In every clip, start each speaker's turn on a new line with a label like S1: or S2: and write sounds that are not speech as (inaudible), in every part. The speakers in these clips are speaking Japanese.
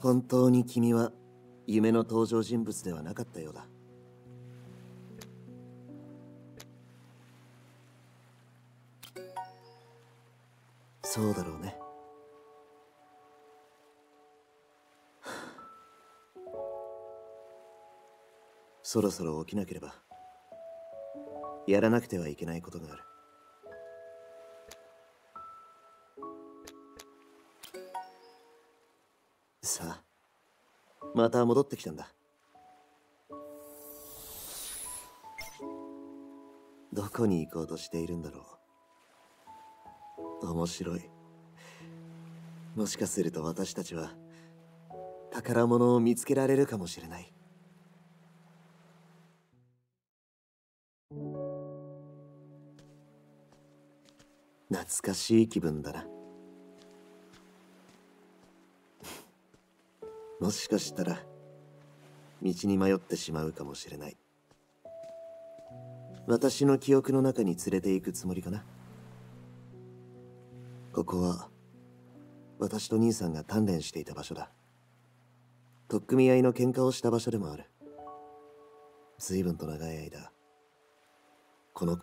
S1: 本当に君は夢の登場人物ではなかったようだ。そうだろうね。(sighs) そろそろ起きなければ。やらなくてはいけないことがある。また戻ってきたんだ。どこに行こうとしているんだろう。面白い。もしかすると私たちは宝物を見つけられるかもしれない。懐かしい気分だな。もしかしたら道に迷ってしまうかもしれない。私の記憶の中に連れて行くつもりかな。ここは私と兄さんが鍛錬していた場所だ。取っ組み合いの喧嘩をした場所でもある。随分と長い間この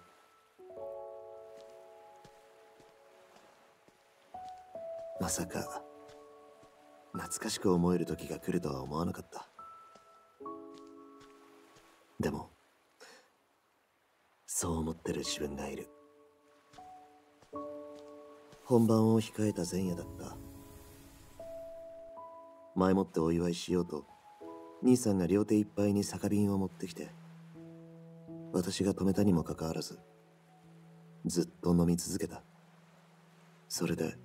S1: まさか懐かしく思える時が来るとは思わなかった。でもそう思ってる自分がいる。本番を控えた前夜だった。前もってお祝いしようと兄さんが両手いっぱいに酒瓶を持ってきて私が止めたにもかかわらずずっと飲み続けた。それで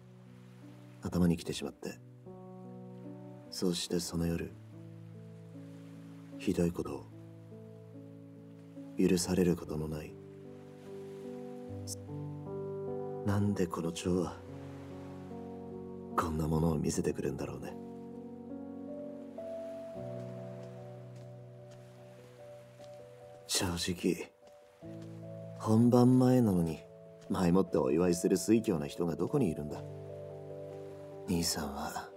S1: 頭に来てしまって。そしてその夜ひどいことを許されることのないなんでこの蝶はこんなものを見せてくるんだろうね。正直本番前なのに前もってお祝いする水教な人がどこにいるんだ。兄さんは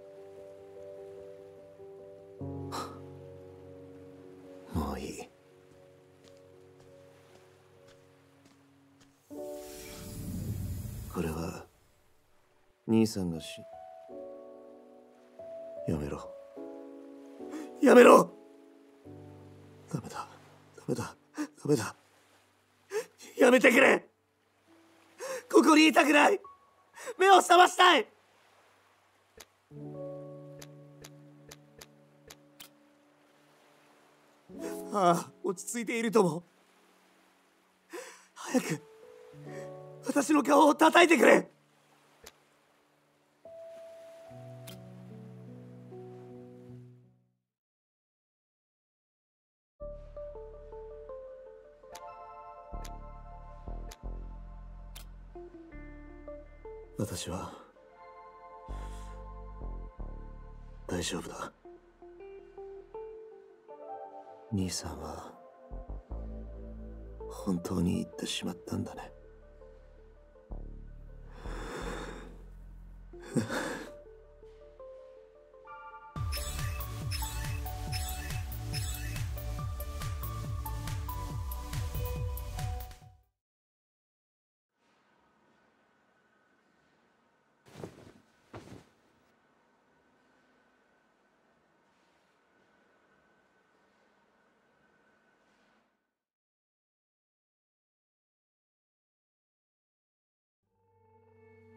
S1: 兄さんがし。やめろ。やめろ。ダメだ。ダメだ。ダメだ。やめてくれ。ここにいたくない。目を覚ましたい。ああ落ち着いているとも。早く私の顔を叩いてくれ。私は。大丈夫だ。兄さんは本当に言ってしまったんだね。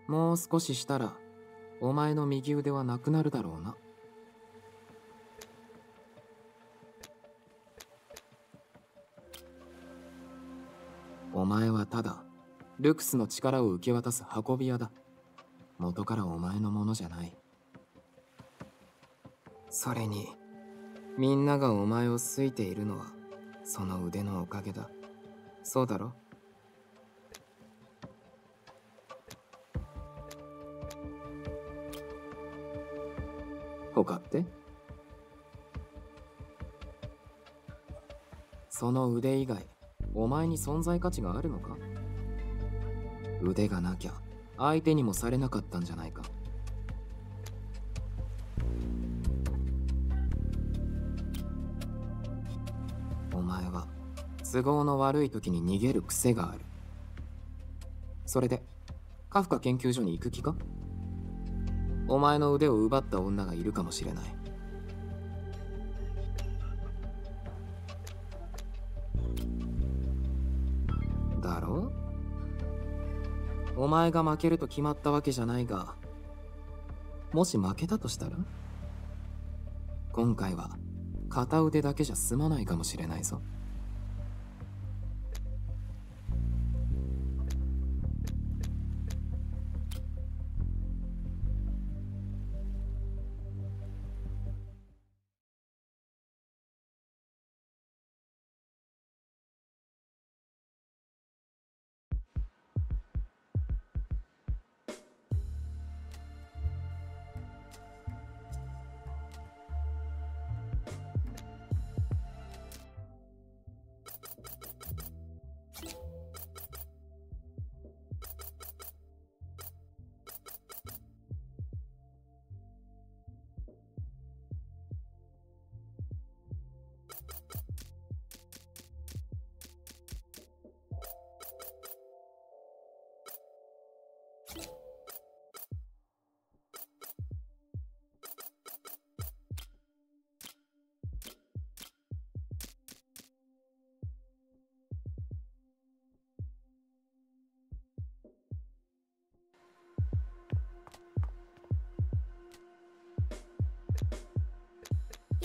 S2: もう少ししたらお前の右腕はなくなるだろうな。お前はただルクスの力を受け渡す運び屋だ。元からお前のものじゃない。それにみんながお前を好いているのはその腕のおかげだ。そうだろ？他って？その腕以外お前に存在価値があるのか？腕がなきゃ相手にもされなかったんじゃないか。お前は都合の悪い時に逃げる癖がある。それでカフカ研究所に行く気か？お前の腕を奪った女がいるかもしれない。だろ？お前が負けると決まったわけじゃないがもし負けたとしたら？今回は片腕だけじゃ済まないかもしれないぞ。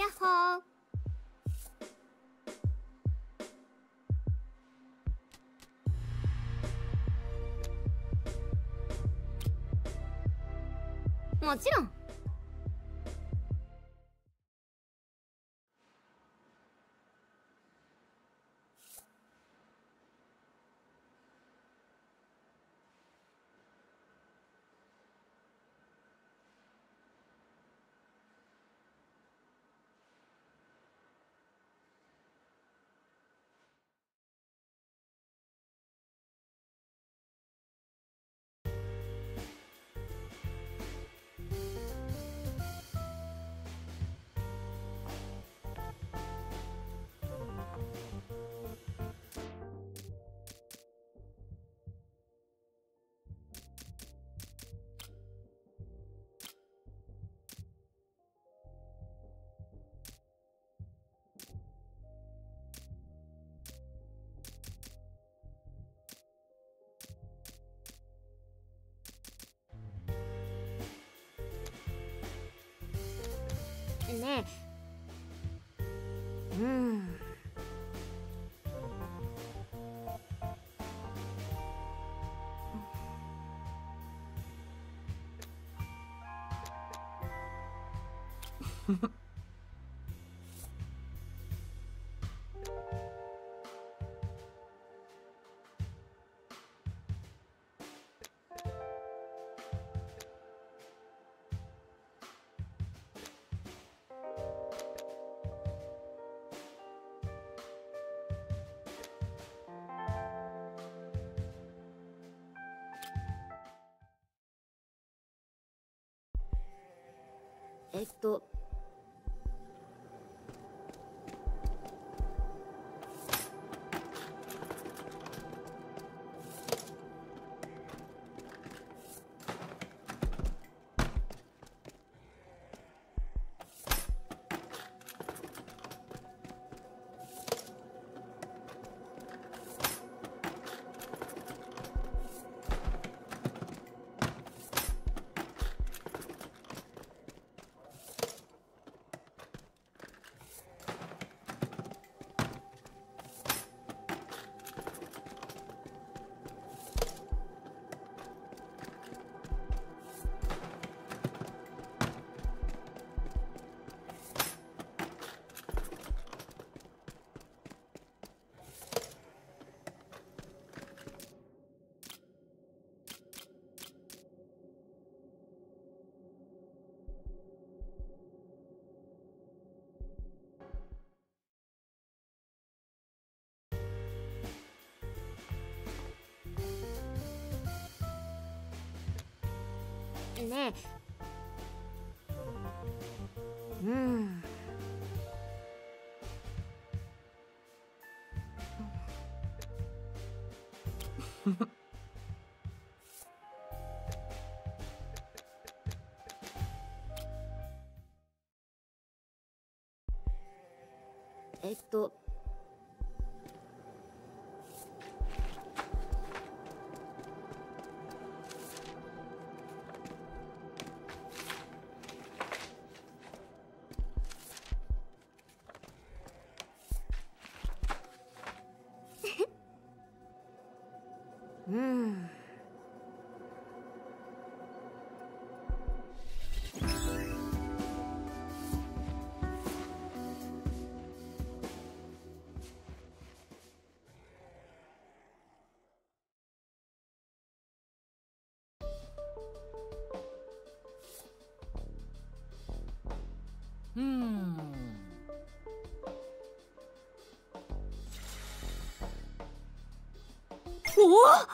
S3: ヤッホー。もちろん。ね。うん。えっとね。うん。うん。
S4: うん。
S3: お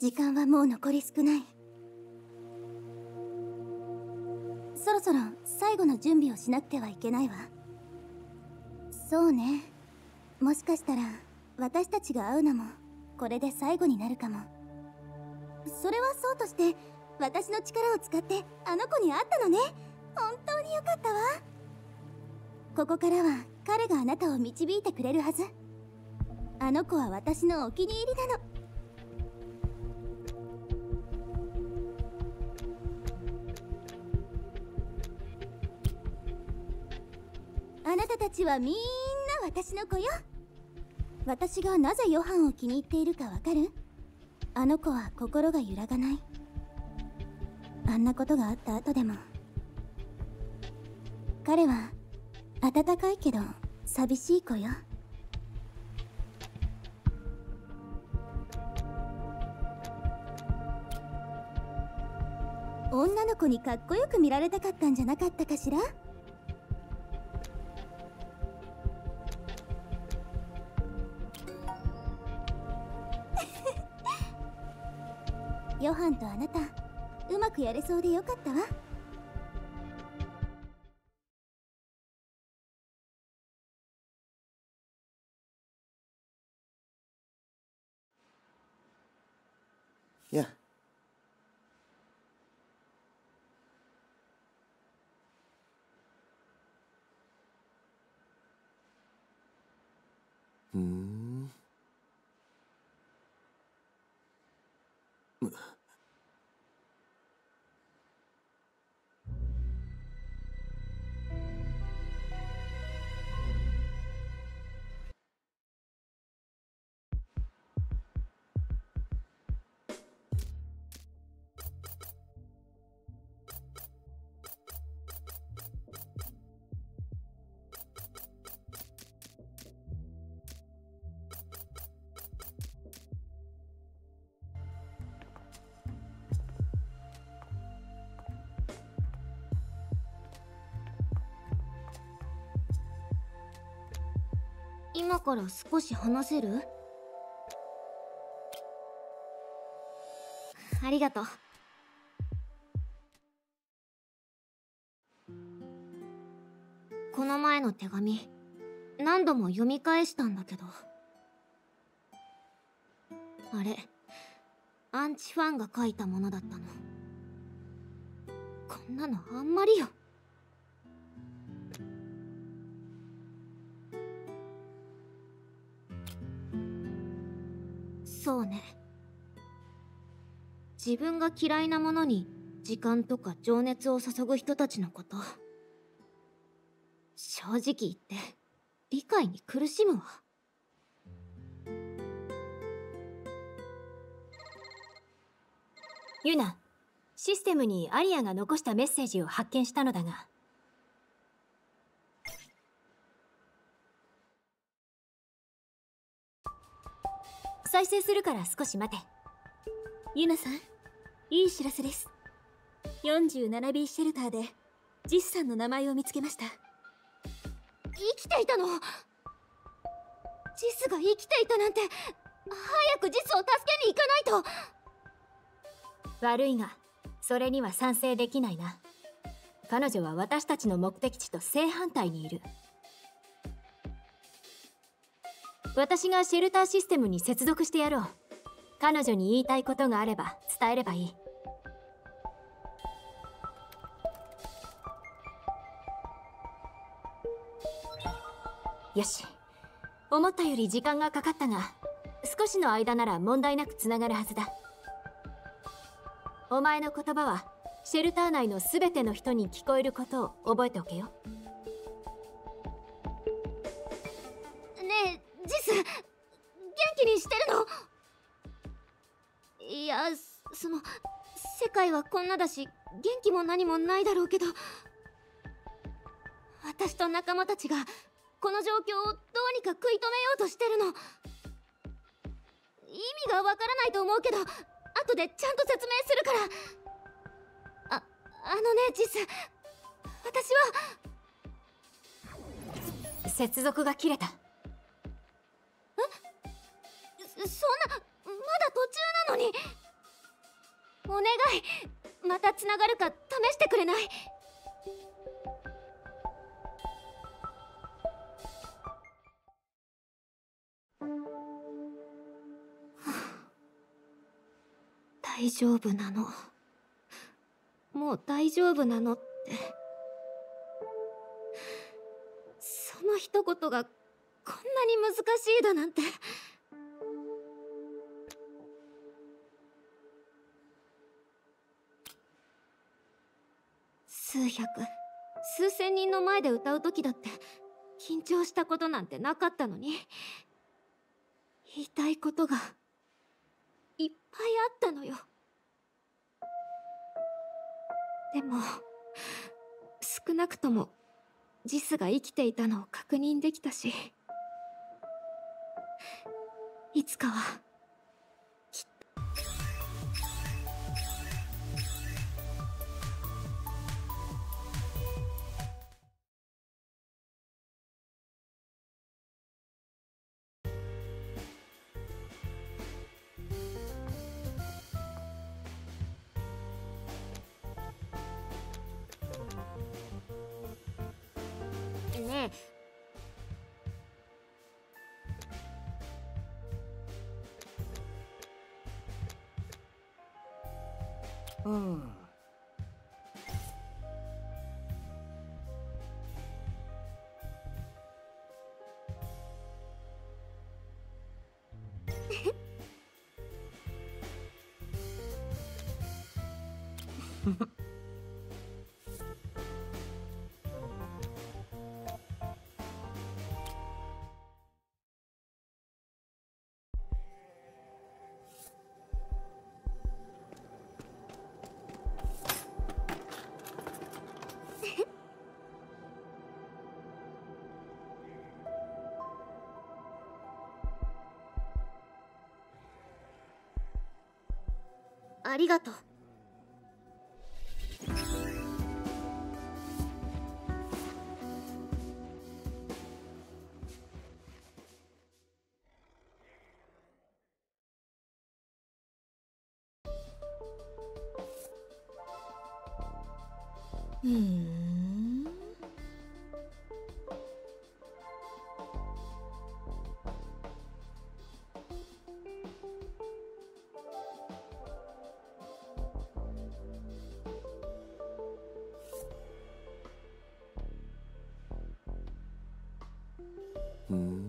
S3: 時間はもう残り少ない。そろそろ最後の準備をしなくてはいけないわ。そうね。もしかしたら私たちが会うのもこれで最後になるかも。それはそうとして私の力を使ってあの子に会ったのね。本当によかったわ。ここからは彼があなたを導いてくれるはず。あの子は私のお気に入りなの。ちはみんな私の子よ。私がなぜヨハンを気に入っているかわかる？あの子は心が揺らがない。あんなことがあった後でも。彼は温かいけど寂しい子よ。女の子にかっこよく見られたかったんじゃなかったかしら？ヨハンとあなたうまくやれそうでよかったわ。
S1: や。ふん。から少し話せる？
S4: ありがとう。この前の手紙何度も読み返したんだけど。あれアンチファンが書いたものだったの。こんなのあんまりよ。そうね。自分が嫌いなものに時間とか情熱を注ぐ人たちのこと正直言って理解に苦しむわ。
S5: ユナシステムにアリアが残したメッセージを発見したのだが再生するから少し待て。
S6: ユナさんいい知らせです。47B シェルターでジスさんの名前を見つけました。
S4: 生きていたの？ジスが生きていたなんて早くジスを助けに行かない
S5: と。悪いがそれには賛成できないな。彼女は私たちの目的地と正反対にいる私がシェルターシステムに接続してやろう。彼女に言いたいことがあれば伝えればいい。よし。思ったより時間がかかったが少しの間なら問題なくつながるはずだ。お前の言葉はシェルター内の全ての人に聞こえることを覚えておけよ。
S4: 気にしてるの？いやその世界はこんなだし元気も何もないだろうけど私と仲間たちがこの状況をどうにか食い止めようとしてるの。意味がわからないと思うけど後でちゃんと説明するから。ああのねジス。私
S5: は。接続が切れた。え？
S4: そんなまだ途中なのに。お願い。またつながるか試してくれない？大丈夫なの。もう大丈夫なのって。その一言がこんなに難しいだなんて。数百数千人の前で歌う時だって緊張したことなんてなかったのに言いたいことがいっぱいあったのよ。でも少なくともジスが生きていたのを確認できたしいつかはありがとう。
S6: Mm.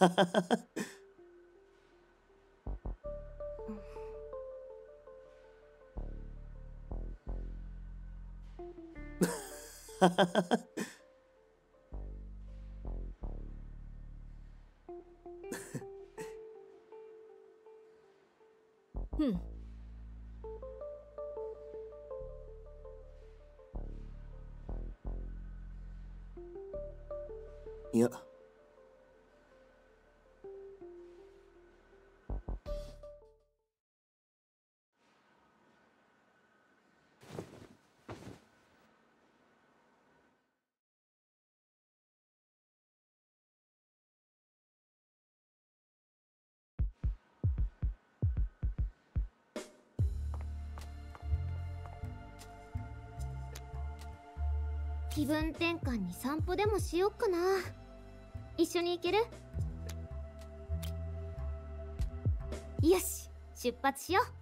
S1: ふん
S6: うん
S4: 気分転換に散歩でもしよっかな。一緒に行ける？よし出発しよう。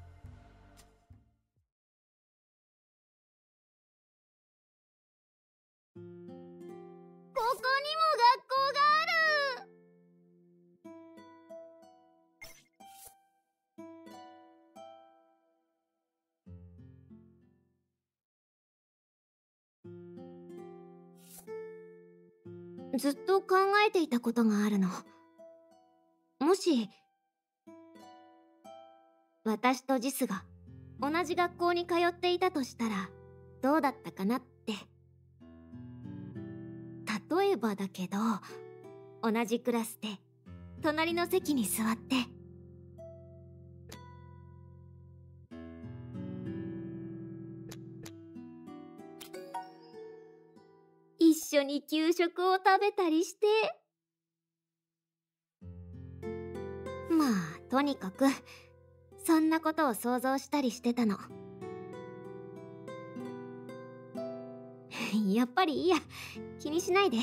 S4: ずっと考えていたことがあるの。もし私とジスが同じ学校に通っていたとしたらどうだったかなって。例えばだけど同じクラスで隣の席に座って緒に給食を食べたりして。まあとにかくそんなことを想像したりしてたの。(laughs) やっぱりいいや。気にしないで。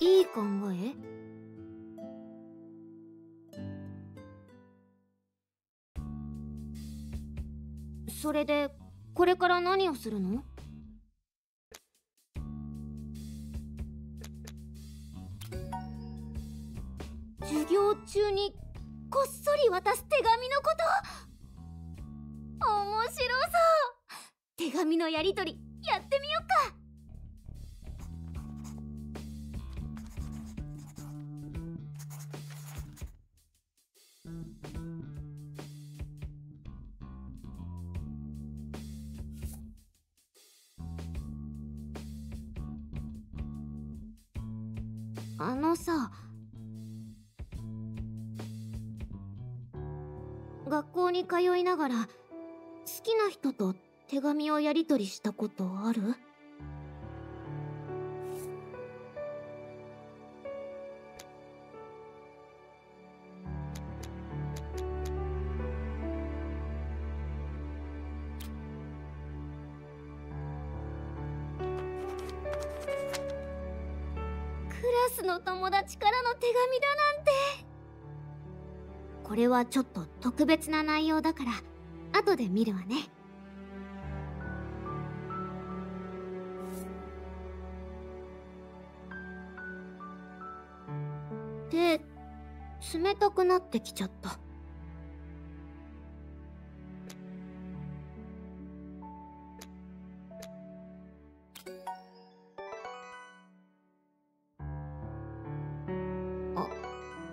S4: いい考え？それでこれから何をするの？授業中にこっそり渡す手紙のこと？面白そう！手紙のやりとりやってみよっか！通いながら好きな人と手紙をやり取りしたことある？クラスの友達からの手紙だなんて。これはちょっと特別な内容だから後で見るわね。手冷たくなってきちゃった。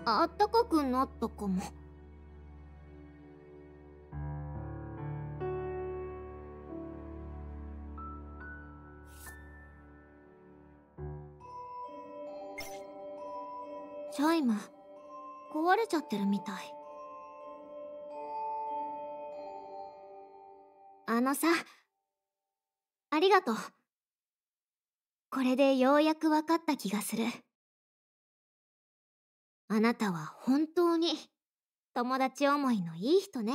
S4: ああったかくなったかも。れちゃってるみたい。あのさありがとう。これでようやく分かった気がする。あなたは本当に友達思いのいい人ね。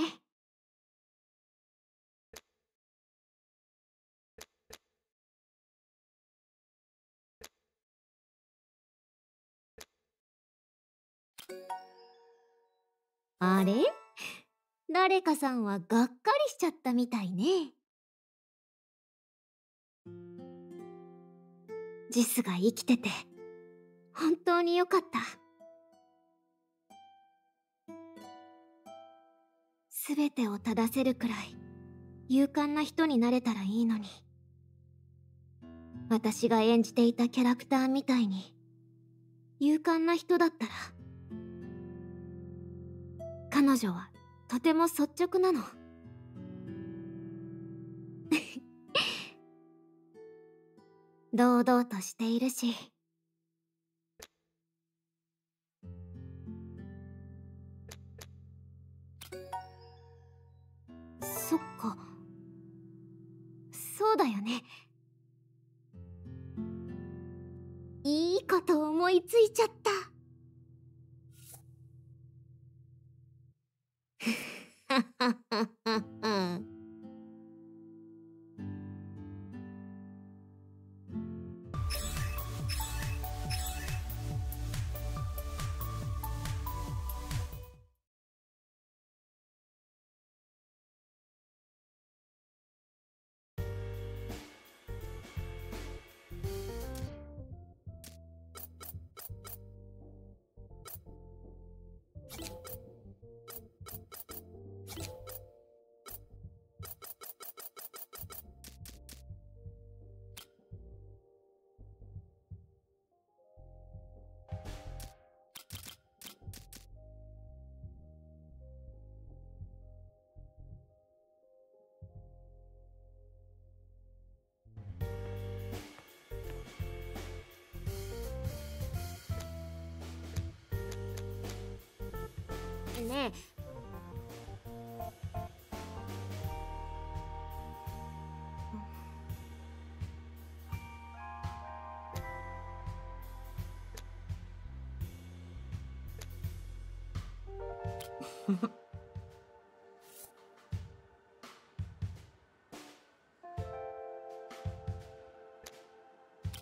S4: あれ？誰かさんはがっかりしちゃったみたいね。ジスが生きてて本当によかった。全てを正せるくらい勇敢な人になれたらいいのに。私が演じていたキャラクターみたいに勇敢な人だったら彼女はとても率直なの。(laughs) 堂々としているし。そっか。そうだよね。いいこと思いついちゃった。Ha ha ha ha ha.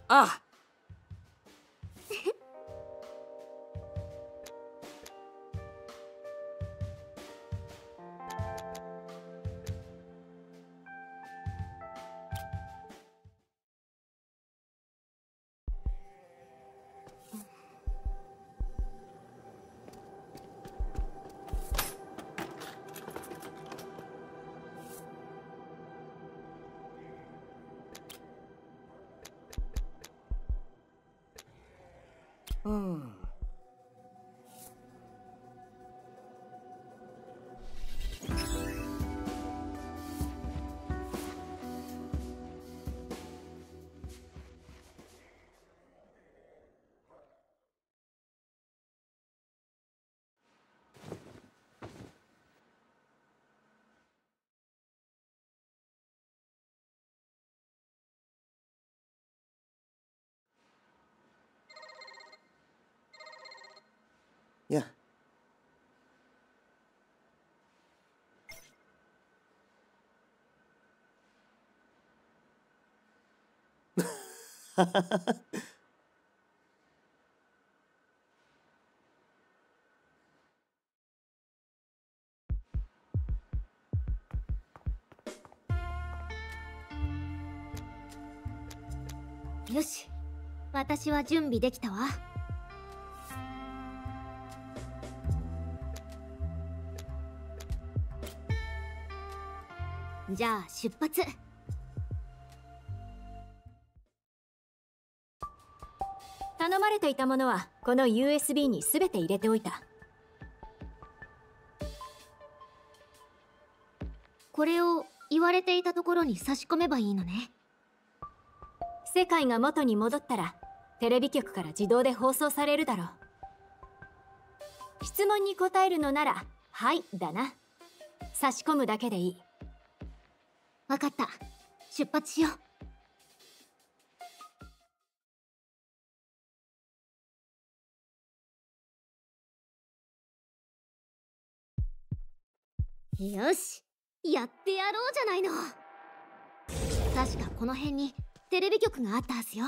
S2: あ (laughs) (laughs)
S4: よし私は準備できたわ。じゃあ出発。
S5: まれていたものはこの USB に全て入れておいた。
S4: これを言われていたところに差し込めばいいのね。
S5: 世界が元に戻ったらテレビ局から自動で放送されるだろう。質問に答えるのなら「はい」だな。差し込むだけでいい。
S4: わかった。出発しようよしやってやろうじゃないの。確かこの辺にテレビ局があったはずよ。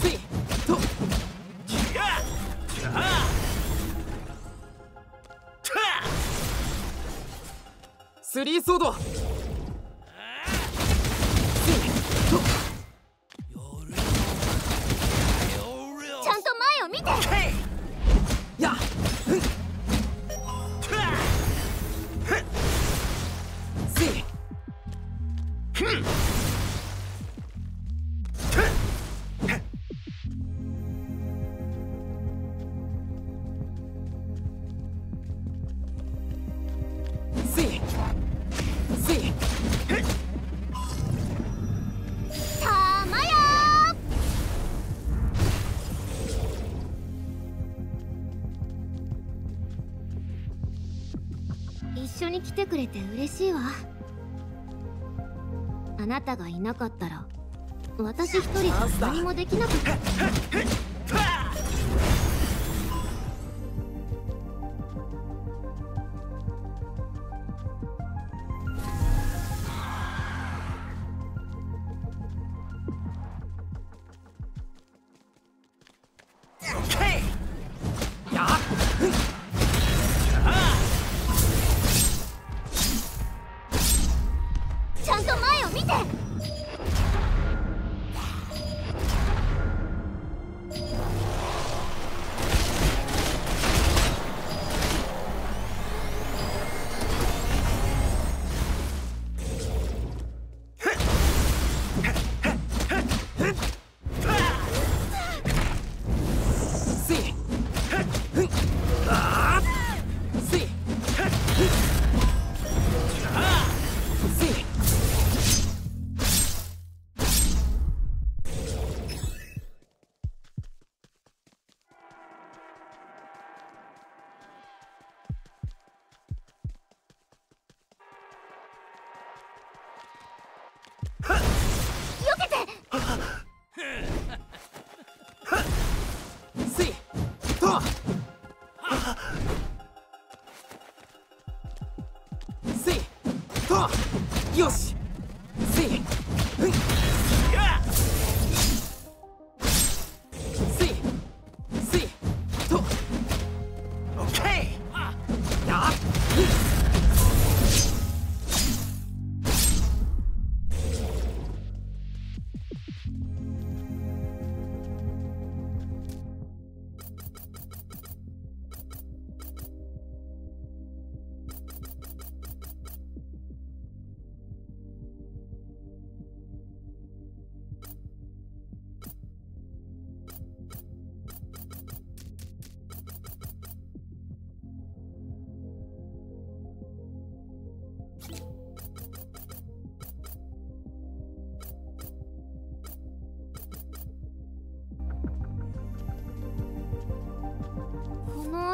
S2: せいとスリーソード
S4: れて嬉しいわ。あなたがいなかったら私一人じゃ何もできなかった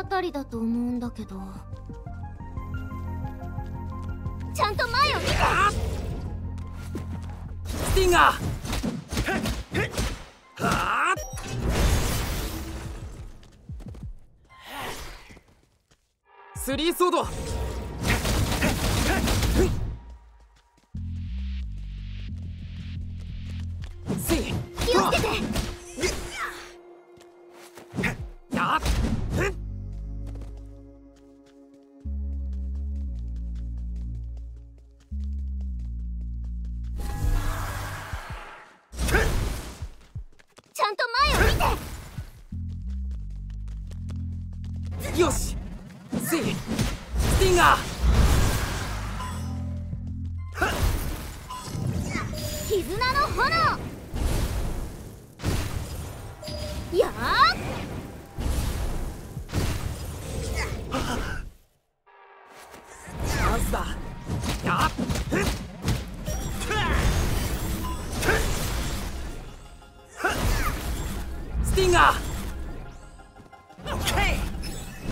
S4: たりだと思うんだけど。ちゃんと前を見て。
S2: スティンガー。はあスリーソード。スティンガー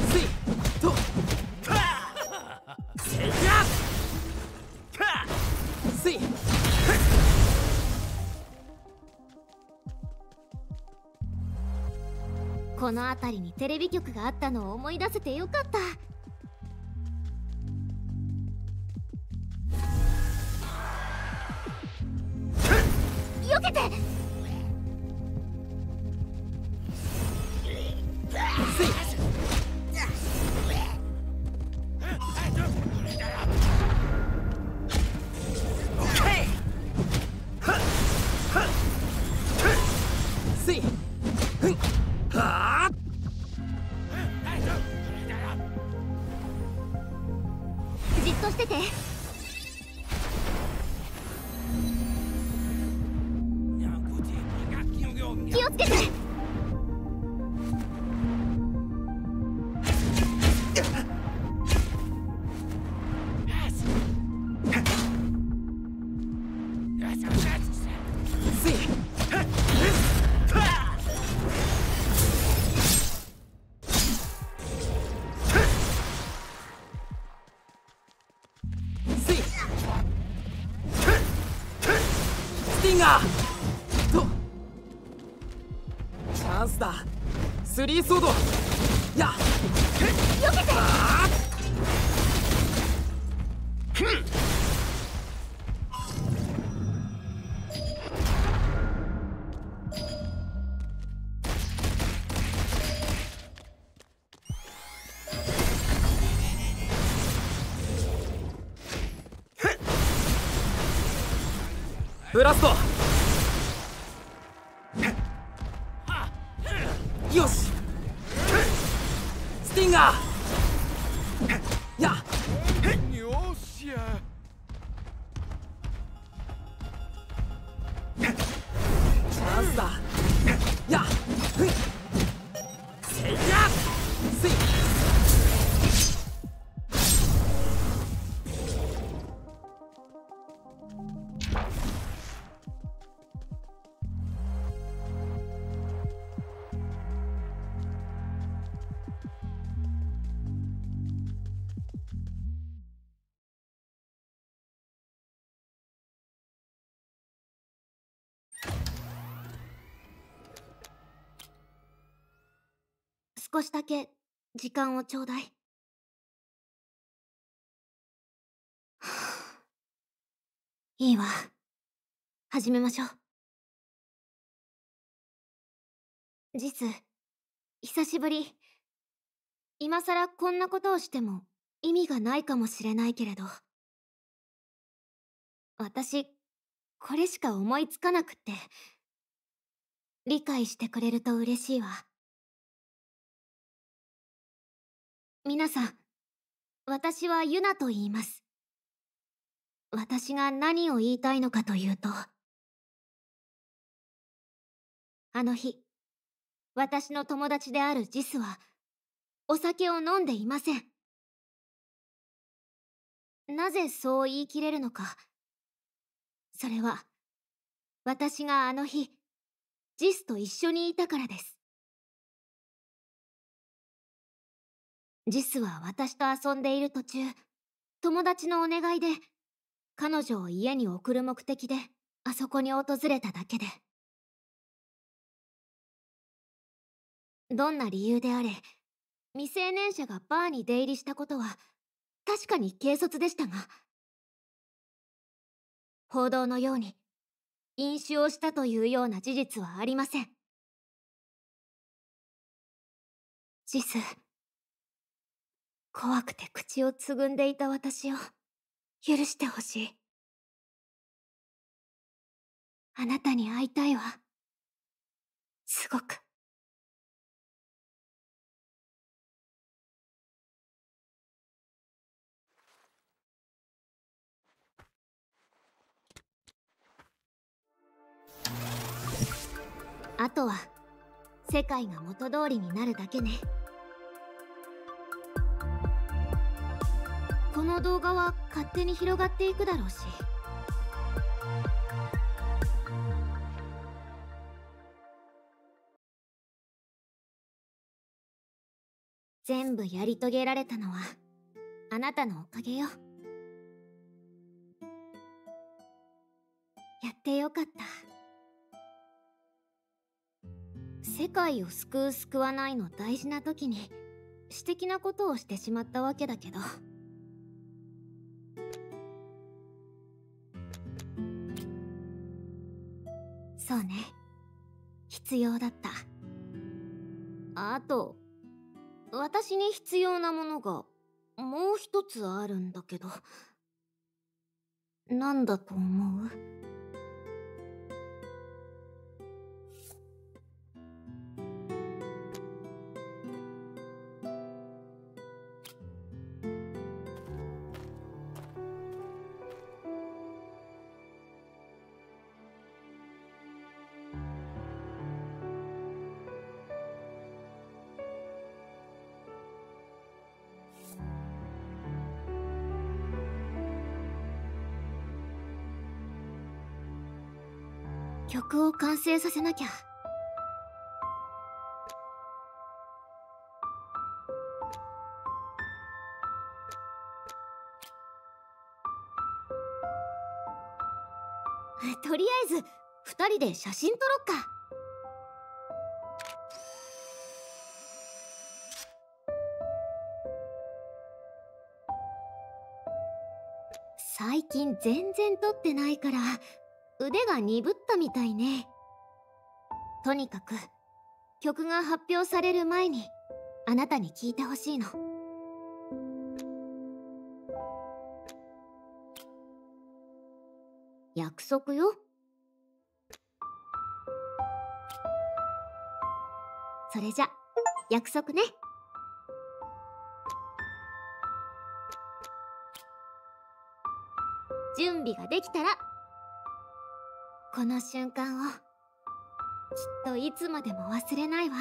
S2: スイとスイ
S4: この辺りにテレビ局があったのを思い出せてよかった
S2: スリーソード
S4: 少しだけ時間をちょうだい。(sighs) いいわ。始めましょう。ジス久しぶり。今さらこんなことをしても意味がないかもしれないけれど。私これしか思いつかなくって。理解してくれると嬉しいわ。皆さん、私はユナと言います。私が何を言いたいのかというと、あの日、私の友達であるジスは、お酒を飲んでいません。なぜそう言い切れるのか。それは、私があの日、ジスと一緒にいたからです。ジスは私と遊んでいる途中、友達のお願いで、彼女を家に送る目的で、あそこに訪れただけで。どんな理由であれ、未成年者がバーに出入りしたことは、確かに軽率でしたが、報道のように、飲酒をしたというような事実はありません。ジス。怖くて口をつぐんでいた私を許してほしい。あなたに会いたいわ。すごく。あとは世界が元通りになるだけねこの動画は勝手に広がっていくだろうし。全部やり遂げられたのはあなたのおかげよ。やってよかった。世界を救う救わないの大事な時に私的なことをしてしまったわけだけど。そうね。必要だった。あと私に必要なものがもう一つあるんだけど。なんだと思う？完成させなきゃ。(laughs) とりあえず二人で写真撮ろっか。最近全然撮ってないから腕が鈍ったみたいね。とにかく曲が発表される前にあなたに聞いてほしいの。約束よ。それじゃ約束ね。準備ができたらこの瞬間をきっといつまでも忘れないわ。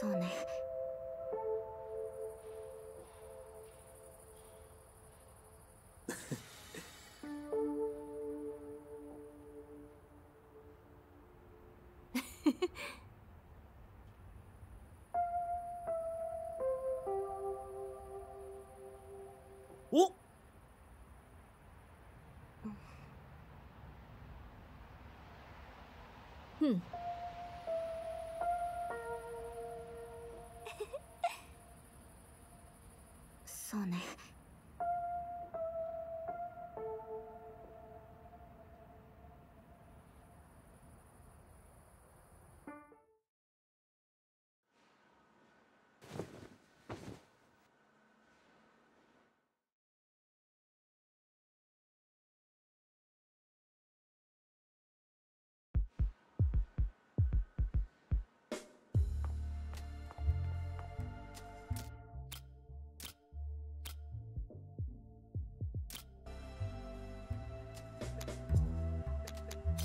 S4: そうね。(laughs)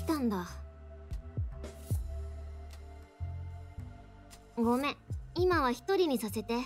S4: 来たんだ。ごめん。今は一人にさせて。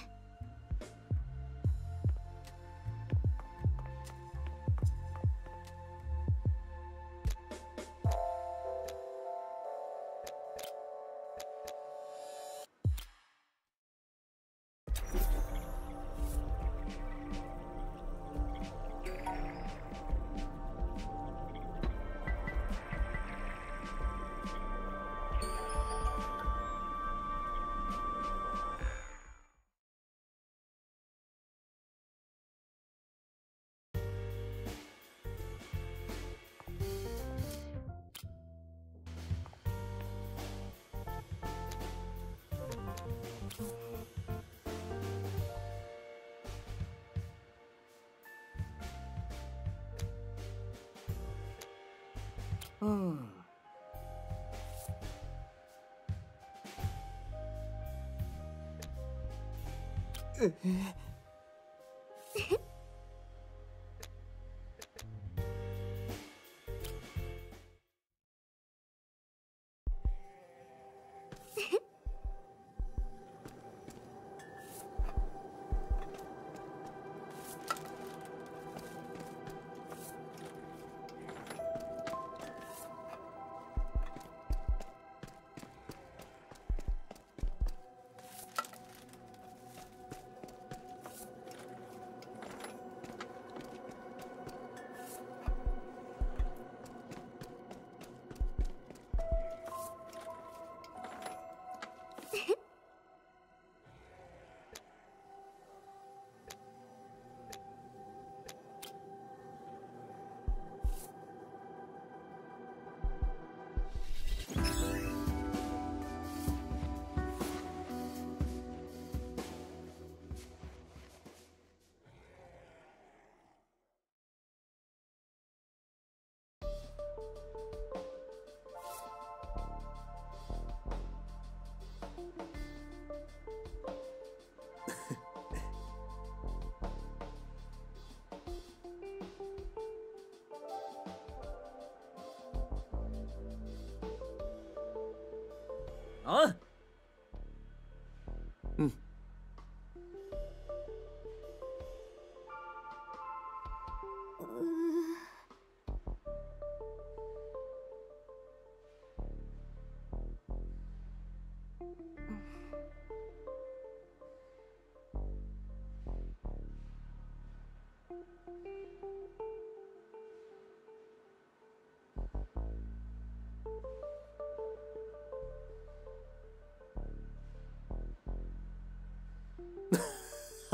S1: あ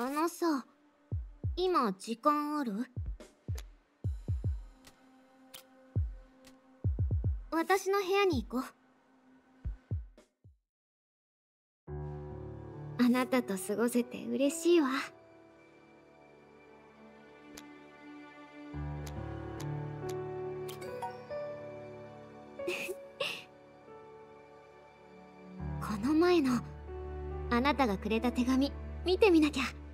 S1: あ
S4: のさ今時間ある？私の部屋に行こう。あなたと過ごせて嬉しいわ。(laughs) この前のあなたがくれた手紙見てみなきゃ。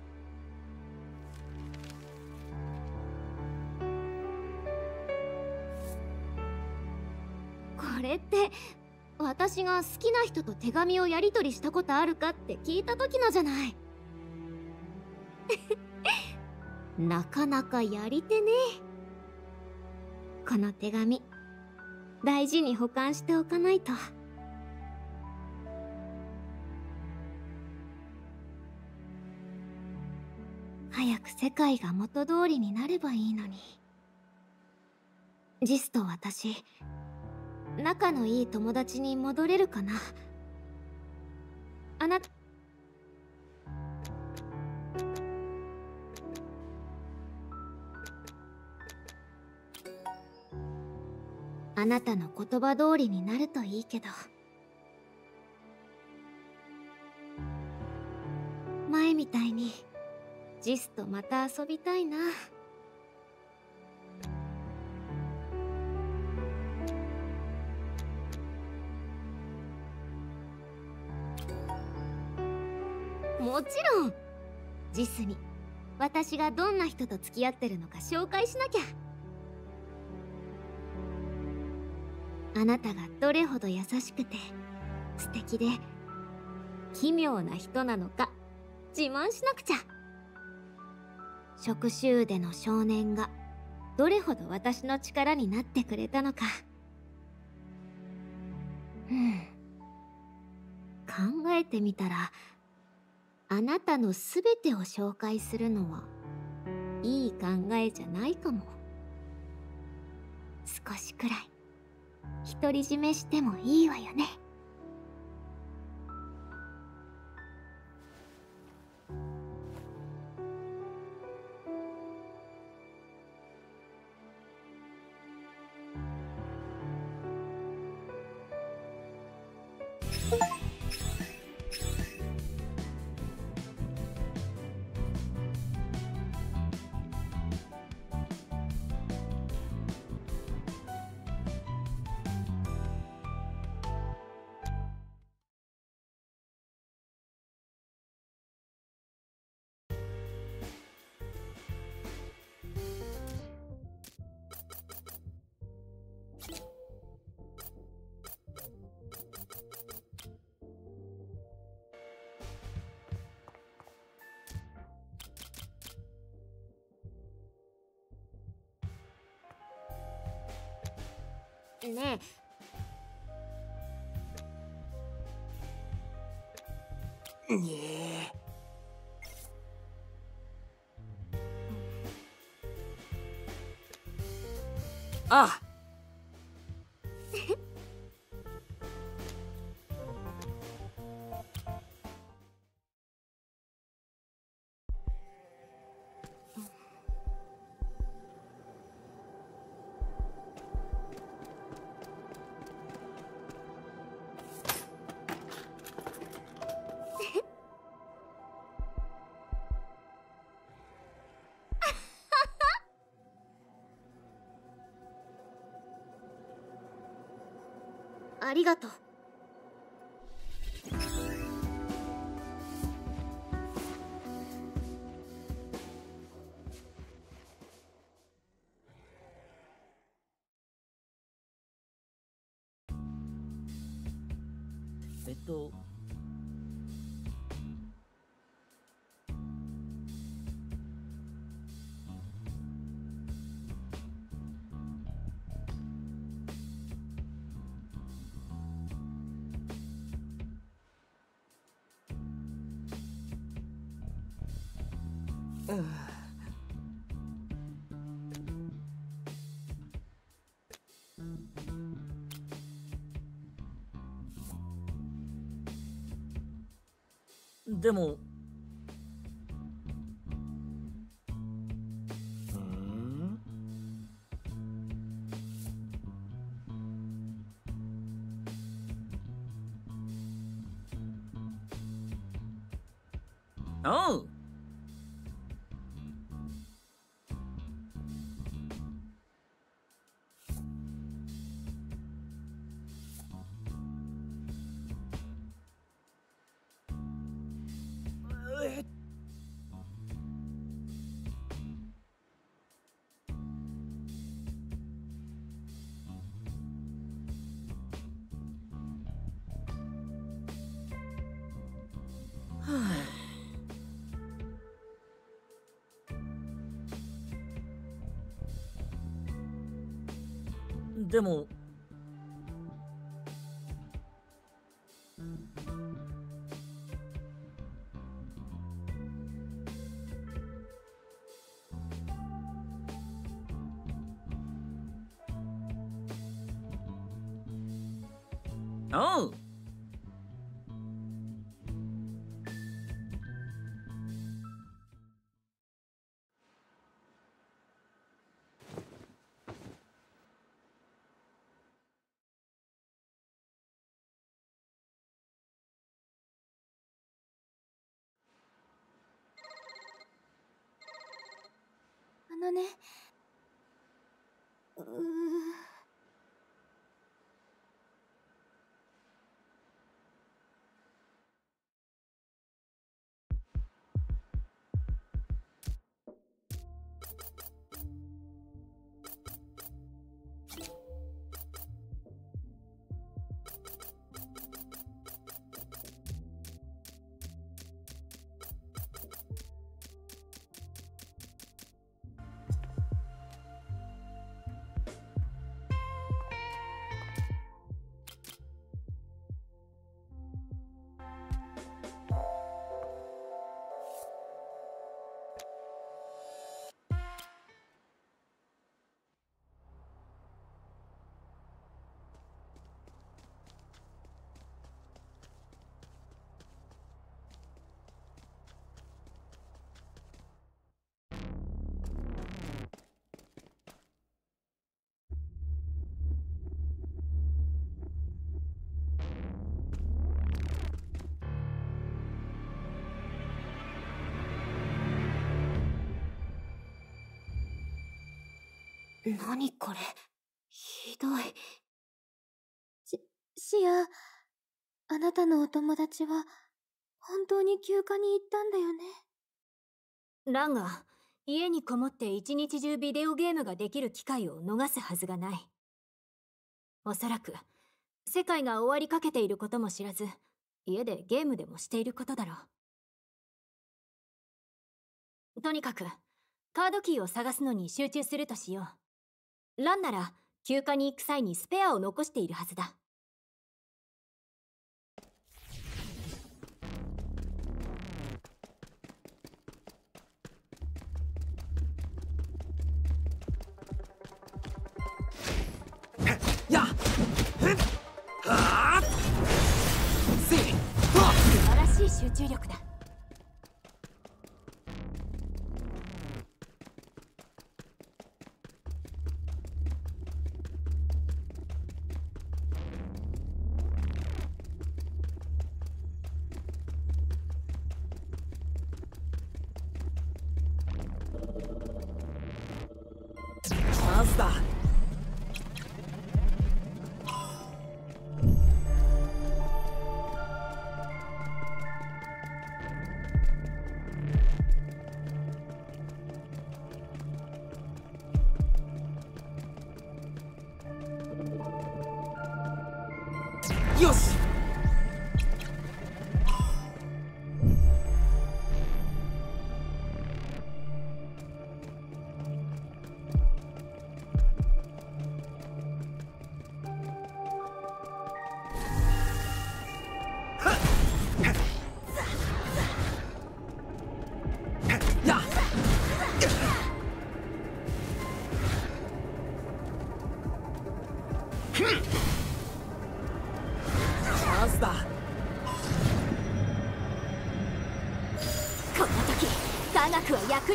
S4: が好きな人と手紙をやり取りしたことあるかって聞いた時のじゃない。(laughs) なかなかやり手ね。この手紙大事に保管しておかないと。早く世界が元通りになればいいのに。ジスと私仲のいい友達に戻れるかな？あなた。あなたの言葉通りになるといいけど。前みたいにジスとまた遊びたいな。もちろん。ジスに私がどんな人と付き合ってるのか紹介しなきゃ。あなたがどれほど優しくて素敵で奇妙な人なのか自慢しなくちゃ。触手での少年がどれほど私の力になってくれたのか。うん。考えてみたらあなたの全てを紹介するのはいい考えじゃないかも。少しくらい独り占めしてもいいわよね。ねがとう。
S7: でも
S8: うん。
S7: おうでも
S9: Oh. (laughs)
S4: 何これ？ひどい。
S9: シアあなたのお友達は本当に休暇に行ったんだよね？
S5: ランが家にこもって一日中ビデオゲームができる機会を逃すはずがない。おそらく世界が終わりかけていることも知らず家でゲームでもしていることだろう。とにかくカードキーを探すのに集中するとしようランなら休暇に行く際にスペアを残しているはずだ。集中力だ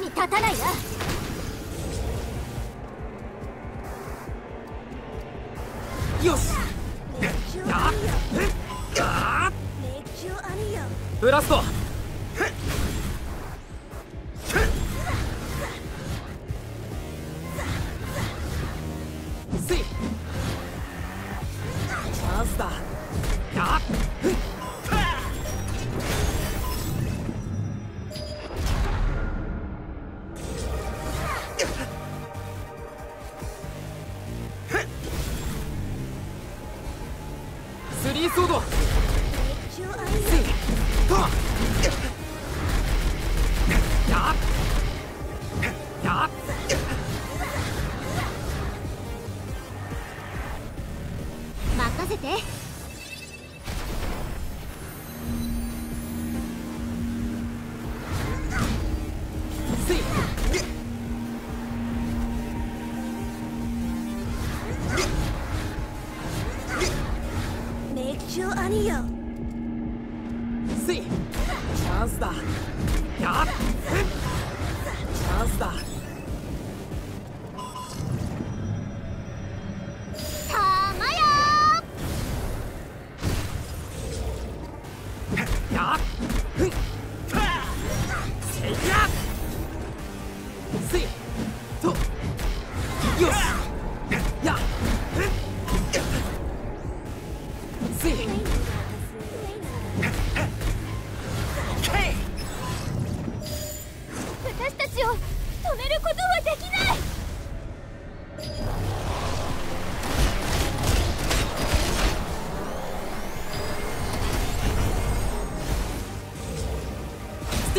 S5: に立たないな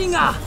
S8: ステ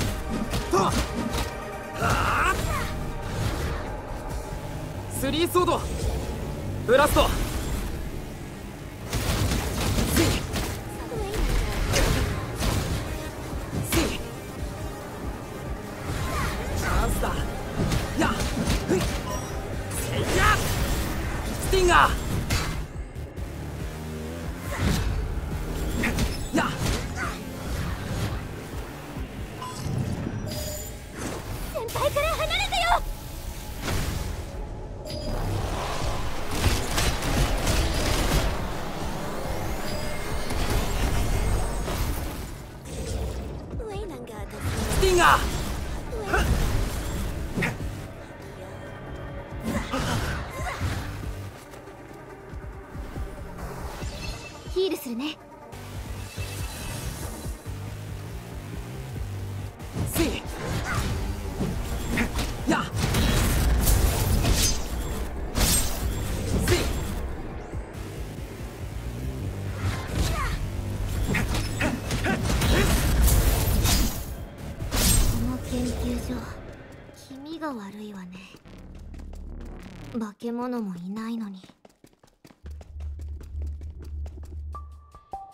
S4: 化け物もいないのに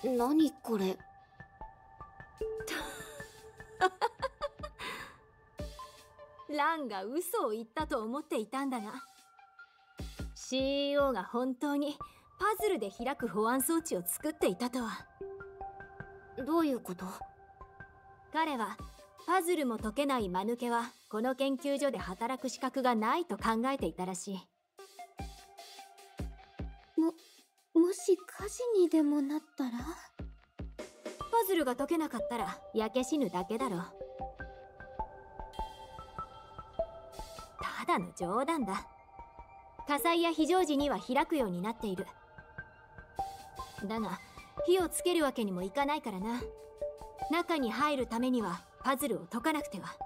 S4: 何これ
S5: ランが嘘を言ったと思っていたんだが CEO が本当にパズルで開く保安装置を作っていたとは
S4: どういうこと
S5: 彼はパズルも解けない間抜けはこの研究所で働く資格がないと考えていたらしい
S9: もし火事にでもなったら？
S5: パズルが解けなかったら焼け死ぬだけだろ。ただの冗談だ。火災や非常時には開くようになっている。だが火をつけるわけにもいかないからな。中に入るためにはパズルを解かなくては。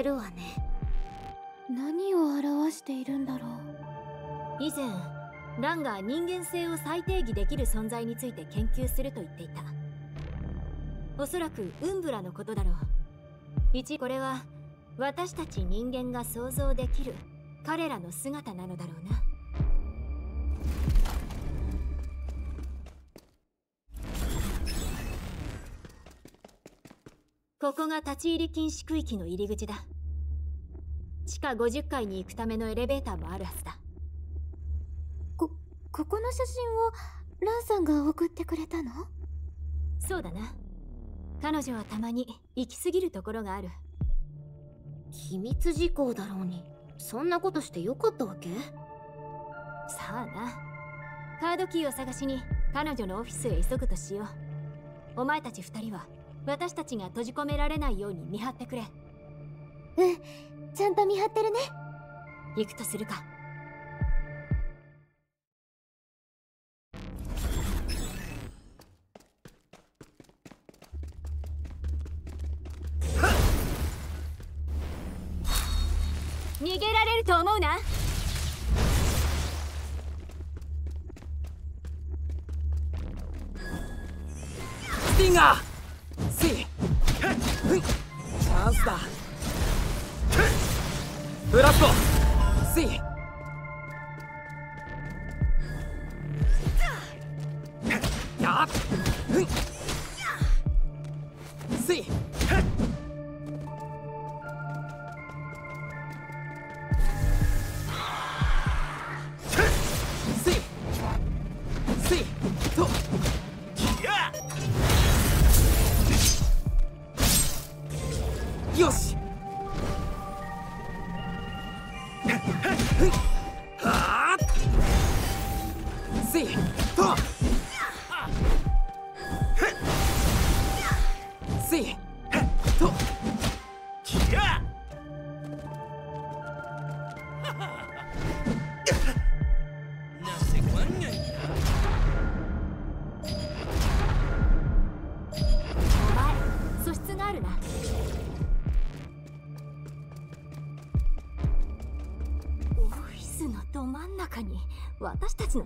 S4: してるわね。
S6: 何を表しているんだろ
S5: う？以前ランが人間性を再定義できる存在について研究すると言っていた。おそらくウンブラのことだろう。一これは私たち人間が想像できる彼らの姿なのだろうな。ここが立ち入り禁止区域の入り口だ。地下50階に行くためのエレベーターもあるはずだ。
S6: こここの写真をランさんが送ってくれたの？
S5: そうだな。彼女はたまに行き過ぎるところがある。
S4: 機密事項だろうに。そんなことしてよかったわけ？
S5: さあな。カードキーを探しに彼女のオフィスへ急ぐとしよう。お前たち二人は私たちが閉じ込められないように見張ってくれ。
S6: うんちゃんと見張ってるね。
S5: 行くとするか。逃げられると思うな。
S7: スティンガー！せいチャンスだブラスト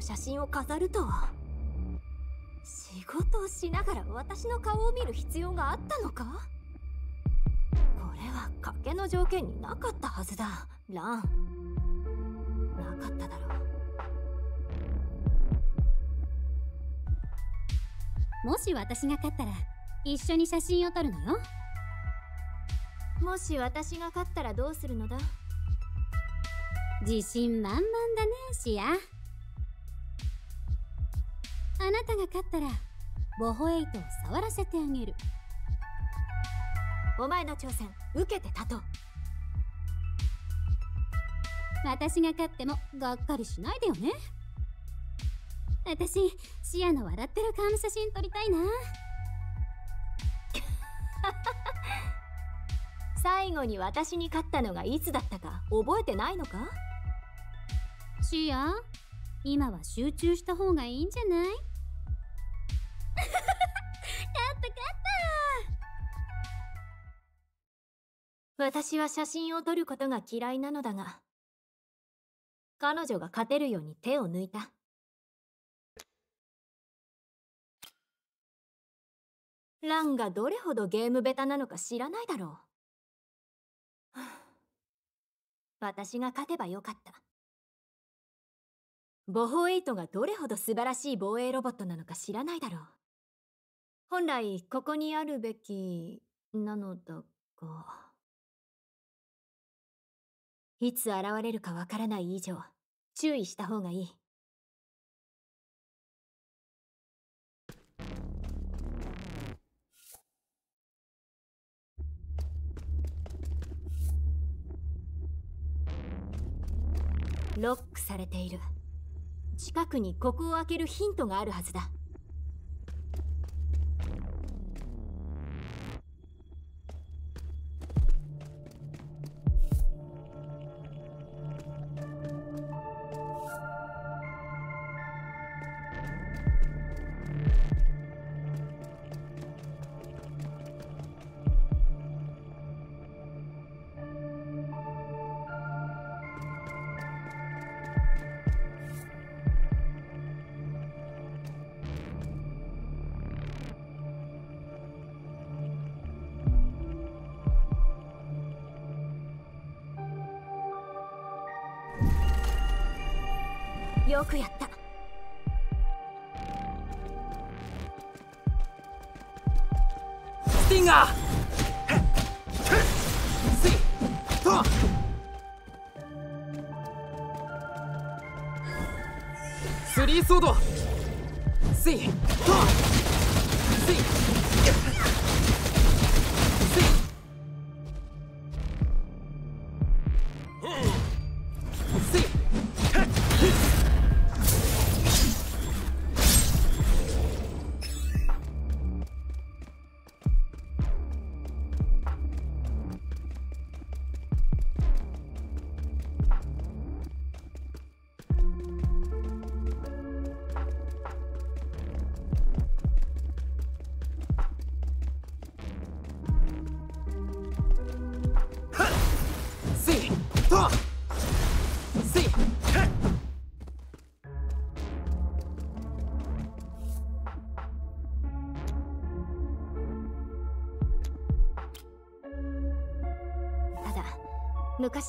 S5: 写真を飾るとは。仕事をしながら私の顔を見る必要があったのか？これは賭けの条件になかったはずだラン。なかっただろう。
S10: もし私が勝ったら一緒に写真を撮るのよ。
S5: もし私が勝ったらどうするのだ？
S10: 自信満々だねシアあなたが勝ったらボホエイトを触らせてあげる。
S5: お前の挑戦受けて立とう。
S10: 私が勝ってもがっかりしないでよね。私シアの笑ってる顔の写真撮りたいな。(laughs)
S5: 最後に私に勝ったのがいつだったか覚えてないのか？
S10: シア？今は集中した方がいいんじゃない？勝った勝った。
S5: 私は写真を撮ることが嫌いなのだが彼女が勝てるように手を抜いた。ランがどれほどゲームベタなのか知らないだろう。私が勝てばよかった。ボホエイトがどれほど素晴らしい防衛ロボットなのか知らないだろう。本来ここにあるべきなのだが。いつ現れるかわからない以上注意した方がいい。ロックされている。近くにここを開けるヒントがあるはずだ。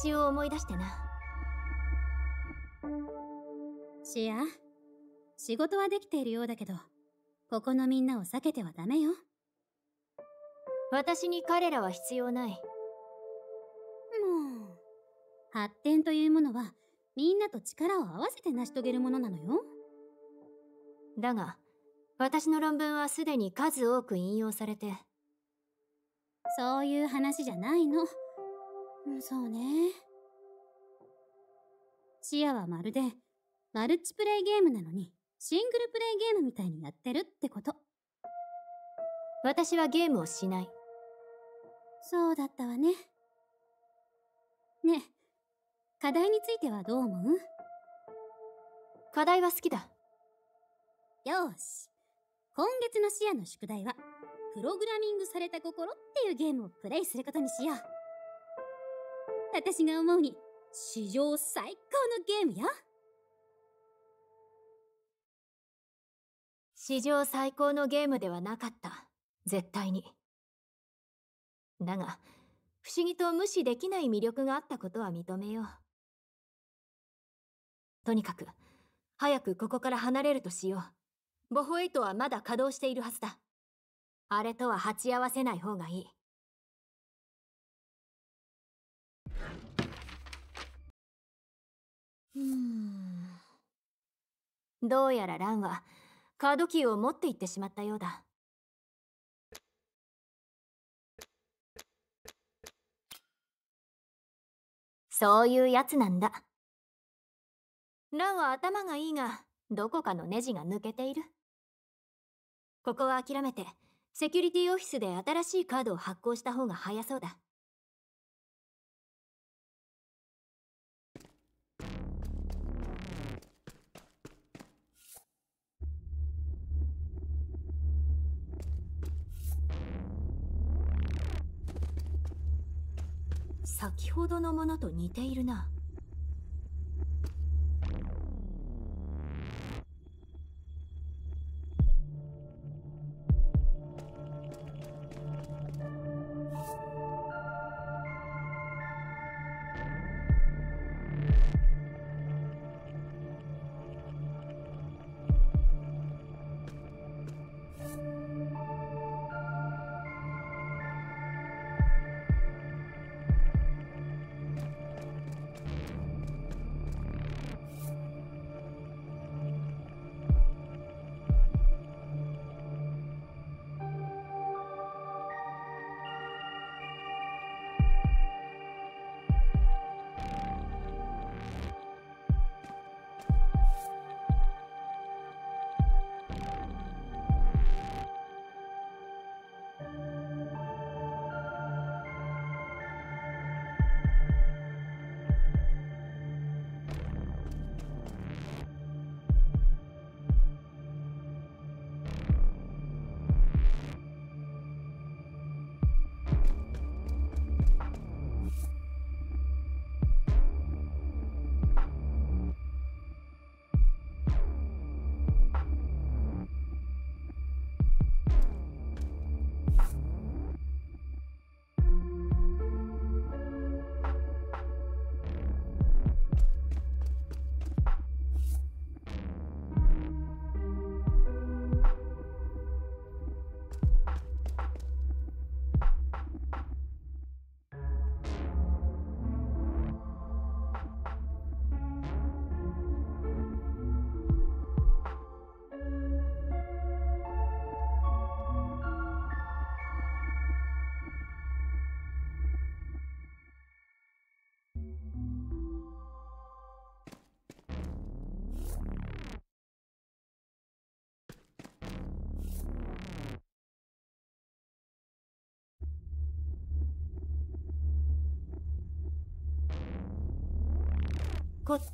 S5: 昔を思い出してな
S10: シア仕事はできているようだけどここのみんなを避けてはダメよ
S5: 私に彼らは必要ない
S10: もう発展というものはみんなと力を合わせて成し遂げるものなのよ
S5: だが私の論文はすでに数多く引用されて
S10: そういう話じゃないのそうね。シアはまるでマルチプレイゲームなのにシングルプレイゲームみたいにやってるってこと。
S5: 私はゲームをしない。
S10: そうだったわね。ねえ課題についてはどう思う？
S5: 課題は好きだ。
S10: よーし。今月のシアの宿題はプログラミングされた心っていうゲームをプレイすることにしよう私が思うに史上最高のゲームよ。
S5: 史上最高のゲームではなかった。絶対に。だが不思議と無視できない魅力があったことは認めよう。とにかく早くここから離れるとしよう。ボホエイトはまだ稼働しているはずだ。あれとは鉢合わせない方がいい。うん。どうやらランはカードキーを持って行ってしまったようだ。そういうやつなんだ。ランは頭がいいがどこかのネジが抜けている。ここは諦めてセキュリティオフィスで新しいカードを発行した方が早そうだ。先ほどのものと似ているな。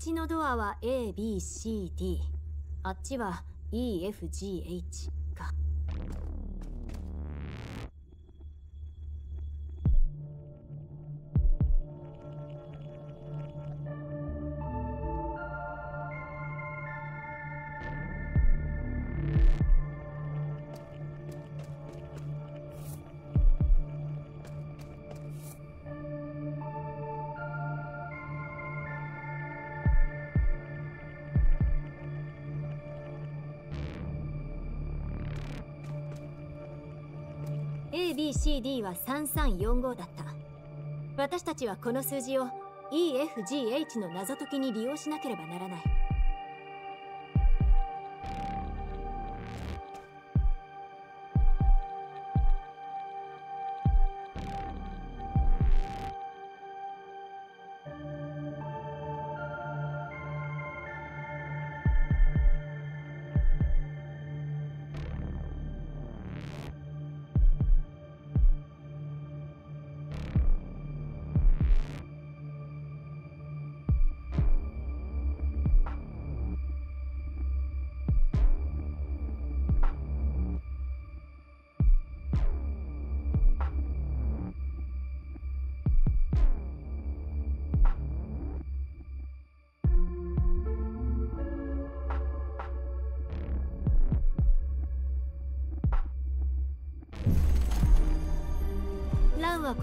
S5: 口のドアは ABCD あっちは EFGH ABCD は3345だった。私たちはこの数字を EFGH の謎解きに利用しなければならない。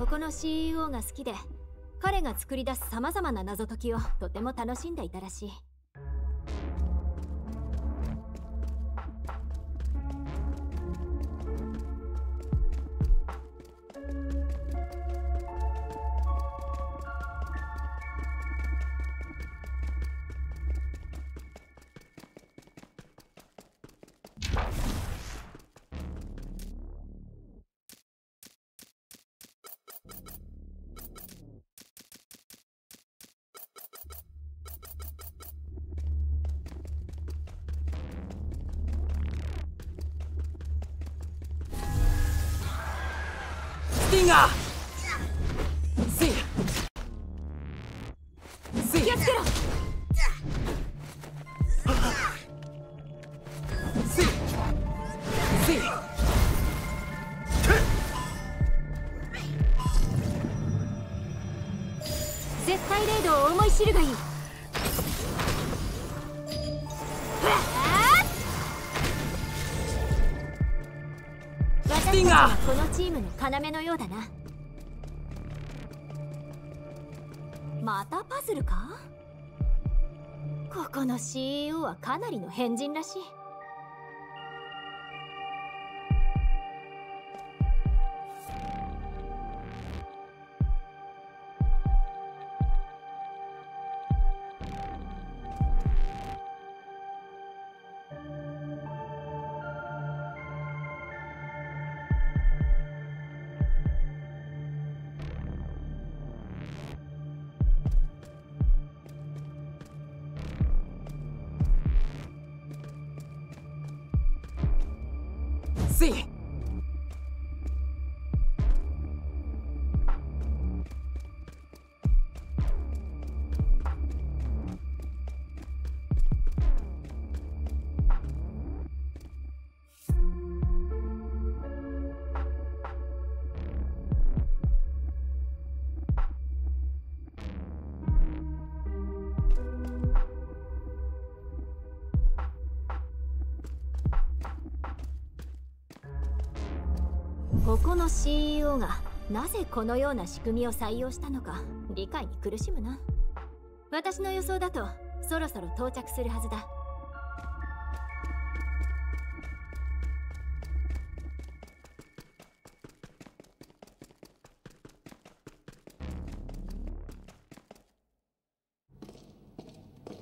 S5: この CEO が好きで彼が作り出す様々な謎解きをとても楽しんでいたらしい。なぜこのような仕組みを採用したのか理解に苦しむな。私の予想だとそろそろ到着するはずだ。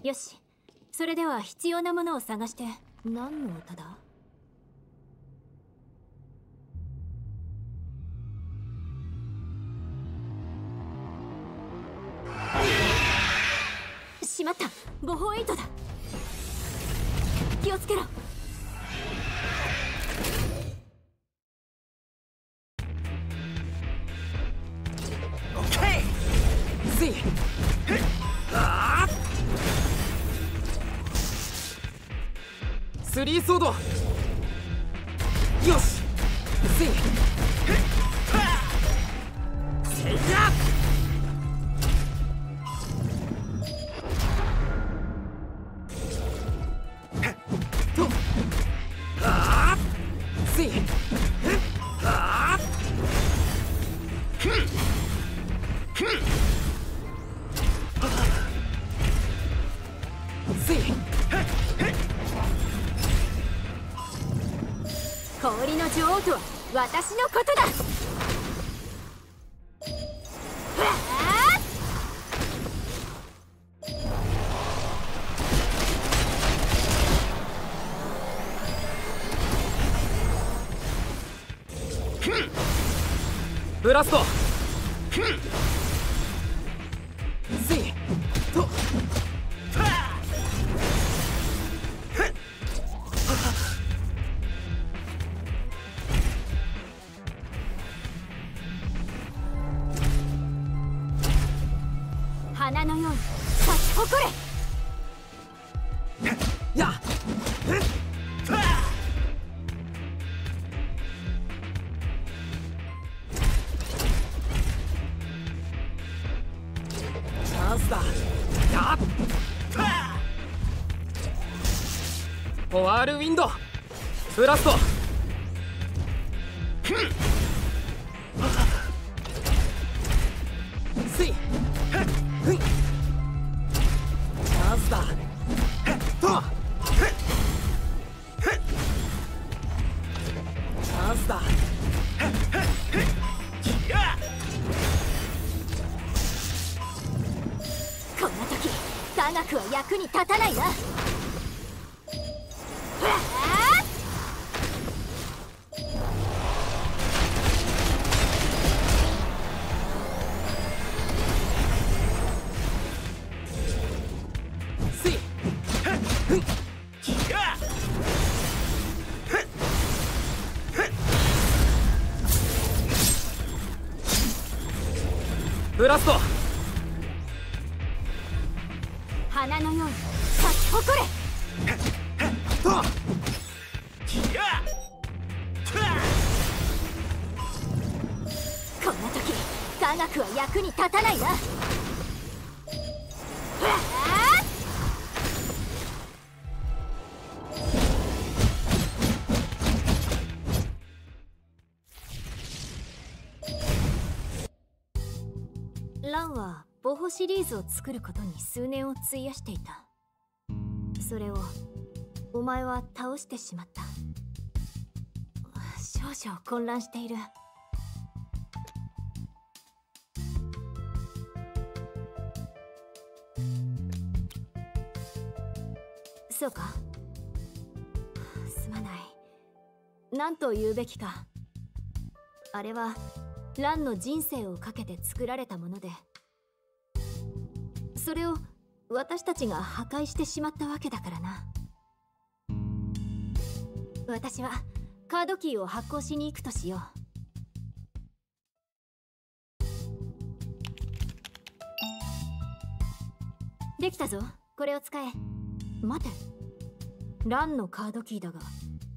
S5: よし。それでは必要なものを探して。何の歌だ？トだ。気をつけろ。
S7: スリーソード。
S5: 私のこと
S7: ブラスト
S5: は役に立たないな
S7: ラ
S5: ンはボホシリーズを作ることに数年を費やしていた。それをお前は倒してしまった。少々混乱している。そうか？すまない。何と言うべきか。あれはランの人生をかけて作られたもので。それを私たちが破壊してしまったわけだからな。私はカードキーを発行しに行くとしよう。できたぞ。これを使え。待て。ランのカードキーだが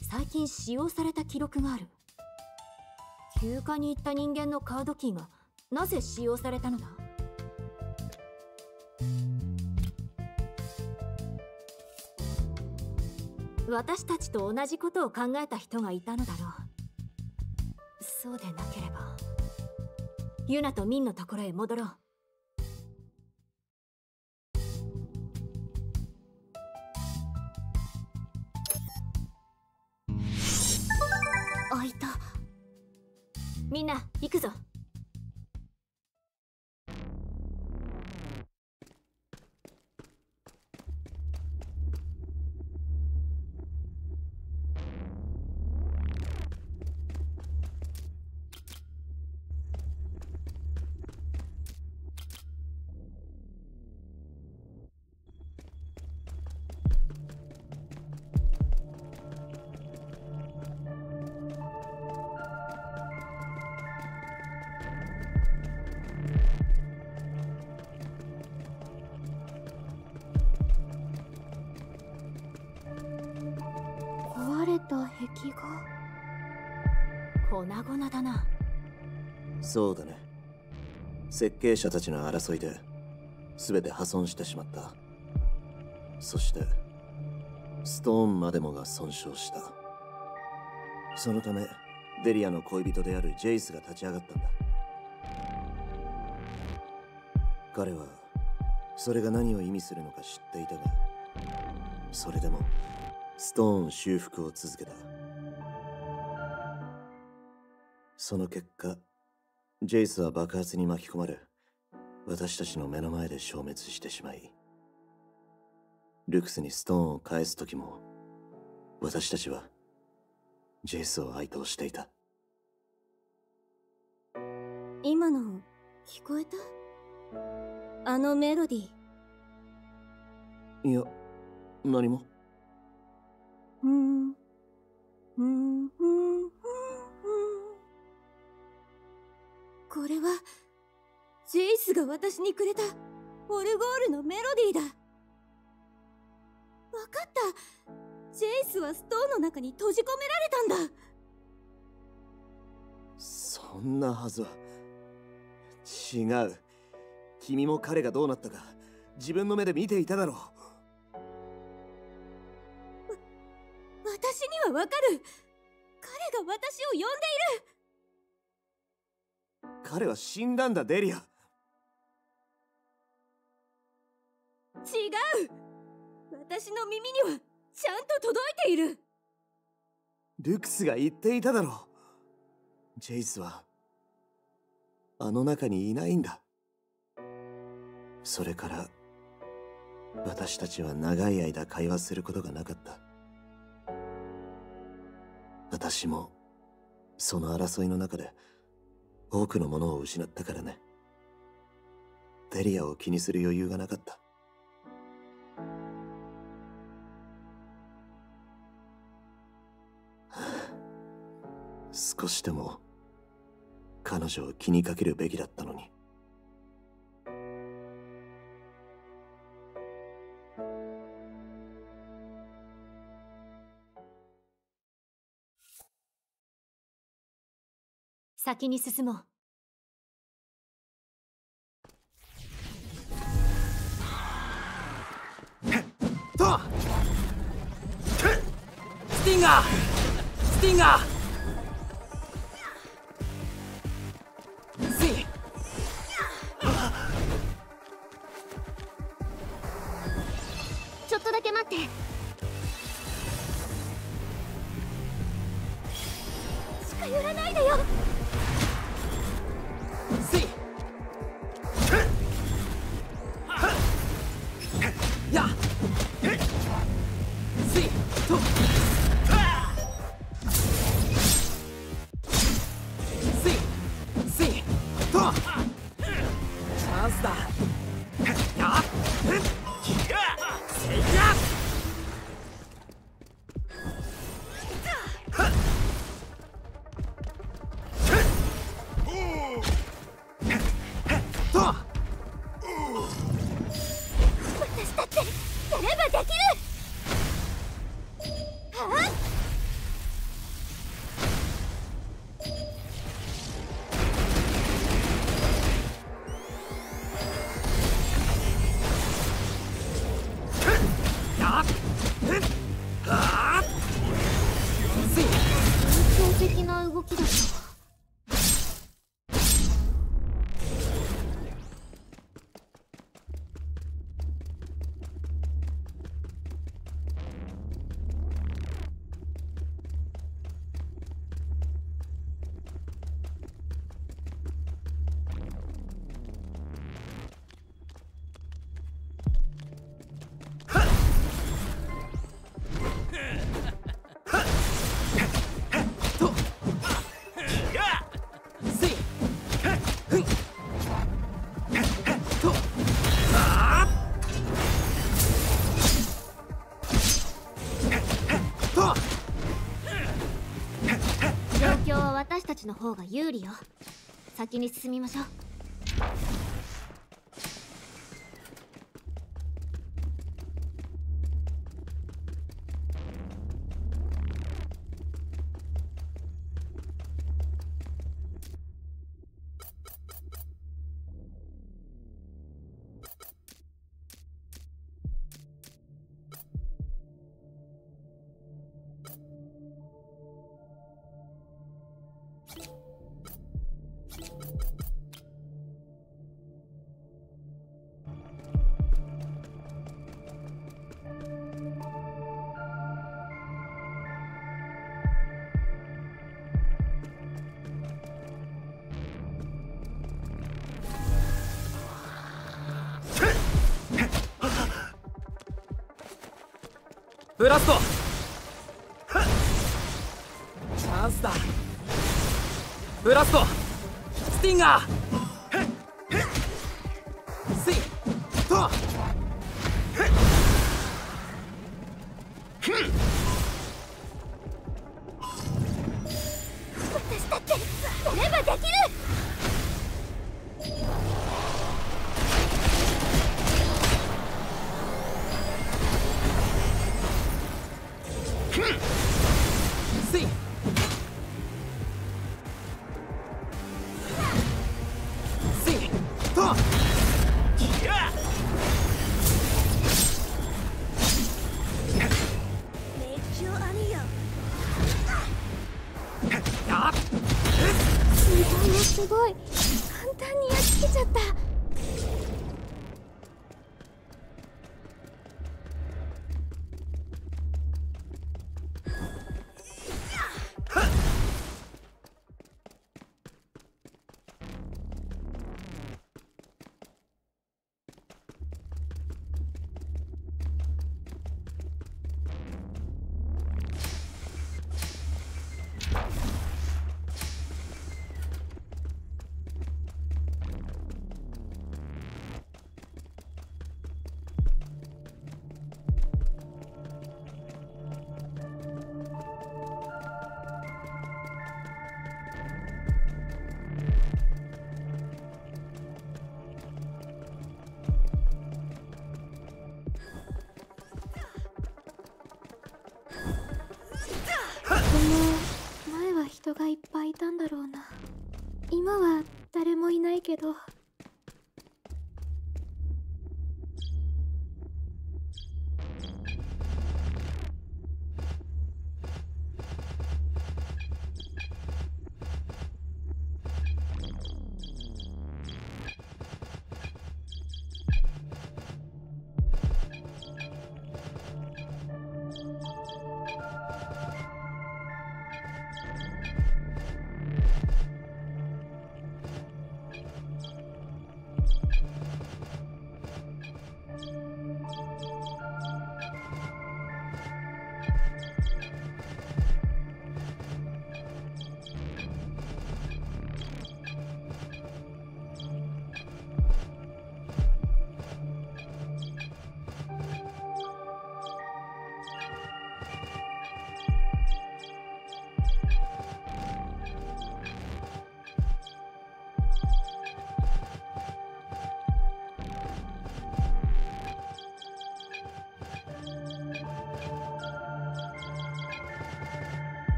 S5: 最近使用された記録がある。休暇に行った人間のカードキーがなぜ使用されたのだ？私たちと同じことを考えた人がいたのだろう。そうでなければユナとミンのところへ戻ろう。みんな行くぞ。
S1: 設計者たちの争いで全て破損してしまった。そしてストーンまでもが損傷した。そのためデリアの恋人であるジェイスが立ち上がったんだ。彼はそれが何を意味するのか知っていたがそれでもストーン修復を続けた。その結果ジェイスは爆発に巻き込まれ私たちの目の前で消滅してしまいルクスにストーンを返す時も私たちはジェイスを愛悼していた。
S6: 今の聞こえた？あのメロディー。
S1: いや何も。
S6: うんうんうんこれはジェイスが私にくれたオルゴールのメロディーだ。わかった。ジェイスはストーンの中に閉じ込められたんだ。
S1: そんなはずは。違う。君も彼がどうなったか自分の目で見ていただろう。
S6: 私にはわかる。彼が私を呼んでいる
S1: 彼は死んだんだデリア。
S6: 違う。私の耳にはちゃんと届いている。
S1: ルクスが言っていただろう。ジェイスはあの中にいないんだ。それから私たちは長い間会話することがなかった。私もその争いの中で多くのものを失ったからね。デリアを気にする余裕がなかった。(sighs) 少しでも彼女を気にかけるべきだったのに。
S5: 先に進もう。
S7: とスティンガースティンガースイ
S4: ちょっとだけ待って。
S6: 近寄らないでよ。
S4: ちの方が有利よ。先に進みましょう。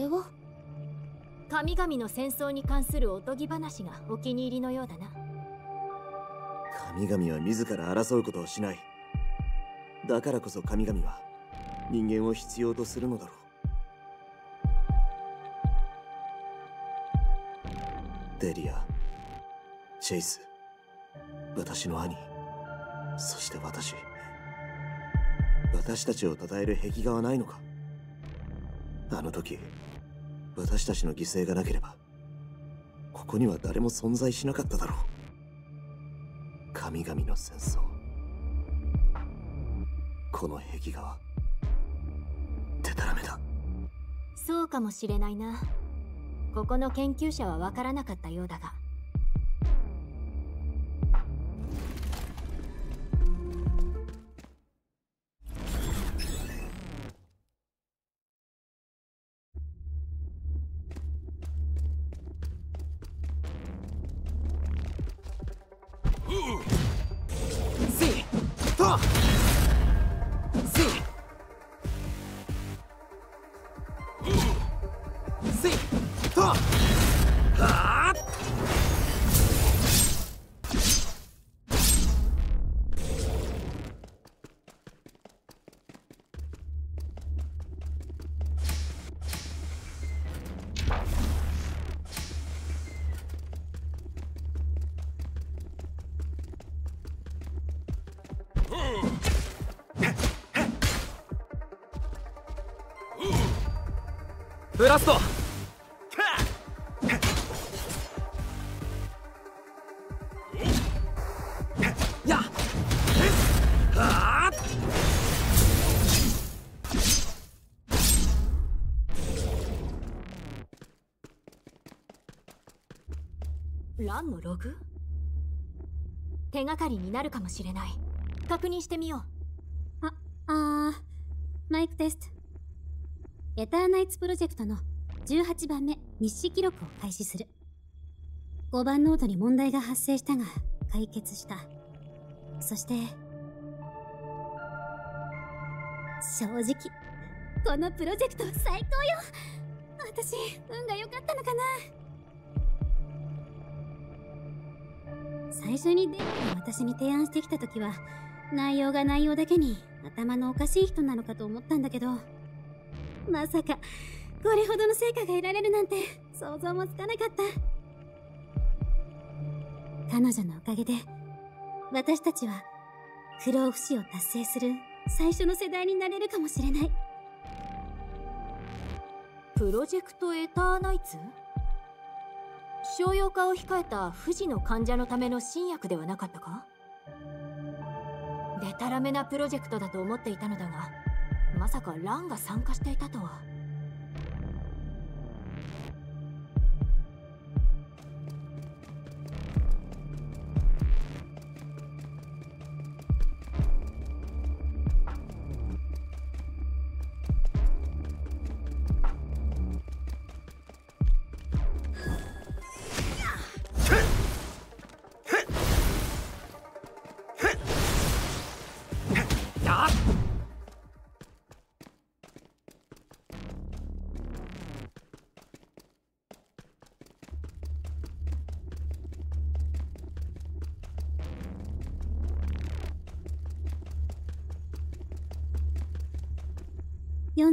S3: れ
S4: は
S5: 神々の戦争に関するおとぎ話がお気に入りのようだな。
S1: 神々は自ら争うことをしない。だからこそ神々は人間を必要とするのだろう。デリアチェイス私の兄そして私。私たちを称える壁画はないのか？私たちの犠牲がなければここには誰も存在しなかっただろう。神々の戦争。この壁画はデタラメだ。
S5: そうかもしれないな。ここの研究者は分からなかったようだが。
S7: ブラスト
S5: ランのログ手がかりになるかもしれない確認してみよう
S10: あ、あ、マイクテスト。エターナイツプロジェクトの18番目日誌記録を開始する。5番ノートに問題が発生したが解決した。そして、正直、このプロジェクト最高よ私、運が良かったのかな最初にデイが私に提案してきた時は内容が内容だけに頭のおかしい人なのかと思ったんだけどまさかこれほどの成果が得られるなんて想像もつかなかった。彼女のおかげで私たちは不老不死を達成する最初の世代になれるかもしれない。
S5: プロジェクトエターナイツ？商用化を控えた不治の患者のための新薬ではなかったか？デタラメなプロジェクトだと思っていたのだがまさかランが参加していたとは。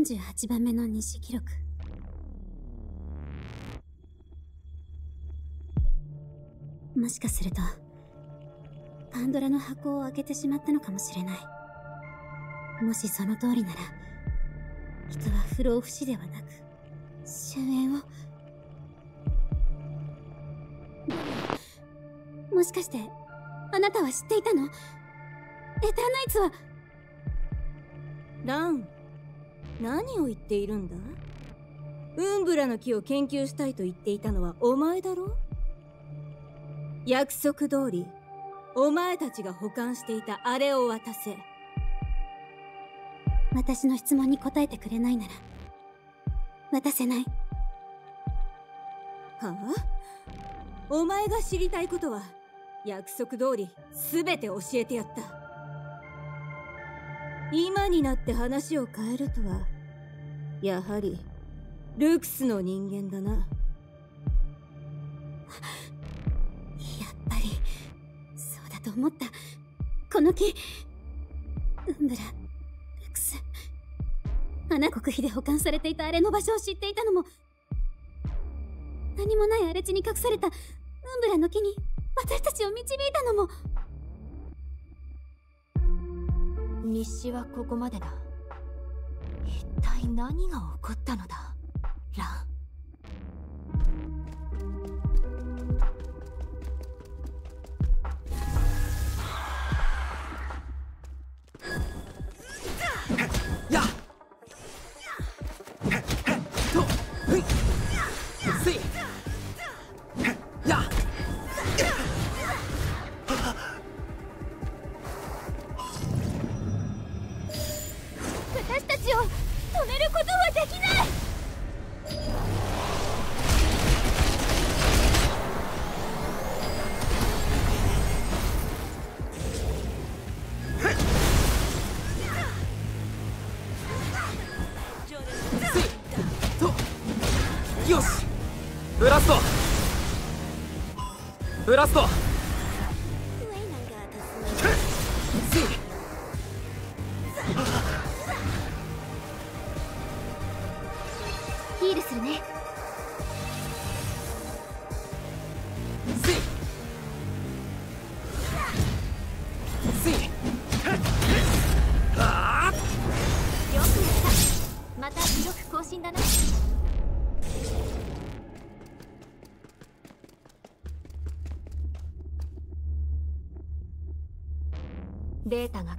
S10: 48番目の日誌記録。もしかするとパンドラの箱を開けてしまったのかもしれない。もしその通りなら人は不老不死ではなく終焉を。もしかしてあなたは知っていたの？エターナイツは？
S6: ラン。何を言っているんだ？ウンブラの木を研究したいと言っていたのはお前だろ？約束通りお前たちが保管していたあれを渡せ。
S10: 私の質問に答えてくれないなら渡せない。
S6: はあ？お前が知りたいことは約束通り全て教えてやった今になって話を変えるとはやはりルクスの人間だな。
S10: やっぱりそうだと思った。この木ウンブラルクス。花国費で保管されていたあれの場所を知っていたのも何もない荒地に隠されたウンブラの木に私たちを導いたのも。
S5: 日誌はここまでだ。一体何が起こったのだ？ラン。
S7: ラスト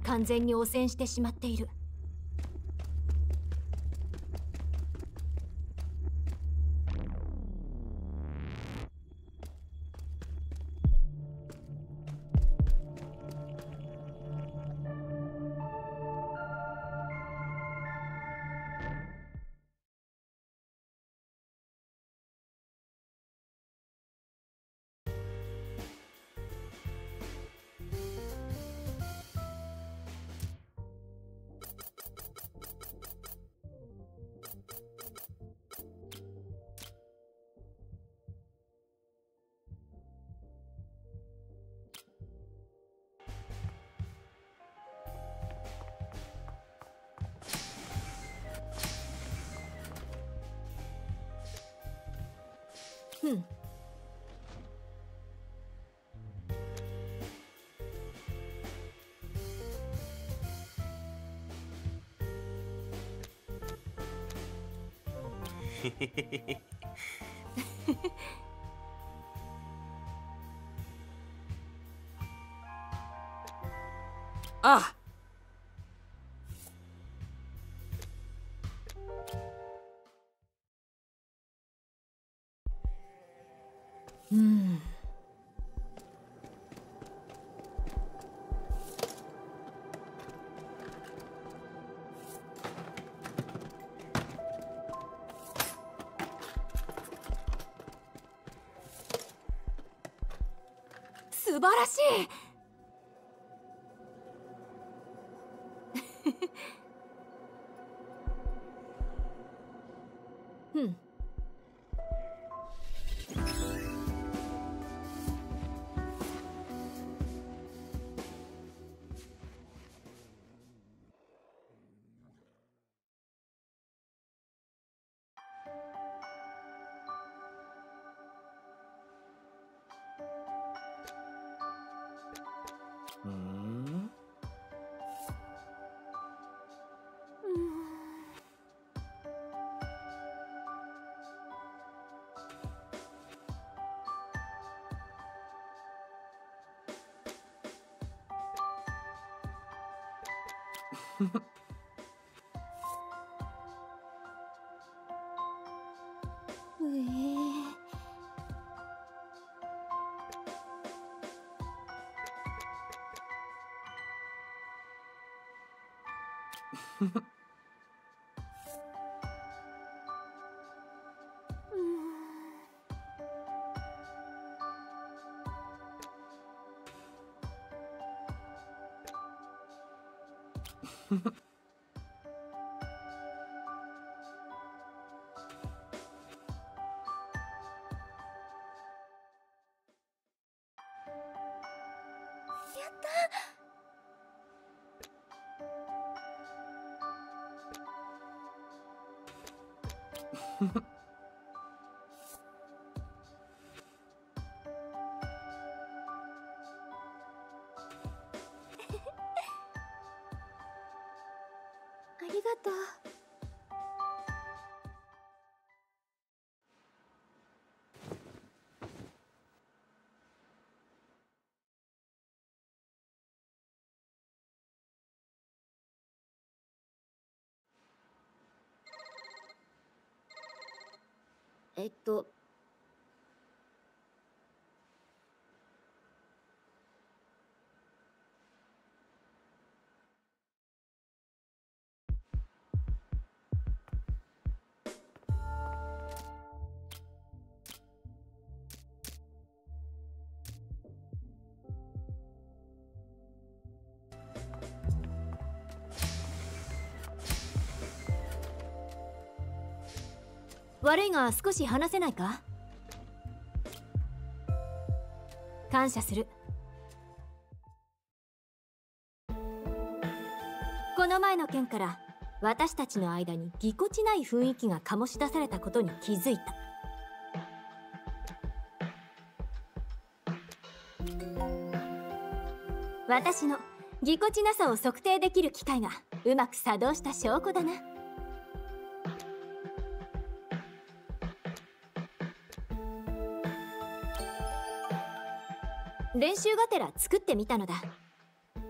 S5: 完全に汚染してしまっている。らしい。(laughs) う (laughs)
S3: え (laughs)
S4: ありがとう。と
S5: 悪いが少し話せないか？感謝する。この前の件から私たちの間にぎこちない雰囲気が醸し出されたことに気づいた。私のぎこちなさを測定できる機械がうまく作動した証拠だな。練習がてら作ってみたのだ。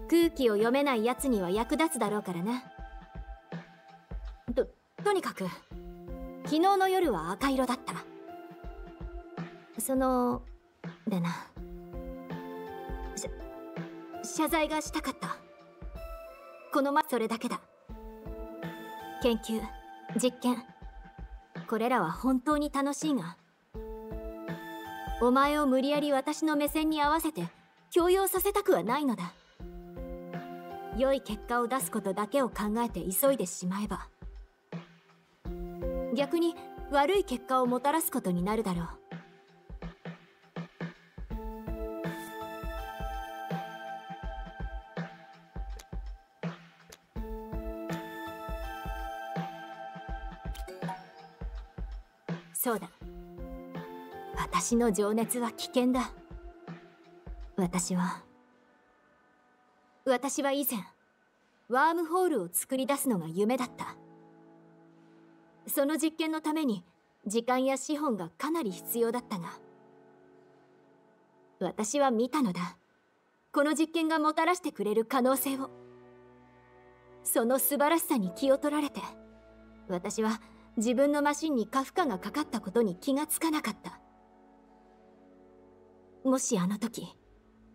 S5: 空気を読めないやつには役立つだろうからな。ととにかく昨日の夜は赤色だった。そのでな。謝罪がしたかった。このまそれだけだ。研究実験。これらは本当に楽しいがお前を無理やり私の目線に合わせて強要させたくはないのだ。良い結果を出すことだけを考えて急いでしまえば逆に悪い結果をもたらすことになるだろう。そうだ。私の情熱は危険だ。私は私は以前ワームホールを作り出すのが夢だった。その実験のために時間や資本がかなり必要だったが私は見たのだ。この実験がもたらしてくれる可能性を。その素晴らしさに気を取られて私は自分のマシンに過負荷がかかったことに気がつかなかった。もしあの時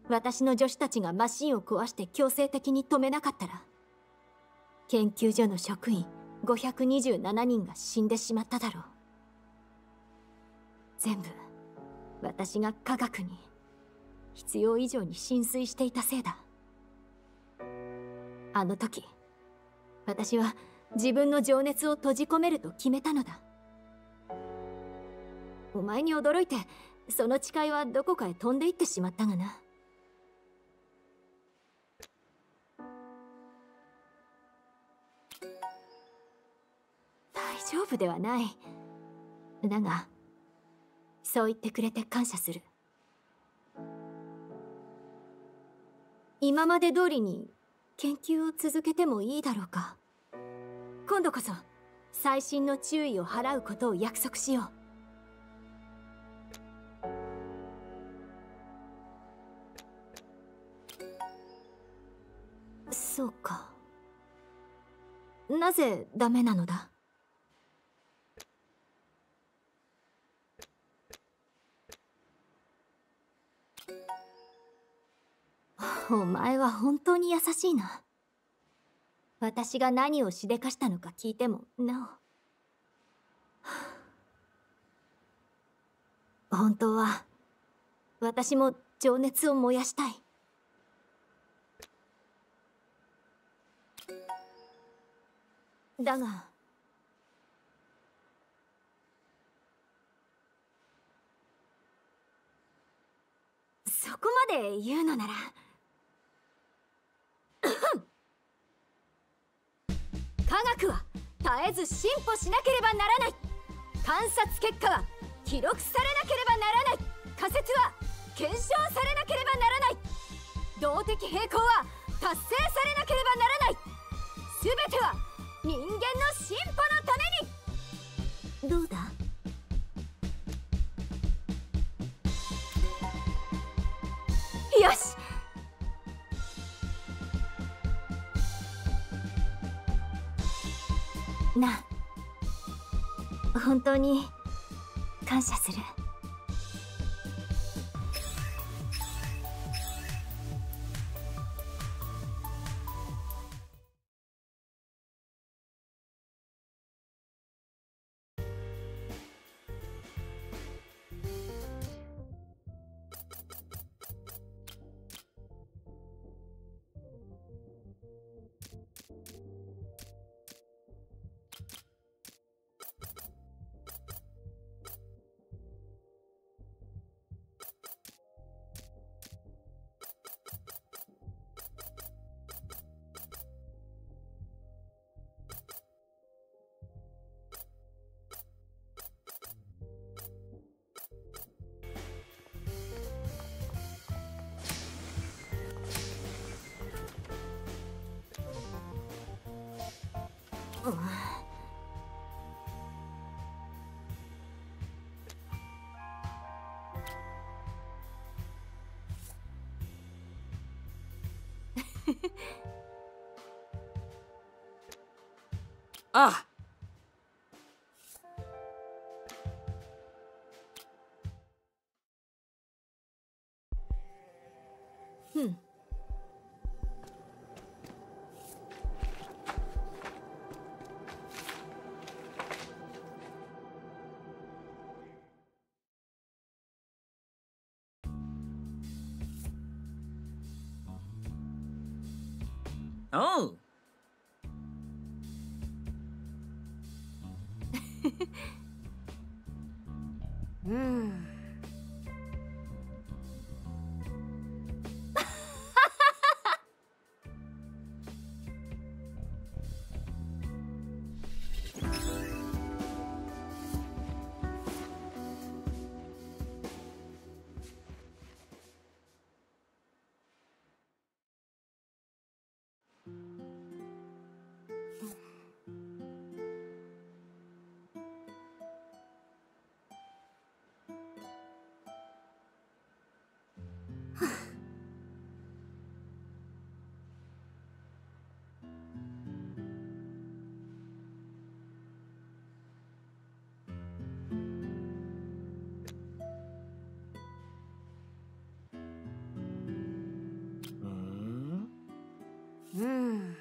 S5: 私の助手たちがマシンを壊して強制的に止めなかったら研究所の職員527人が死んでしまっただろう。全部私が科学に必要以上に浸水していたせいだ。あの時私は自分の情熱を閉じ込めると決めたのだ。お前に驚いてその誓いはどこかへ飛んでいってしまったがな。大丈夫ではない。だがそう言ってくれて感謝する。今まで通りに研究を続けてもいいだろうか。今度こそ細心の注意を払うことを約束しよう。そうか。なぜダメなのだ？お前は本当に優しいな。私が何をしでかしたのか聞いてもなお。本当は私も情熱を燃やしたい。だが。そこまで言うのなら。(coughs) 科学は絶えず進歩しなければならない。観察結果は記録されなければならない。仮説は検証されなければならない。動的平衡は達成されなければならない。全ては人間の進歩のために。
S6: どうだ？
S5: よし。なあ。本当に感謝する (laughs)
S7: あ
S5: うん。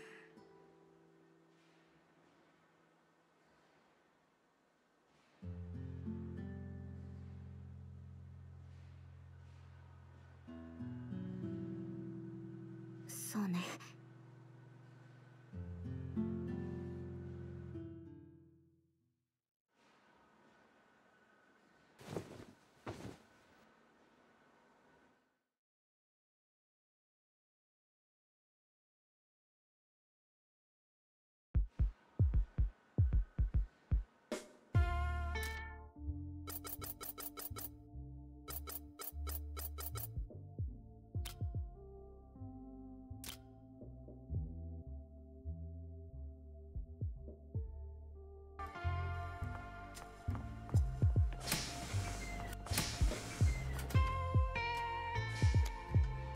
S3: そうね。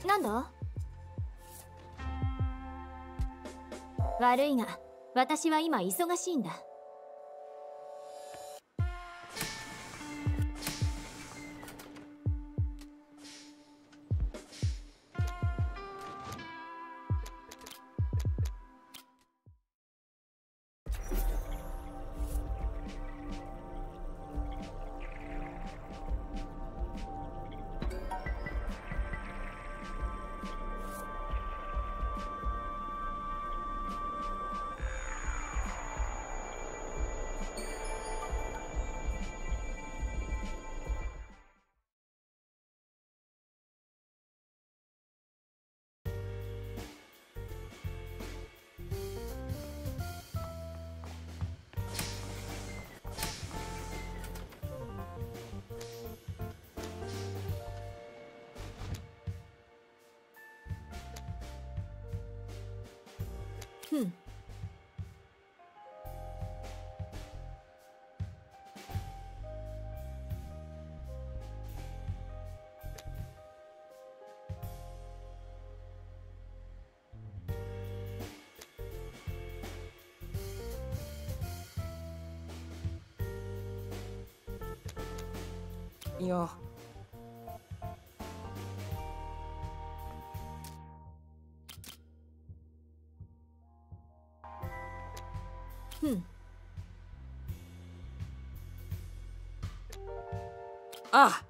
S5: なんだ？悪いが私は今忙しいんだ。
S8: あ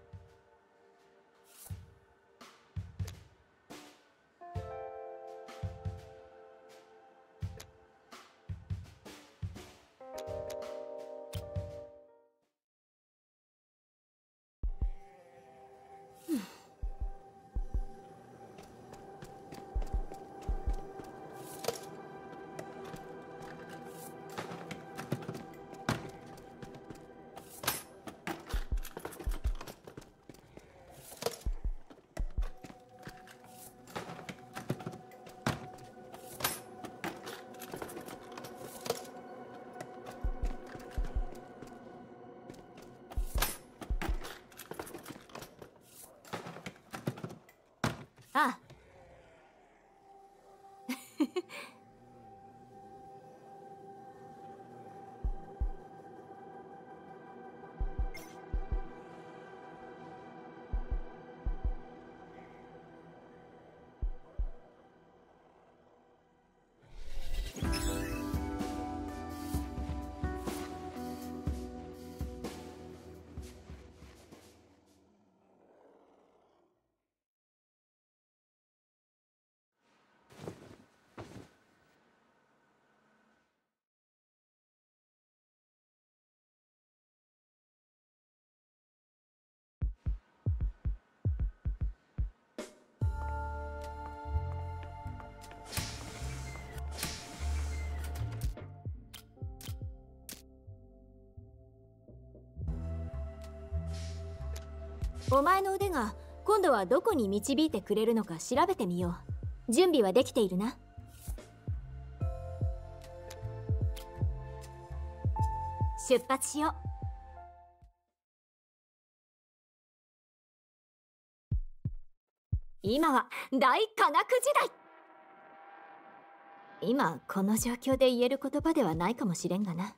S5: お前の腕が今度はどこに導いてくれるのか調べてみよう。準備はできているな。出発しよう。今は大科学時代。今この状況で言える言葉ではないかもしれんがな。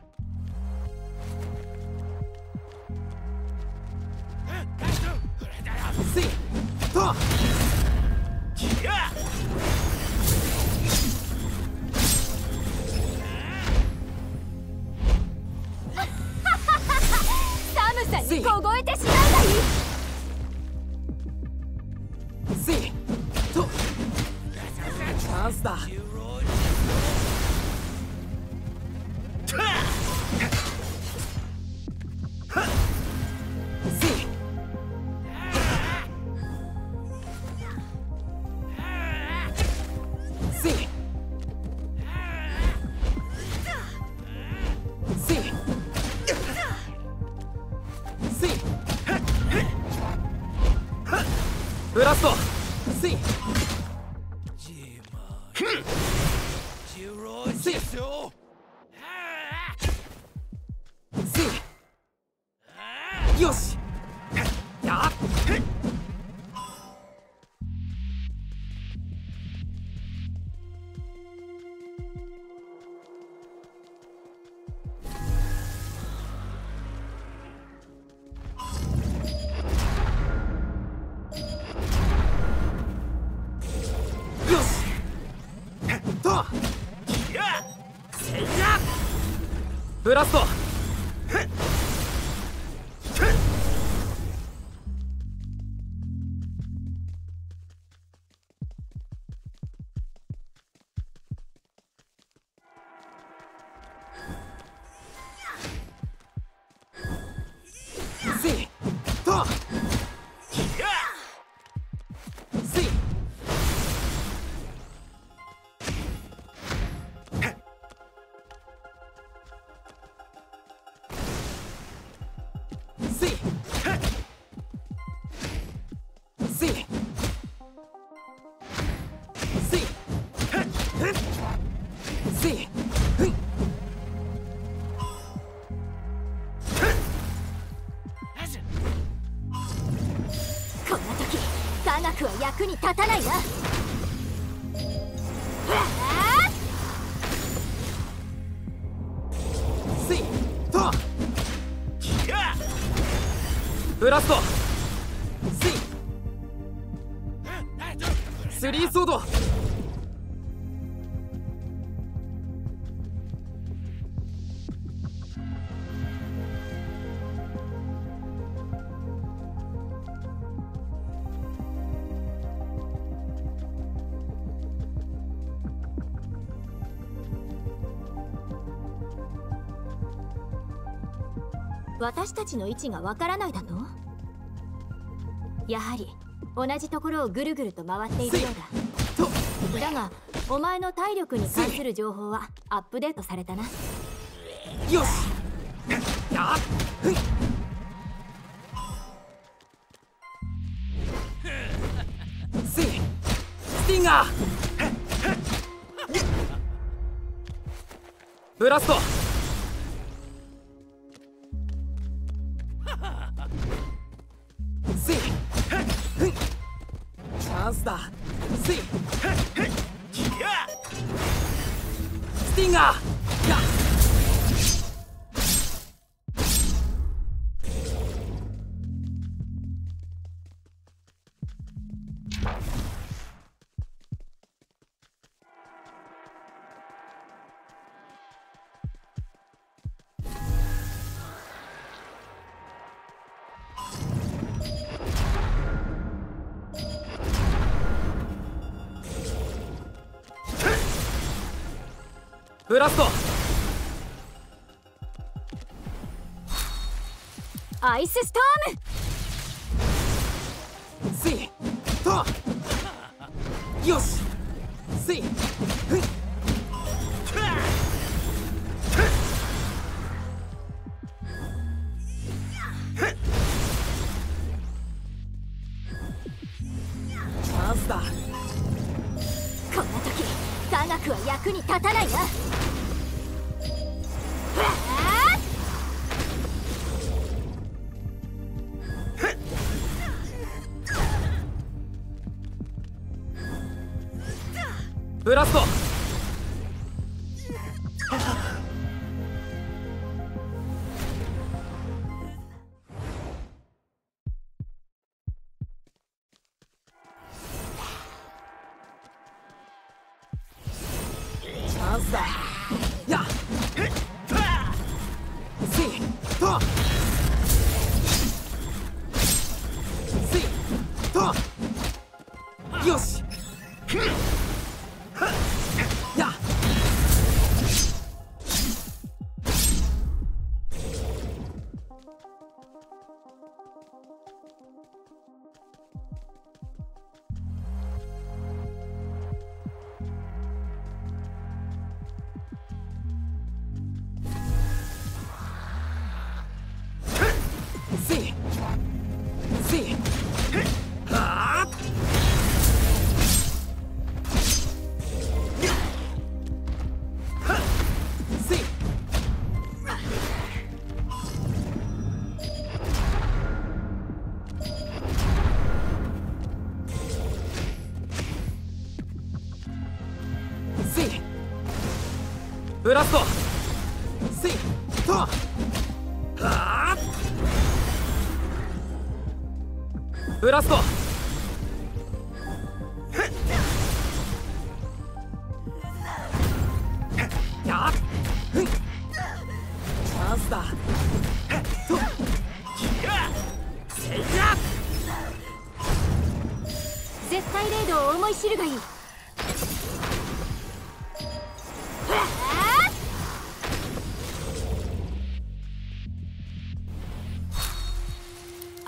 S5: 寒さに凍えてしまうがいい
S8: せいとチャンスだ
S5: 役に立たないな私たちの位置がわからないだとやはり同じところをぐるぐると回っているようだ。だがお前の体力に関する情報はアップデートされたな。
S8: よし。やっふんせい。スティンガー。ブラスト。ラスト。
S5: アイスストーム。
S8: せいとよし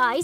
S5: アイ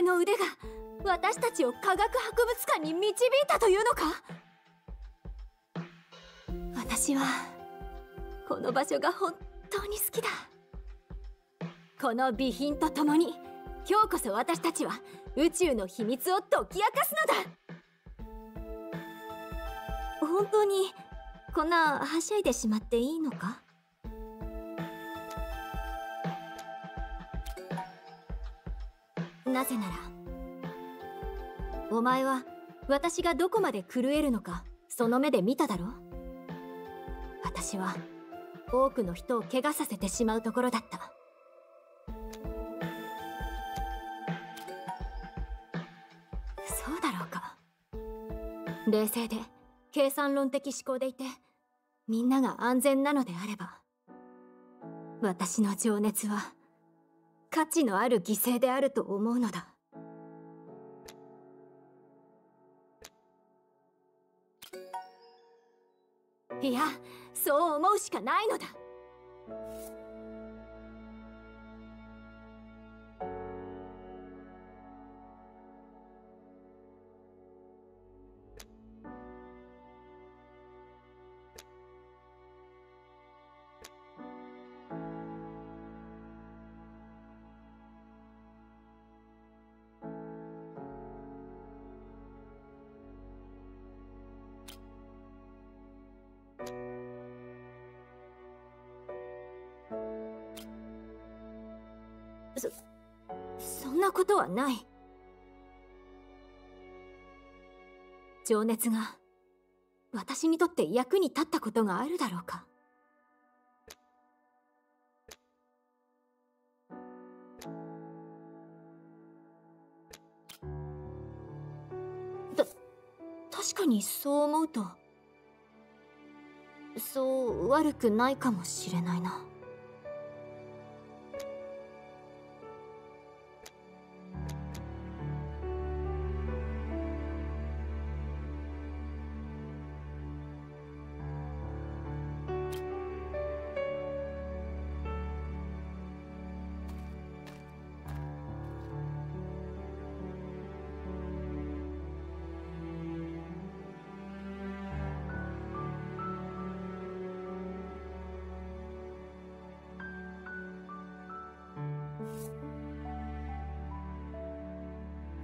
S5: 前の腕が私たちを科学博物館に導いたというのか？私はこの場所が本当に好きだ。この備品とともに今日こそ私たちは宇宙の秘密を解き明かすのだ。本当にこんなはしゃいでしまっていいのか？なぜならお前は私がどこまで震えるのかその目で見ただろう。私は多くの人を怪我させてしまうところだった。そうだろうか。冷静で計算論的思考でいてみんなが安全なのであれば私の情熱は価値のある犠牲であると思うのだ。いやそう思うしかないのだ。ことはない。情熱が私にとって役に立ったことがあるだろうか。た確かにそう思うとそう悪くないかもしれないな。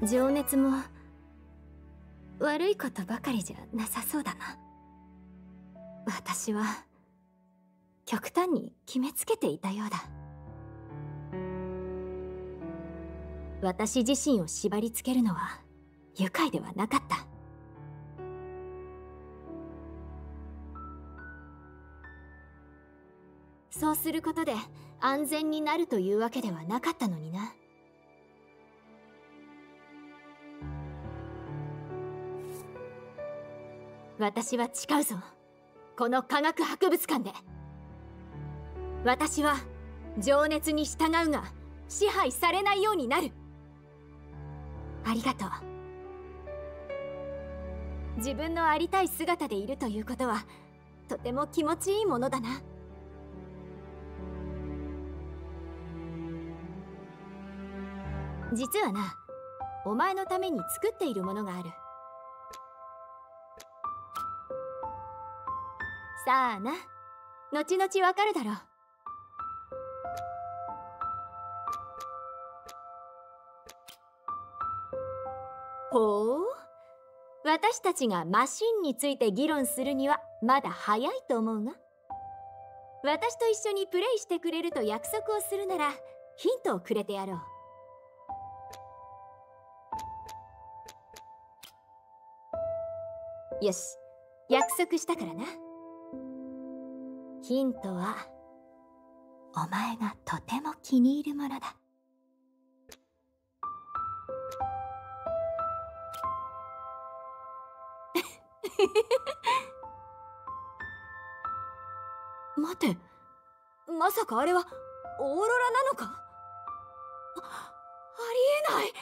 S5: 情熱も悪いことばかりじゃなさそうだな。私は極端に決めつけていたようだ。私自身を縛り付けるのは愉快ではなかった。そうすることで安全になるというわけではなかったのにな。私は誓うぞ。この科学博物館で。私は情熱に従うが支配されないようになる。ありがとう。自分のありたい姿でいるということはとても気持ちいいものだな。実はなお前のために作っているものがある。さあな。後々わかるだろう。ほう？私たちがマシンについて議論するにはまだ早いと思うが。私と一緒にプレイしてくれると約束をするならヒントをくれてやろう。よし。約束したからな。ヒントはお前がとても気に入るものだ。(laughs) 待てまさかあれはオーロラなのか？あありえない。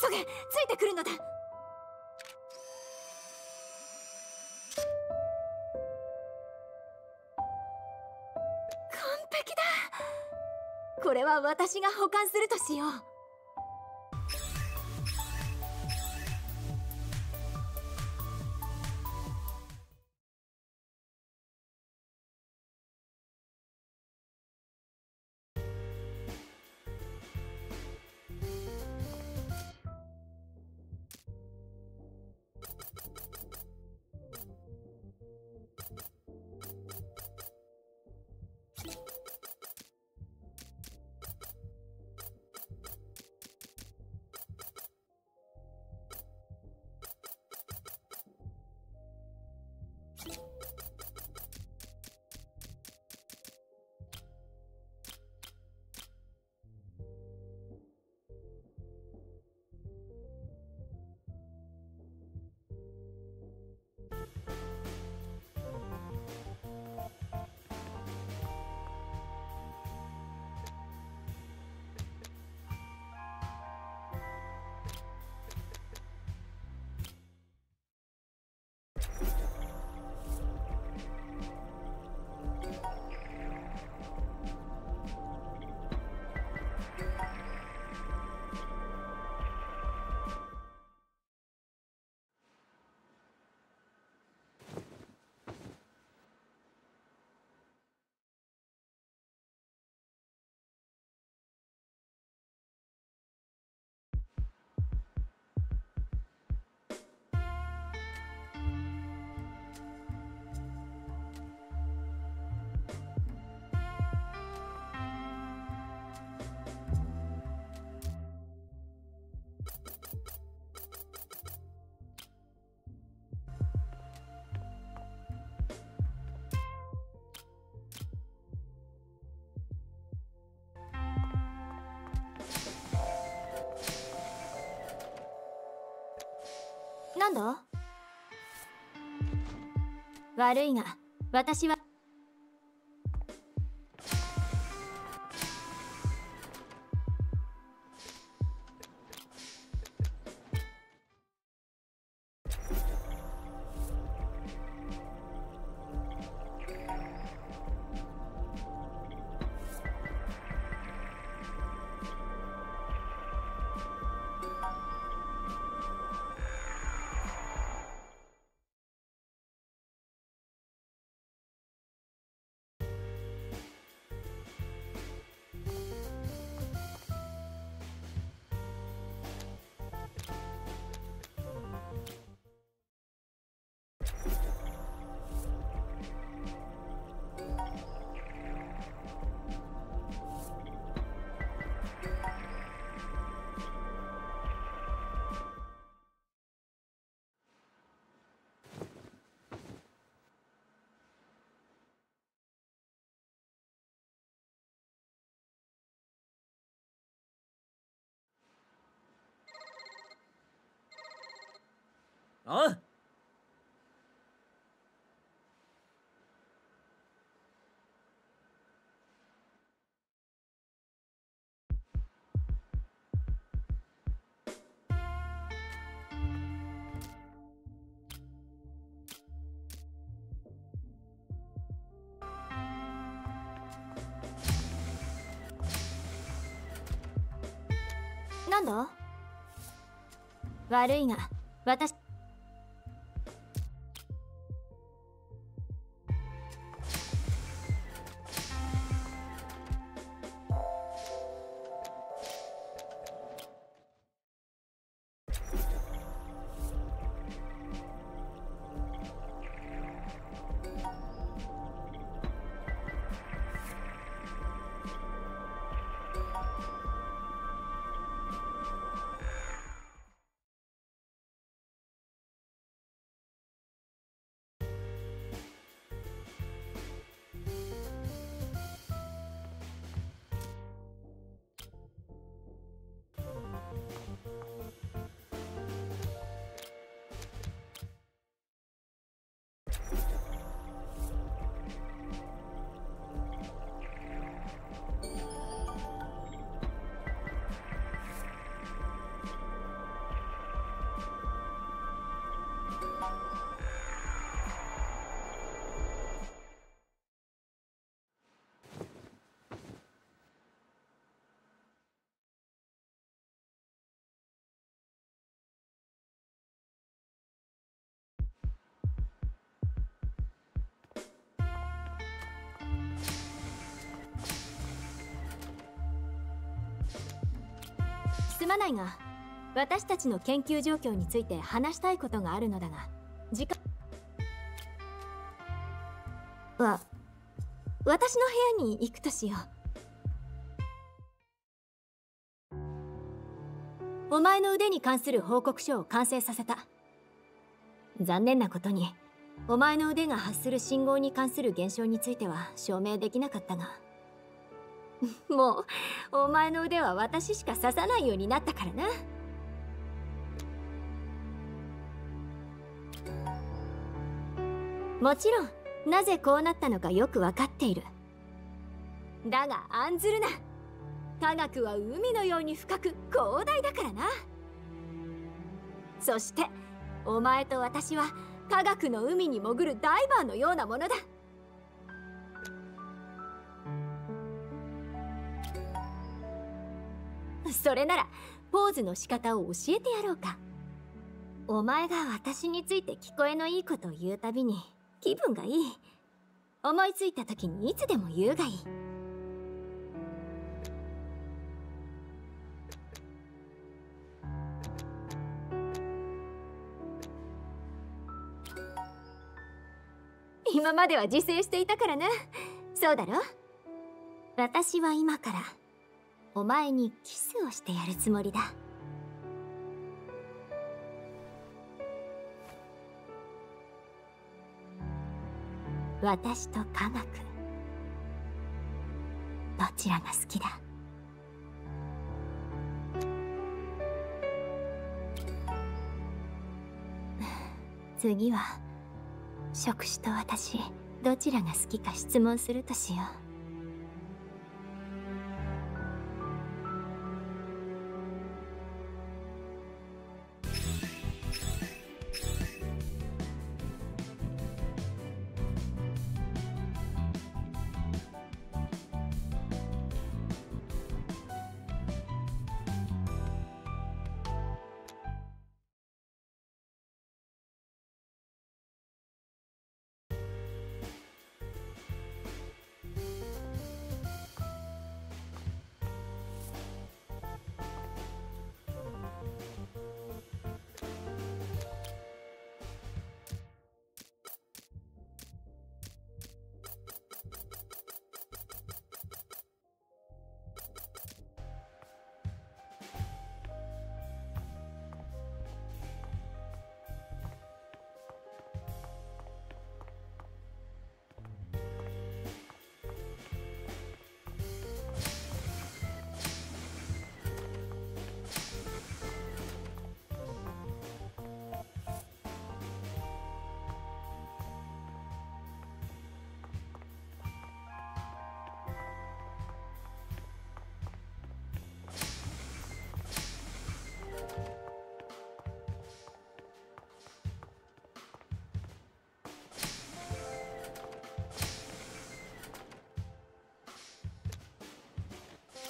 S5: 急げついてくるのだ。これは私が保管するとしよう。なんだ？悪いが私はんだ？悪いが私すまないが私たちの研究状況について話したいことがあるのだが時間。は私の部屋に行くとしよう。お前の腕に関する報告書を完成させた。残念なことにお前の腕が発する信号に関する現象については証明できなかったが (laughs) もうお前の腕は私しか刺さないようになったからな。もちろんなぜこうなったのかよくわかっている。だが案ずるな。科学は海のように深く広大だからな。そしてお前と私は科学の海に潜るダイバーのようなものだ。それならポーズの仕方を教えてやろうか。お前が私について聞こえのいいことを言うたびに気分がいい。思いついた時にいつでも言うがいい。今までは自制していたからな。そうだろ？私は今からお前にキスをしてやるつもりだ。私と科学。どちらが好きだ？(sighs) 次は職種と私どちらが好きか質問するとしよう。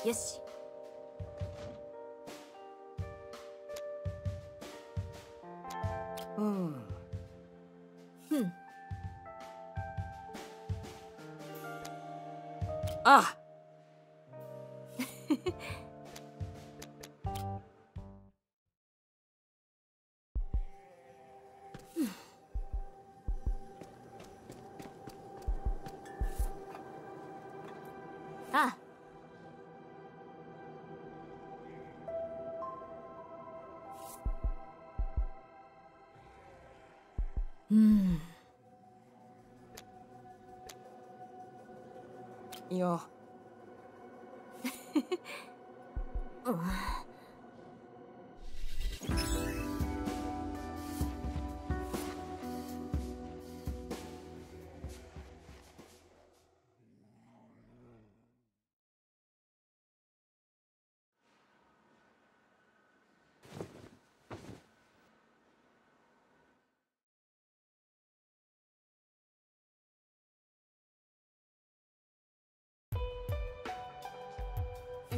S5: よし。うん。
S2: あ
S5: あい (laughs)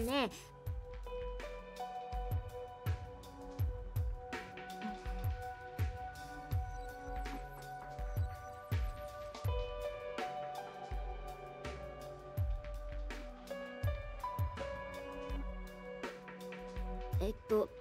S5: ね。
S4: えっと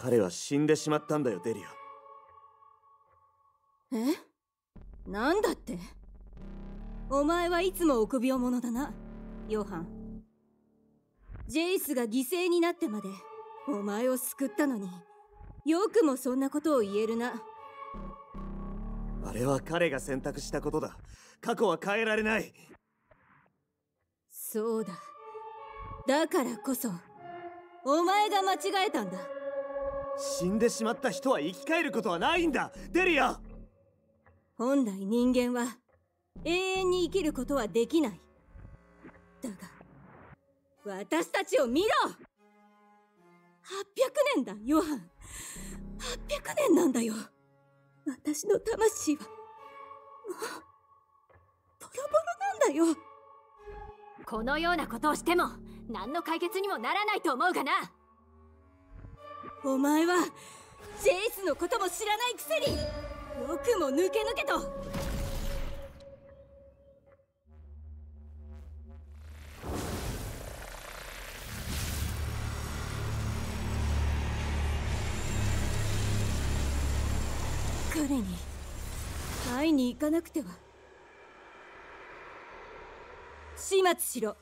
S1: 彼は死んでしまったんだよデリア。
S6: え？なんだって？お前はいつも臆病者だなヨハン。ジェイスが犠牲になってまでお前を救ったのによくもそんなことを言えるな。
S1: あれは彼が選択したことだ。過去は変えられない。
S6: そうだ。だからこそお前が間違えたんだ
S1: 死んでしまった人は生き返ることはないんだ。デリア。
S6: 本来人間は永遠に生きることはできない。だが私たちを見ろ。800年だヨハン。800年なんだよ。私の魂は。もうボロボロなんだよ。
S5: このようなことをしても何の解決にもならないと思うがな
S6: お前はジェイスのことも知らないくせによくも抜け抜けと。彼に会いに行かなくては。始末しろ。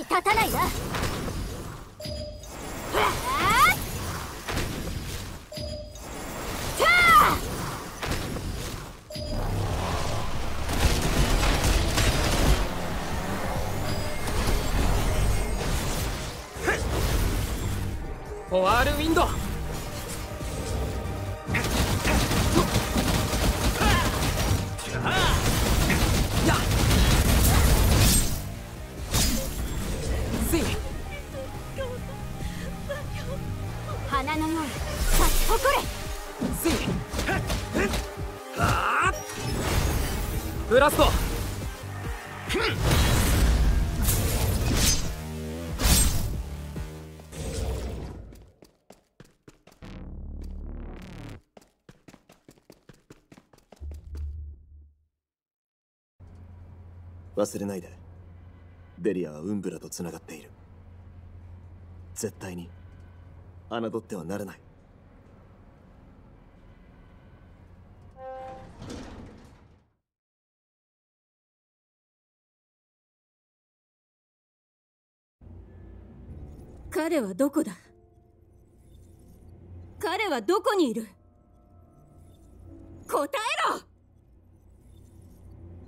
S5: に立たないわ。
S1: 忘れないで。デリアはウンブラと繋がっている。絶対に侮ってはならない。
S6: 彼はどこだ？彼はどこにいる？答え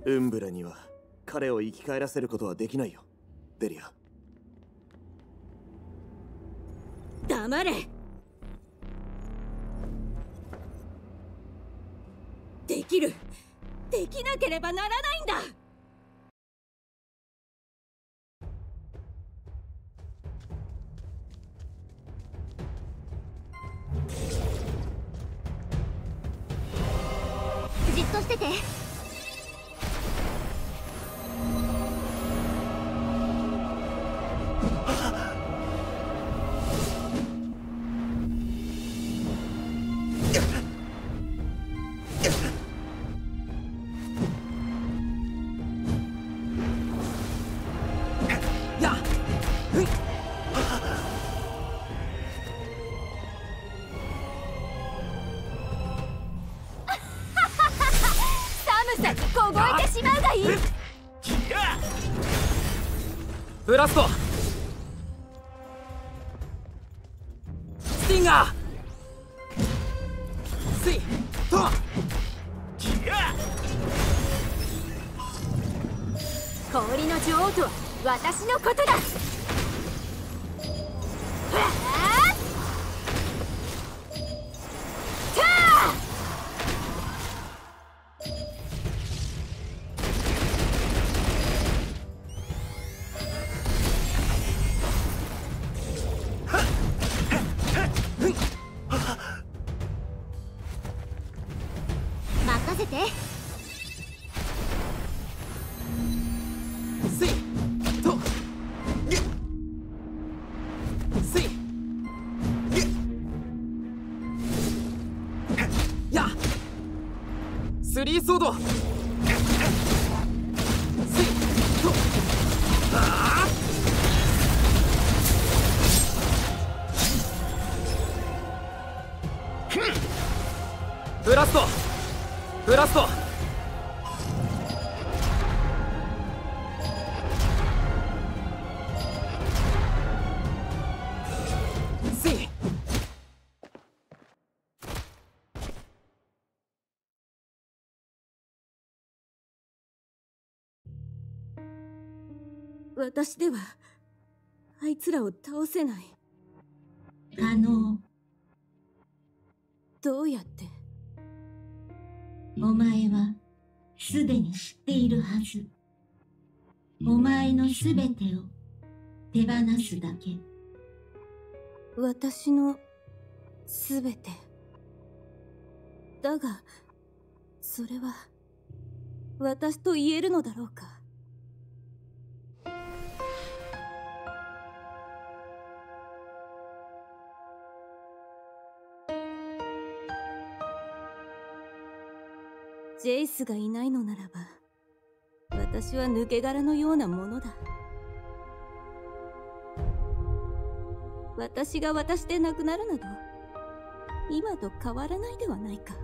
S6: ろ！
S1: ウンブラには彼を生き返らせることはできないよ。デリア。
S6: 黙れ。できる。できなければならないんだ。
S5: じっとしてて。
S8: スリ
S6: 私ではあいつらを倒せない。
S11: 可能
S6: どうやって？
S11: お前はすでに知っているはず。お前のすべてを手放すだけ。
S6: 私のすべて。だがそれは私と言えるのだろうか？ジェイスがいないのならば私は抜け殻のようなものだ。私が私でなくなるなど今と変わらないではないか。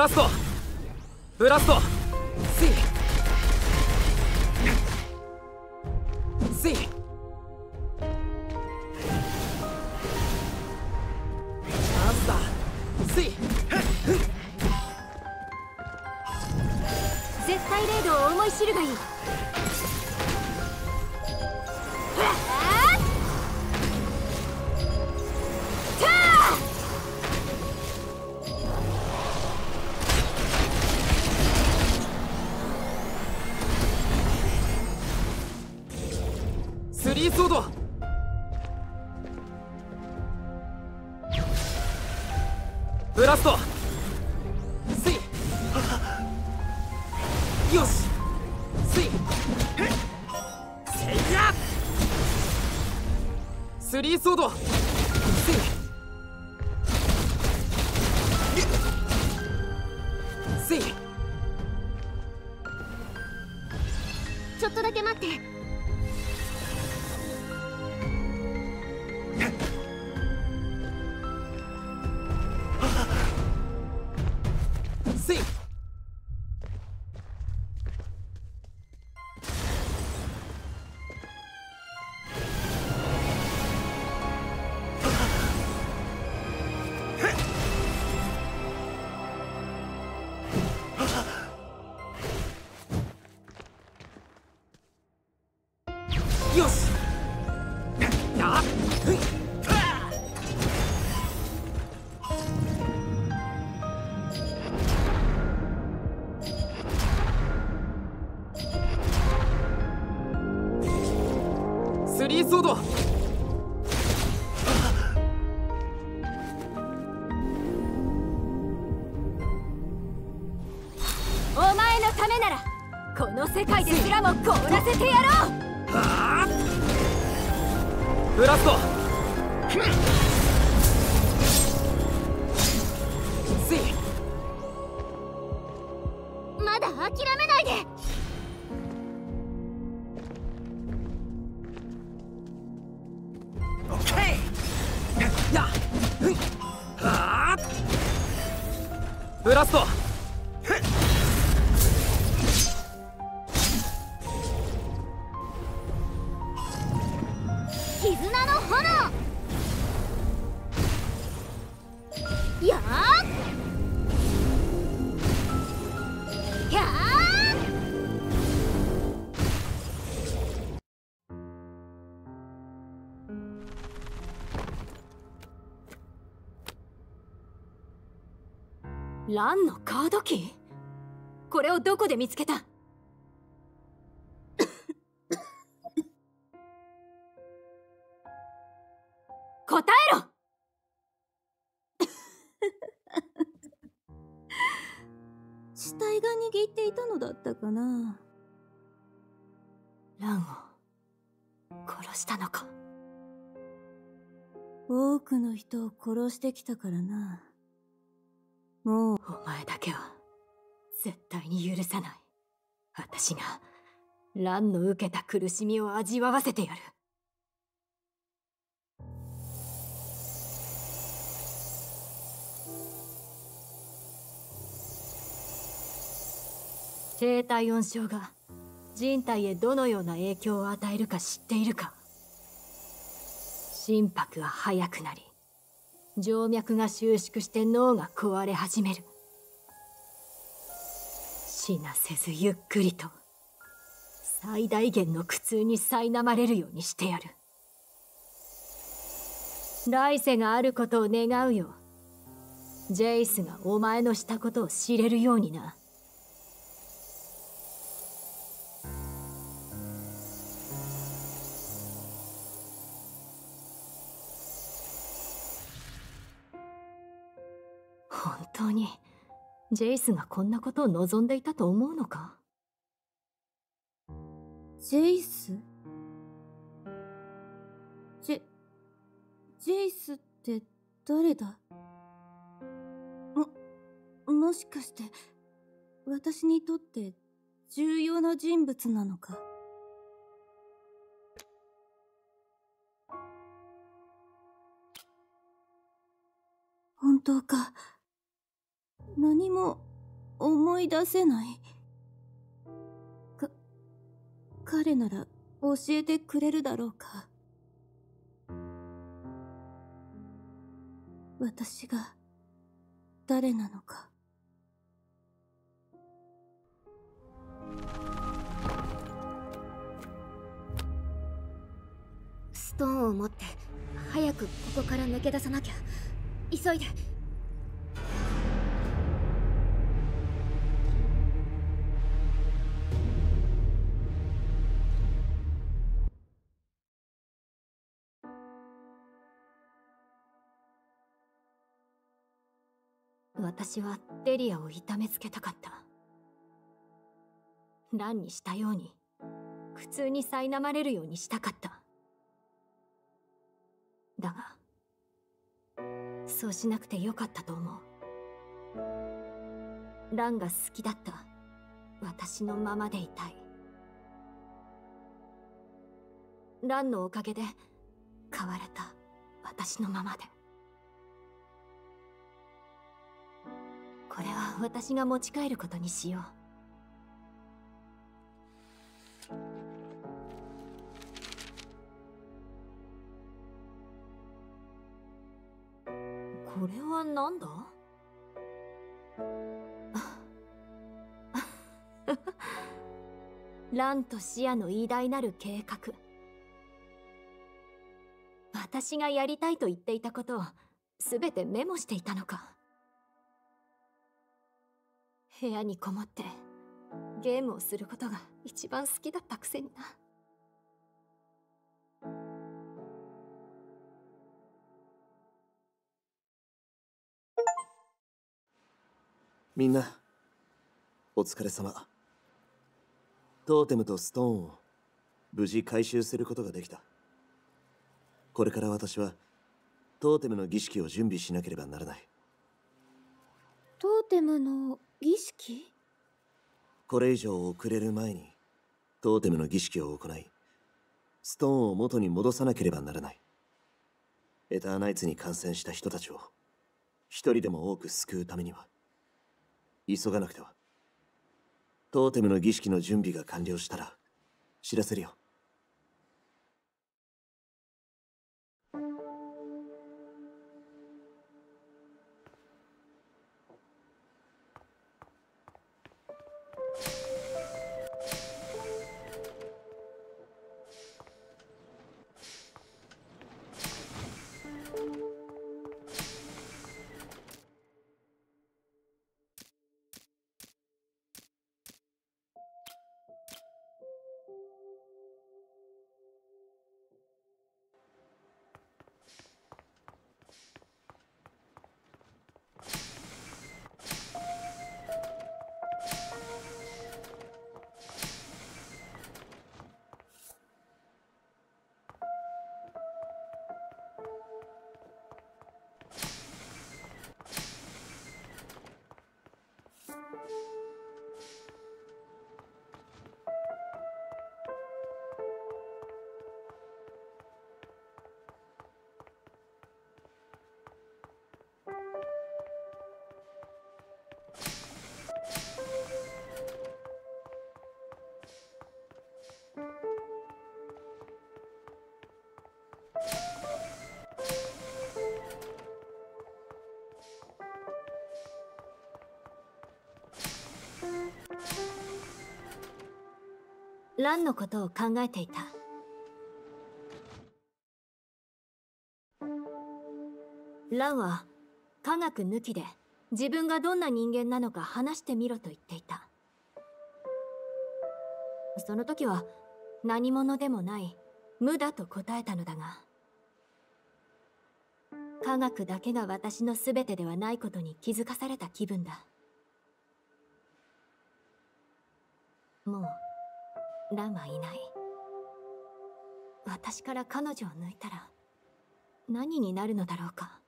S8: ラスト
S5: も凍
S2: ラ
S5: ンのカードキー？これをどこで見つけた？答えろ！
S6: 死体が握っていたのだったかな？
S5: ランを殺したのか？
S6: 多くの人を殺してきたからなもう
S5: お前だけは絶対に許さない。私がランの受けた苦しみを味わわせてやる。低体温症が人体へどのような影響を与えるか知っているか。心拍が速くなり静脈が収縮して脳が壊れ始める。死なせずゆっくりと最大限の苦痛に苛まれるようにしてやる。来世があることを願うよジェイスがお前のしたことを知れるようにな。ジェイスがこんなことを望んでいたと思うのか？
S6: ジェイス？ジェ、ジェイスって誰だ？も、もしかして、私にとって重要な人物なのか？本当か？何も思い出せない。か、彼なら教えてくれるだろうか。私が誰なのか。
S4: ストーンを持って早くここから抜け出さなきゃ急いで
S5: 私はデリアを痛めつけたかった。乱にしたように苦痛に苛まれるようにしたかった。だがそうしなくてよかったと思う。ランが好きだった私のままでいたい。ランのおかげで変われた私のままで。これは私が持ち帰ることにしよう。これは何だ？(laughs) ランとシアの偉大なる計画。私がやりたいと言っていたことを全てメモしていたのか？部屋にこもってゲームをすることが一番好きだったくせにな。
S1: みんなお疲れ様。トーテムとストーンを無事回収することができた。これから私はトーテムの儀式を準備しなければならない。
S4: トーテムの儀式？
S1: これ以上遅れる前にトーテムの儀式を行いストーンを元に戻さなければならない。エターナイツに感染した人たちを一人でも多く救うためには急がなくては。トーテムの儀式の準備が完了したら知らせるよ。
S5: ランのことを考えていた。ランは科学抜きで自分がどんな人間なのか話してみろと言っていた。その時は何者でもない無だと答えたのだが科学だけが私の全てではないことに気づかされた気分だ。もうランはいない。私から彼女を抜いたら何になるのだろうか。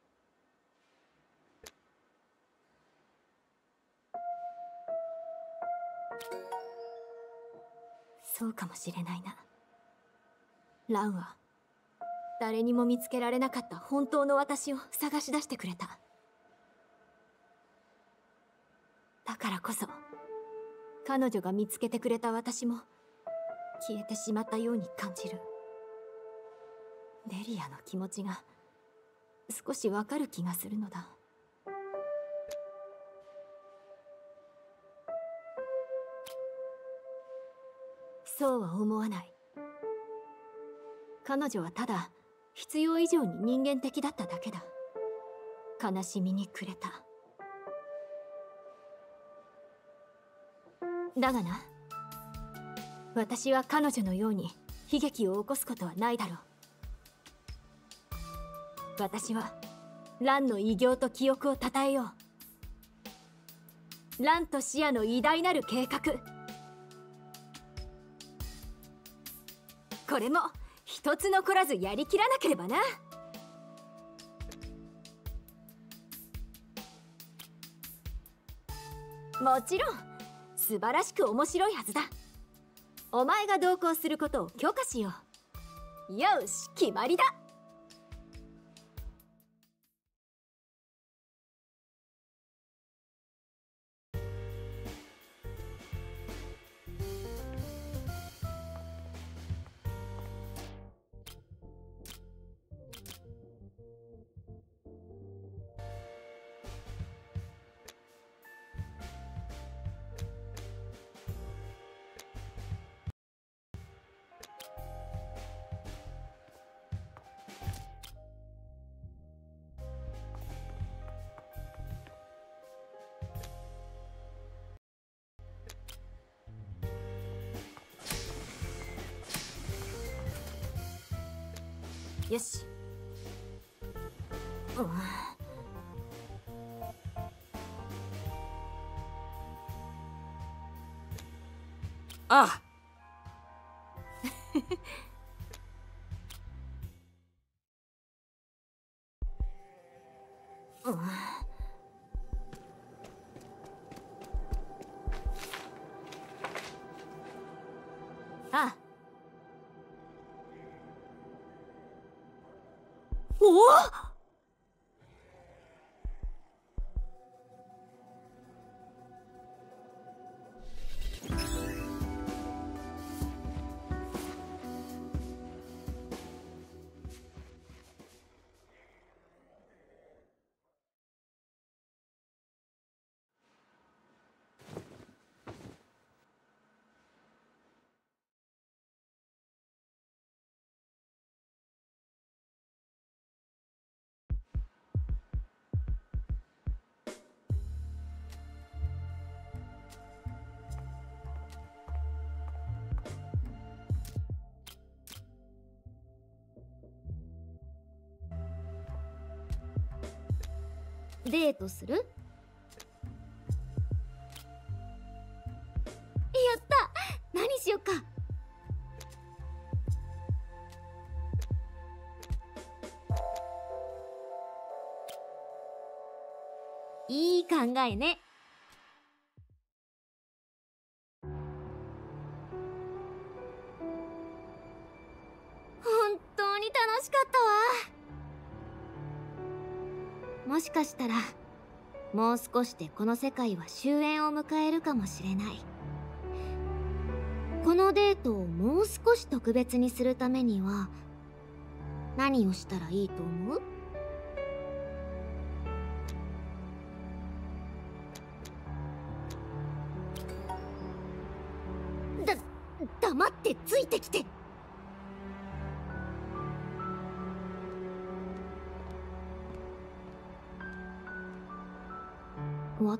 S5: そうかもしれないな。ランは誰にも見つけられなかった本当の私を探し出してくれた。だからこそ彼女が見つけてくれた私も消えてしまったように感じる。デリアの気持ちが少しわかる気がするのだ。そうは思わない。彼女はただ必要以上に人間的だっただけだ。悲しみに暮れた。だがな私は彼女のように悲劇を起こすことはないだろう。私はランの偉業と記憶を称えよう。ランとシアの偉大なる計画。これも一つ残らずやりきらなければな。もちろん素晴らしく面白いはずだ。お前が同行することを許可しよう。よし決まりだ。
S4: デートする？やった！何しよっか？いい考えね。もう少しでこの世界は終焉を迎えるかもしれない。このデートをもう少し特別にするためには何をしたらいいと思う？だ黙ってついてきて。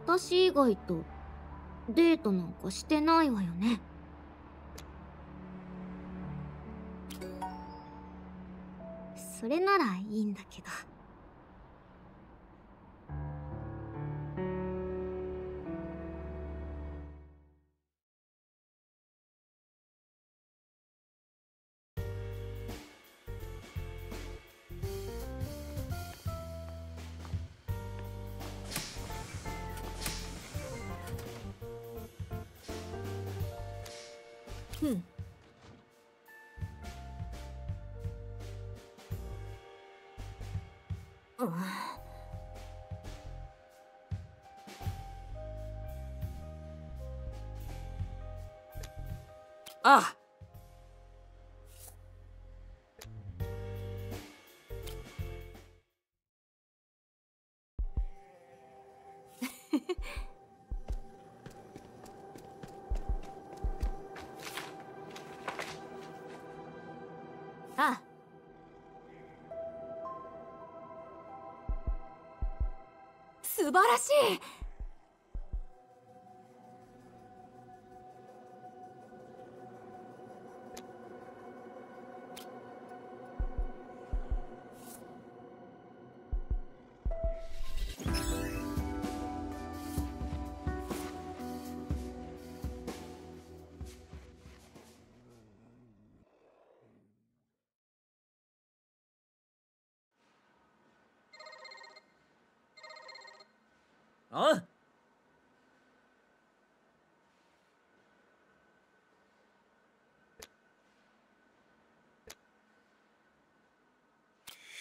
S4: 私以外とデートなんかしてないわよね。それならいいんだけど。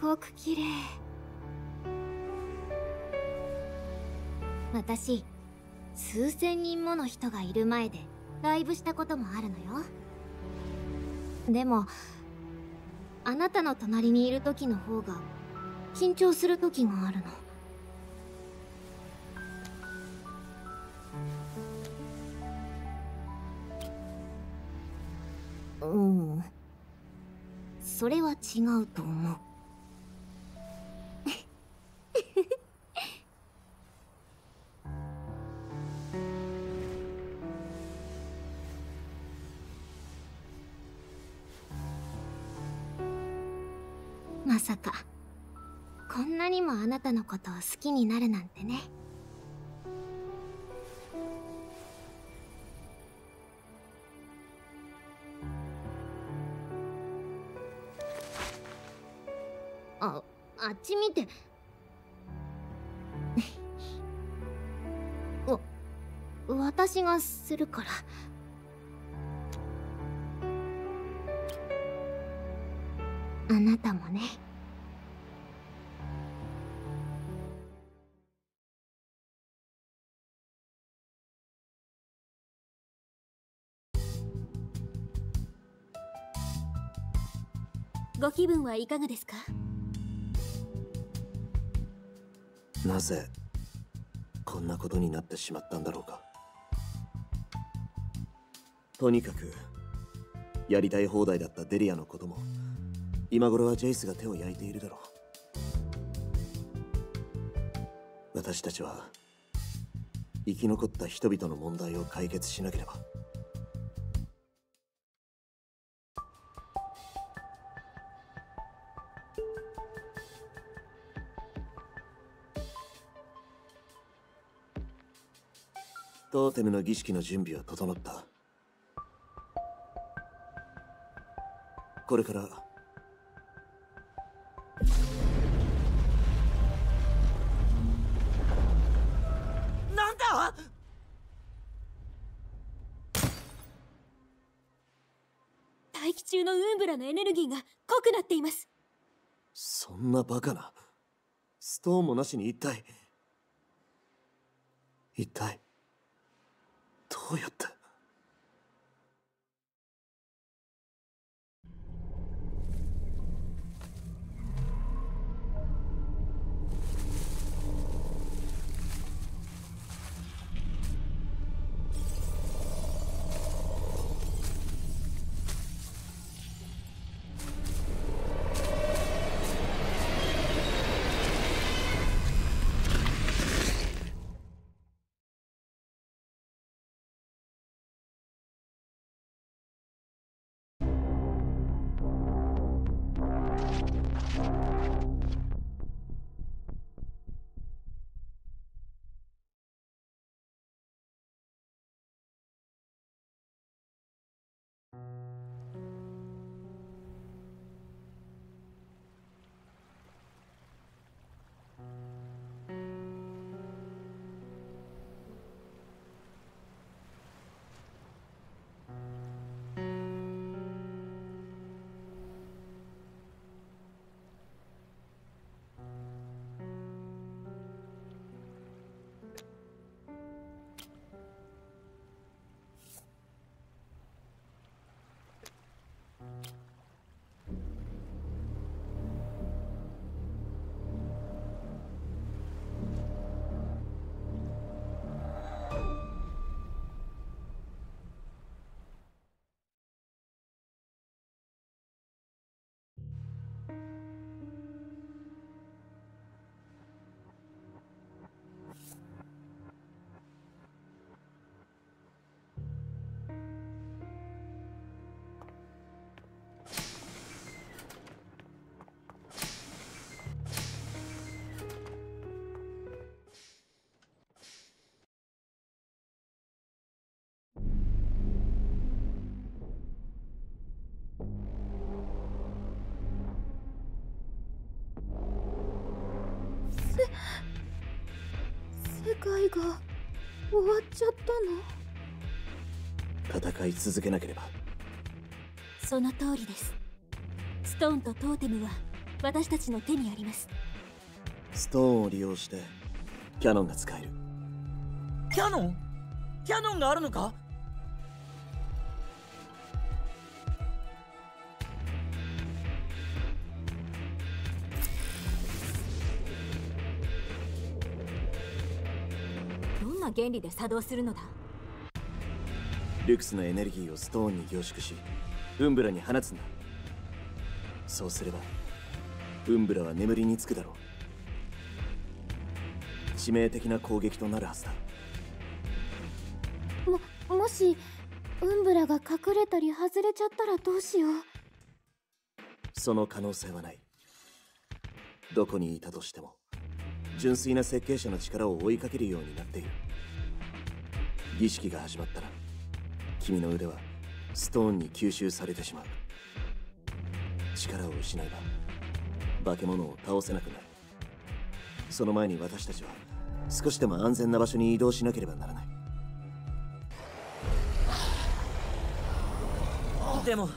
S4: ごく綺麗。私数千人もの人がいる前でライブしたこともあるのよ。でもあなたの隣にいる時の方が緊張する時があるの。うん。それは違うと思う。さか。こんなにもあなたのことを好きになるなんてね。ああっち見て。(laughs) わ私がするから。あなたもね。
S10: 気分はいかがですか？
S1: なぜこんなことになってしまったんだろうか。とにかくやりたい放題だったデリアのことも今頃はジェイスが手を焼いているだろう。私たちは生き残った人々の問題を解決しなければ。テムの儀式の準備は整った。これから。
S7: なんだ？
S6: 大気中のウンブラのエネルギーが濃くなっています。
S1: そんなバカな。ストーンもなしに一体。一体。どうやって
S9: いが終わっちゃったの？
S1: 戦い続けなければ。
S12: その通りです。ストーンとトーテムは私たちの手にあります。
S1: ストーンを利用してキャノンが使える。
S7: キャノン？キャノンがあるのか？
S8: 原理で作動するのだ。
S1: ルクスのエネルギーをストーンに凝縮しウンブラに放つんだ。そうすればウンブラは眠りにつくだろう。致命的な攻撃となるはずだ。
S9: ももしウンブラが隠れたり外れちゃったらどうしよう。
S1: その可能性はない。どこにいたとしても純粋な設計者の力を追いかけるようになっている儀式が始まったら君の腕はストーンに吸収されてしまう。力を失えば化け物を倒せなくなる。その前に私たちは少しでも安全な場所に移動しなければならない。
S7: でも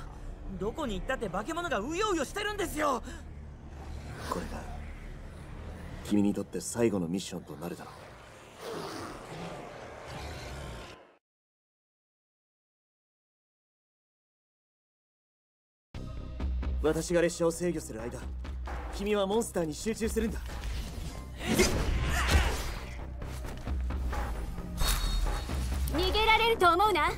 S7: どこに行ったって化け物がうようよしてるんですよ。
S1: これが君にとって最後のミッションとなるだろう私が列車を制御する間君はモンスターに集中するんだ。
S8: 逃げられると思うな。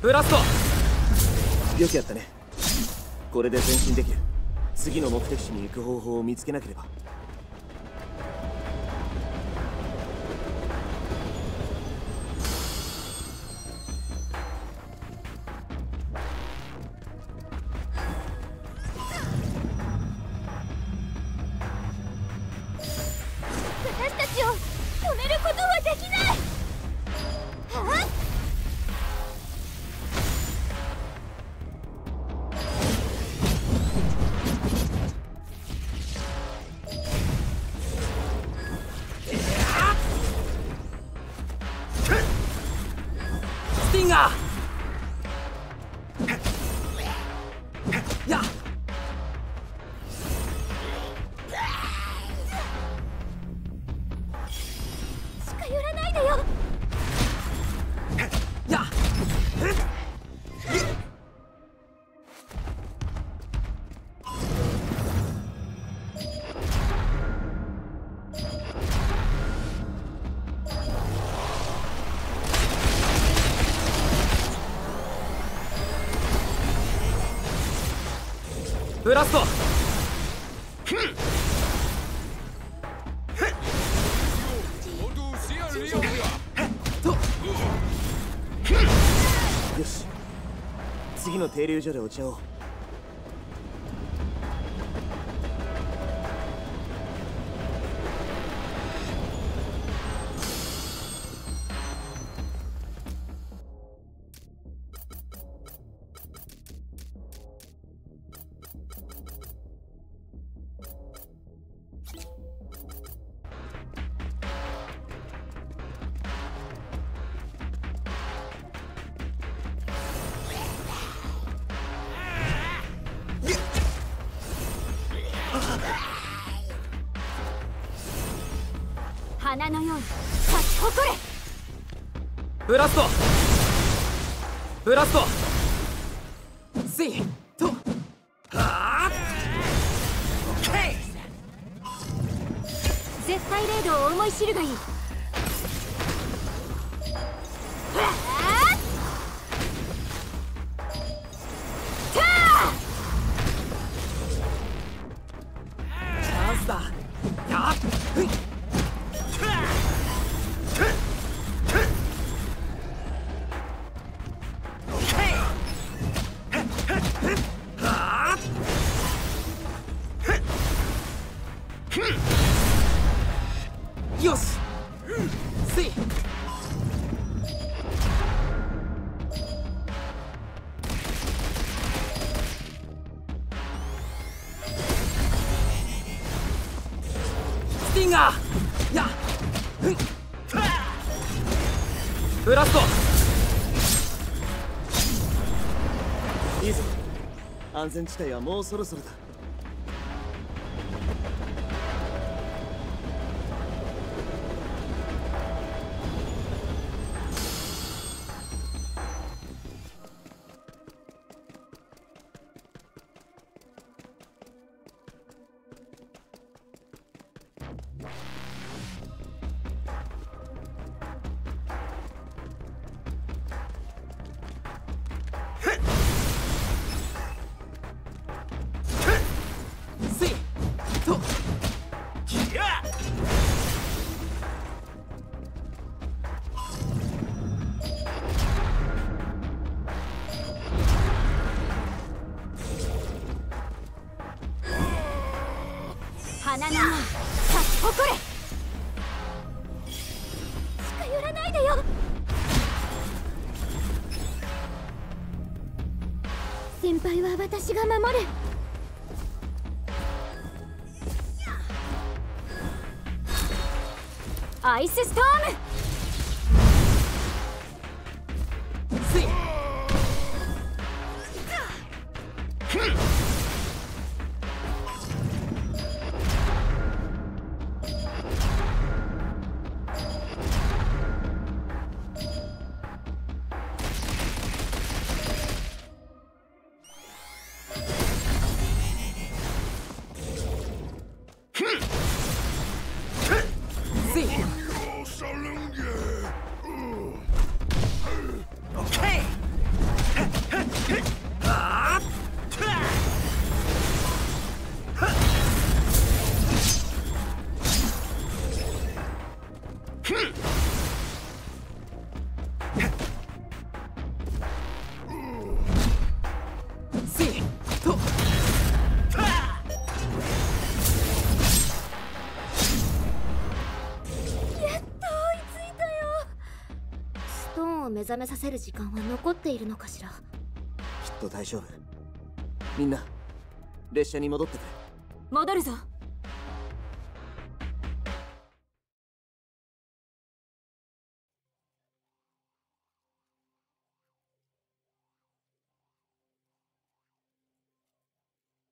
S7: ブラスト。よ
S1: くやったね。これで前進できる。次の目的地に行く方法を見つけなければ。の安全地帯はもうそろそろだ。
S4: 覚めさせる時間は残っているのかしら？
S1: きっと大丈夫。みんな列車に戻ってくれ。
S13: 戻るぞ。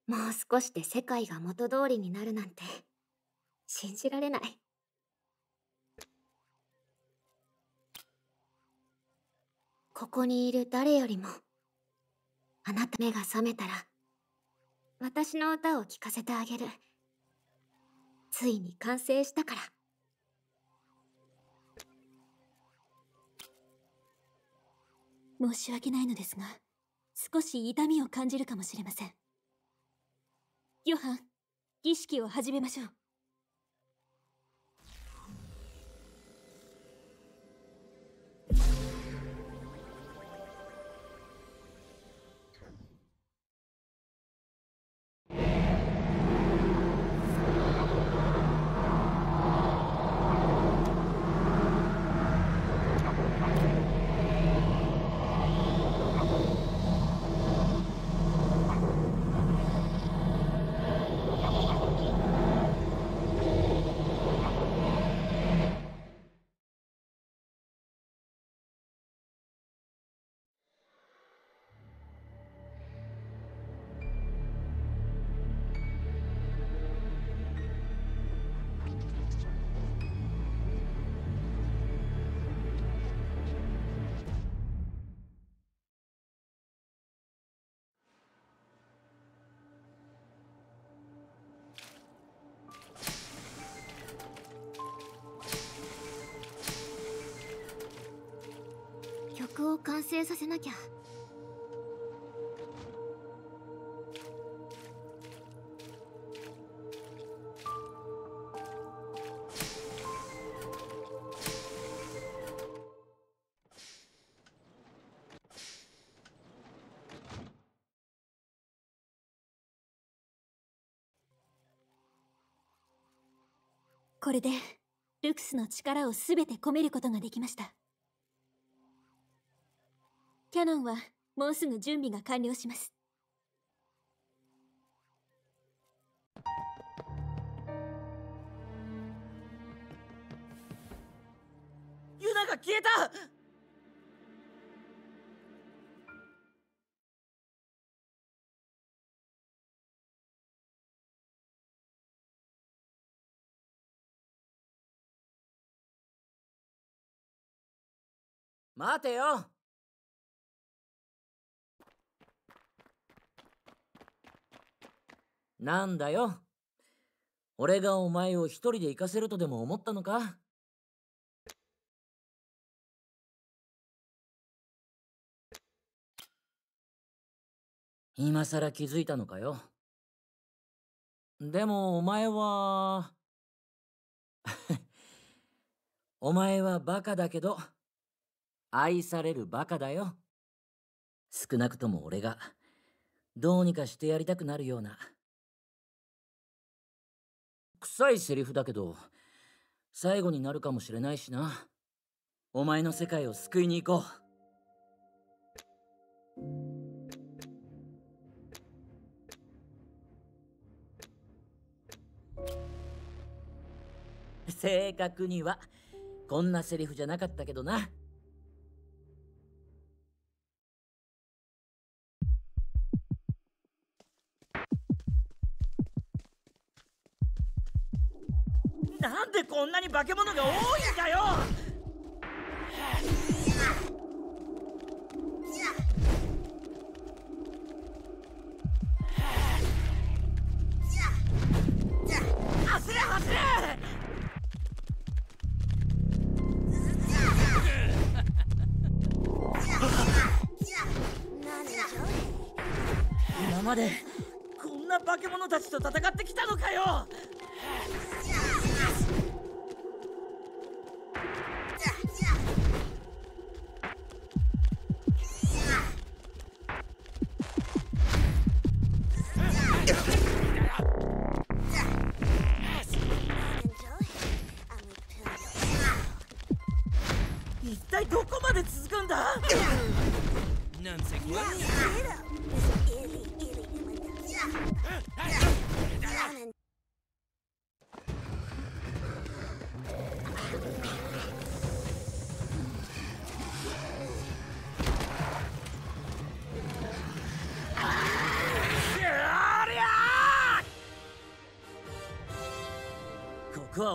S4: もう少しで世界が元通りになるなんて信じられないここにいる誰よりもあなた目が覚めたら私の歌を聴かせてあげる。ついに完成したから。
S12: 申し訳ないのですが少し痛みを感じるかもしれません。ヨハン儀式を始めましょう。
S4: 成させなきゃ。
S5: これでルクスの力を全て込めることができました。キャノンはもうすぐ準備が完了します。
S7: ユナが消えた！待てよ。なんだよ。俺がお前を一人で行かせるとでも思ったのか？今さら気づいたのかよ？でもお前は (laughs) お前はバカだけど愛されるバカだよ。少なくとも俺がどうにかしてやりたくなるような臭いセリフだけど最後になるかもしれないしな。お前の世界を救いに行こう。(laughs) 正確にはこんなセリフじゃなかったけどな。なんでこんなに化け物が多いんだよ！走れ走れ！今までこんな化け物たちと戦ってきたのかよ！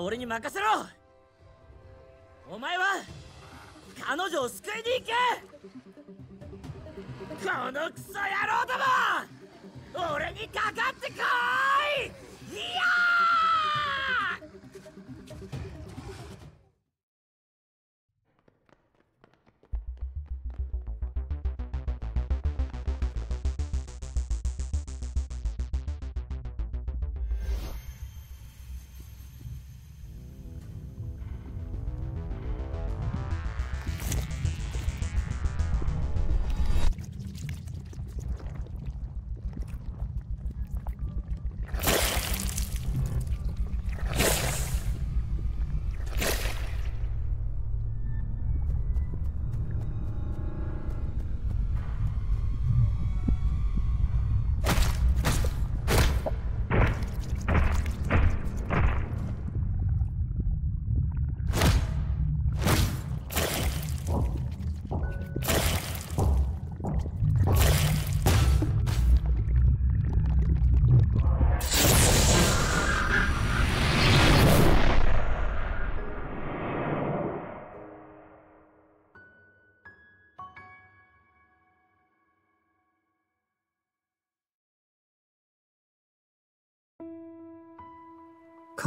S7: は俺に任せろ。お前は彼女を救いに行け。このクソ野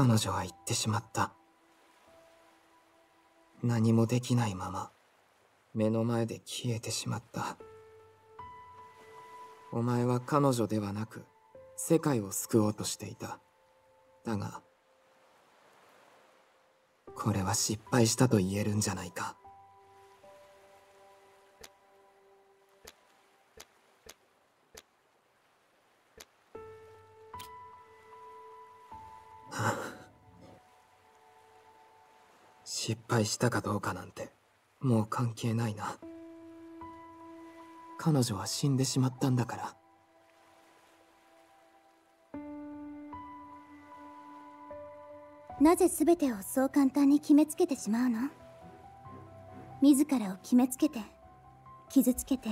S2: 彼女は言ってしまった。何もできないまま目の前で消えてしまった。お前は彼女ではなく世界を救おうとしていた。だがこれは失敗したと言えるんじゃないか。あ失敗したかどうかなんてもう関係ないな。彼女は死んでしまったんだから。
S3: なぜ全てをそう簡単に決めつけてしまうの？自らを決めつけて傷つけて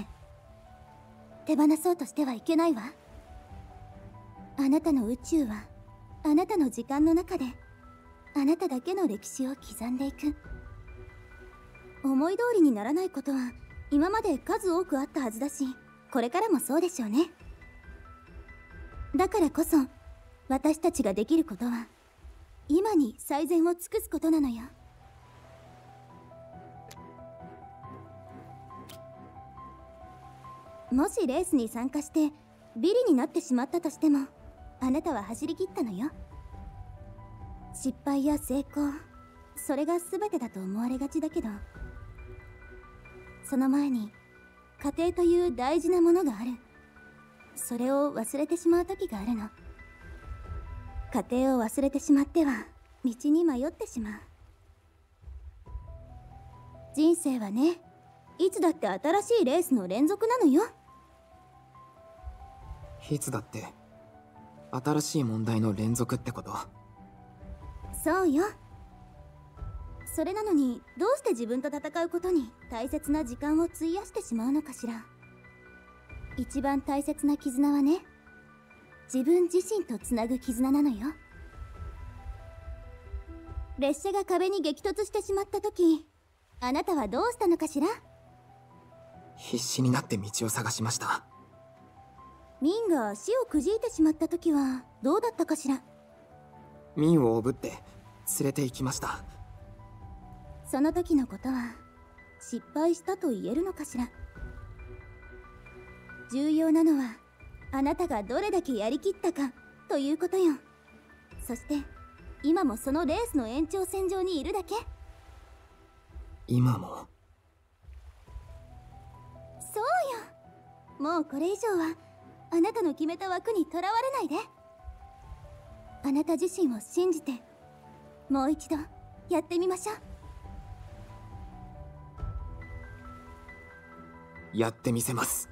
S3: 手放そうとしてはいけないわ。あなたの宇宙はあなたの時間の中であなただけの歴史を刻んでいく。思い通りにならないことは今まで数多くあったはずだしこれからもそうでしょうね。だからこそ私たちができることは今に最善を尽くすことなのよ。もしレースに参加してビリになってしまったとしてもあなたは走り切ったのよ。失敗や成功それが全てだと思われがちだけどその前に家庭という大事なものがある。それを忘れてしまう時があるの。家庭を忘れてしまっては道に迷ってしまう。人生はねいつだって新しいレースの連続なのよ。
S2: いつだって新しい問題の連続ってこと。
S3: そうよ。それなのにどうして自分と戦うことに大切な時間を費やしてしまうのかしら。一番大切な絆はね自分自身とつなぐ絆なのよ。列車が壁に激突してしまった時あなたはどうしたのかしら？
S2: 必死になって道を探しました。
S3: ミンが足をくじいてしまった時はどうだったかしら？
S2: ミンをおぶって連れて行きました。
S3: その時のことは失敗したと言えるのかしら。重要なのはあなたがどれだけやりきったかということよ。そして今もそのレースの延長線上にいるだけ。
S2: 今も？
S3: そうよ。もうこれ以上はあなたの決めた枠にとらわれないで。あなた自身を信じてもう一度やってみましょう。
S2: やってみせます。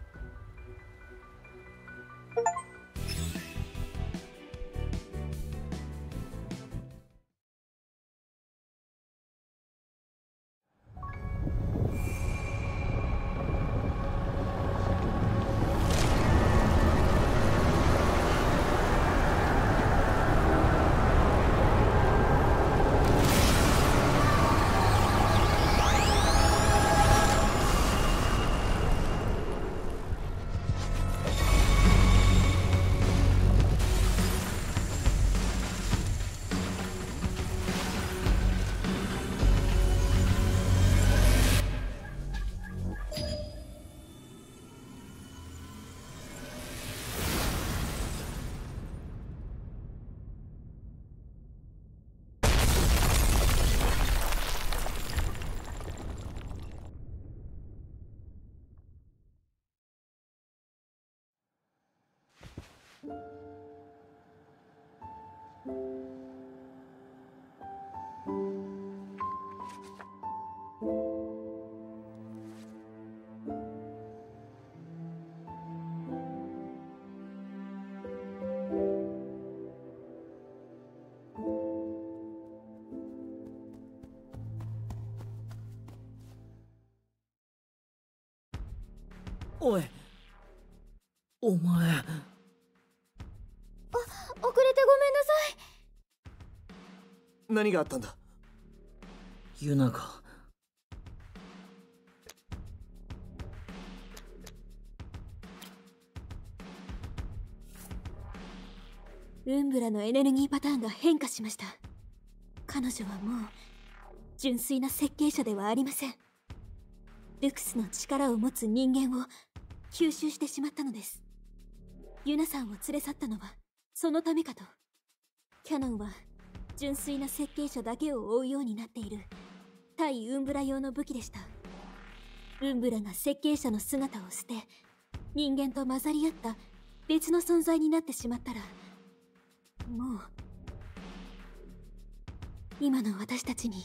S7: おいお前
S1: 何があったんだ？
S7: ユナが。
S5: ウンブラのエネルギーパターンが変化しました。彼女はもう純粋な設計者ではありません。
S12: ルクスの力を持つ人間を吸収してしまったのです。ユナさんを連れ去ったのはそのためかと。キャノンは純粋な設計者だけを追うようになっている。対ウンブラ用の武器でした。ウンブラが設計者の姿を捨て人間と混ざり合った別の存在になってしまったらもう今の私たちに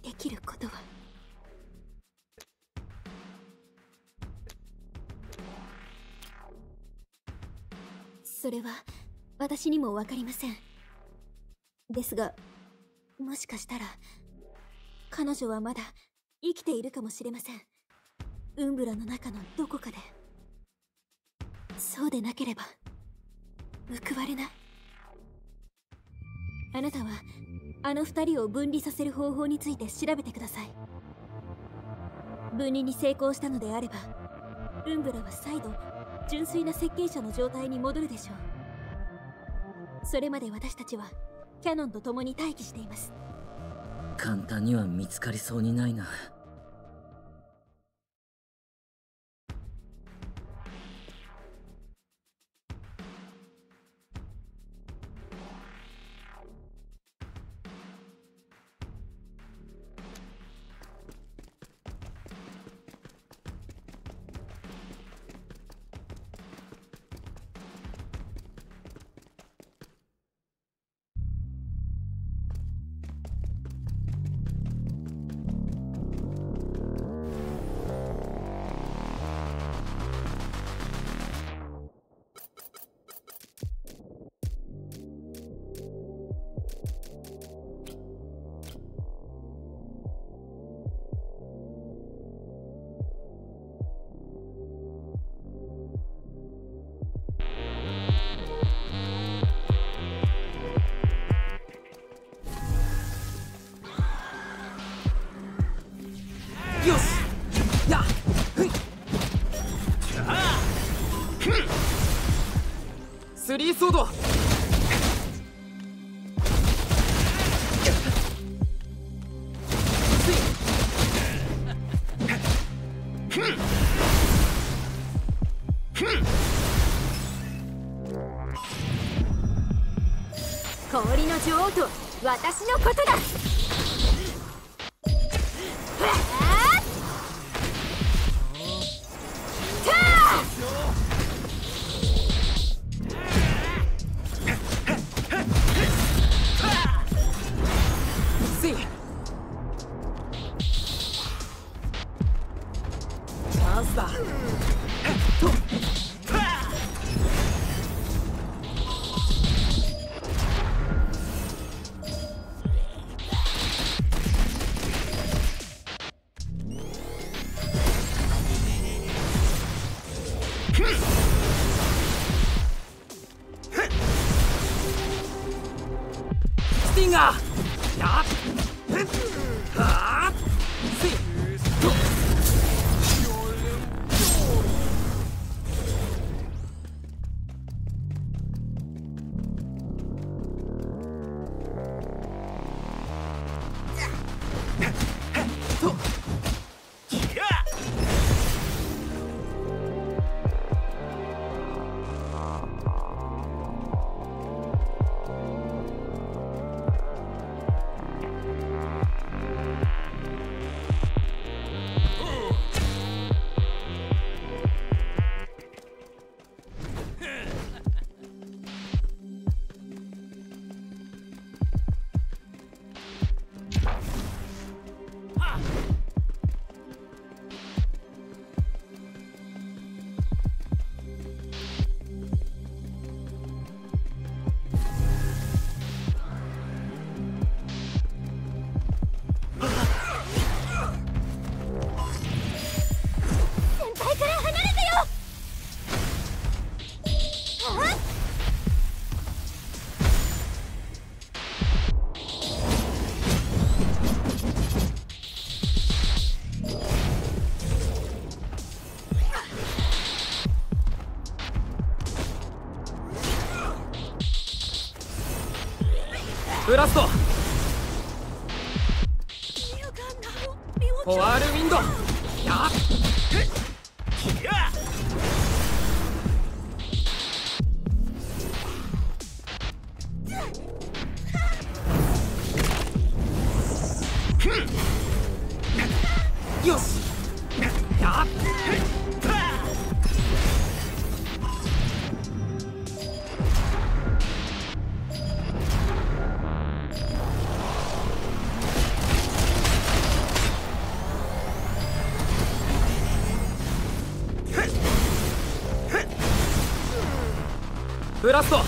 S12: できることは。それは私にも分かりません。ですがもしかしたら彼女はまだ生きているかもしれません。ウンブラの中のどこかで。そうでなければ報われない。あなたはあの二人を分離させる方法について調べてください。分離に成功したのであればウンブラは再度純粋な設計者の状態に戻るでしょう。それまで私たちはキャノンと共に待機しています。
S8: 簡単には見つかりそうにないな。
S14: ブラスト
S8: ブラスト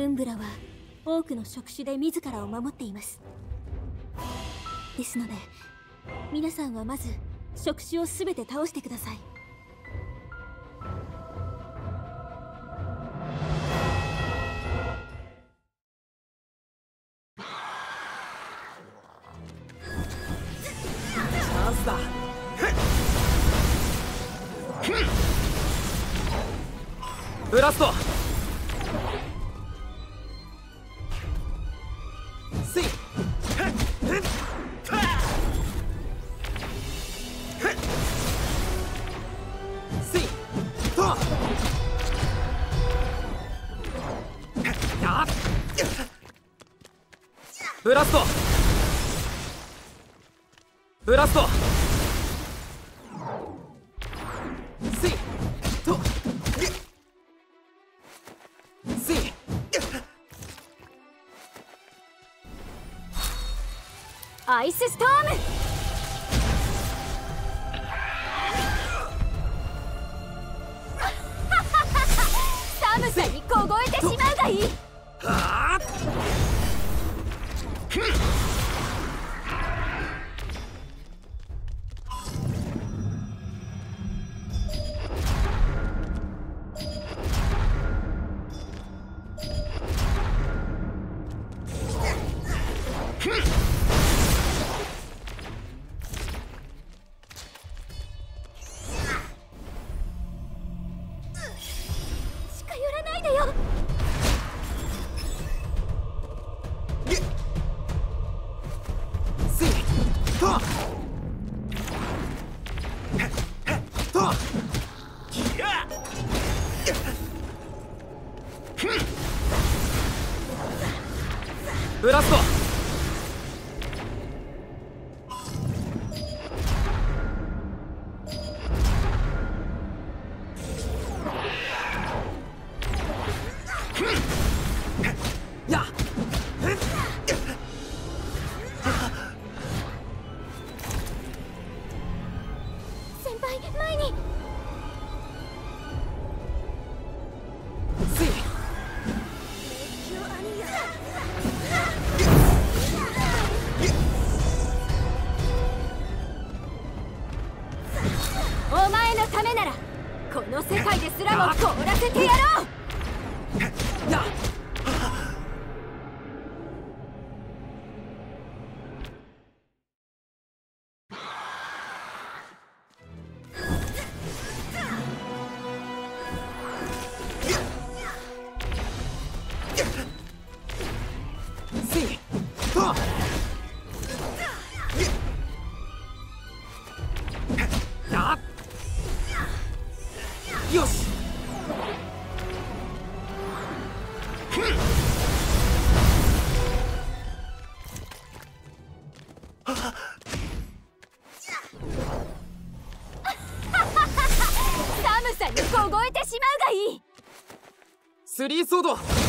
S12: ウンブラは多くの職種で自らを守っています。ですので皆さんはまず職種を全て倒してください。
S8: see. あ (laughs)
S12: に
S15: 凍えてしまうがいい。
S8: スリーソード。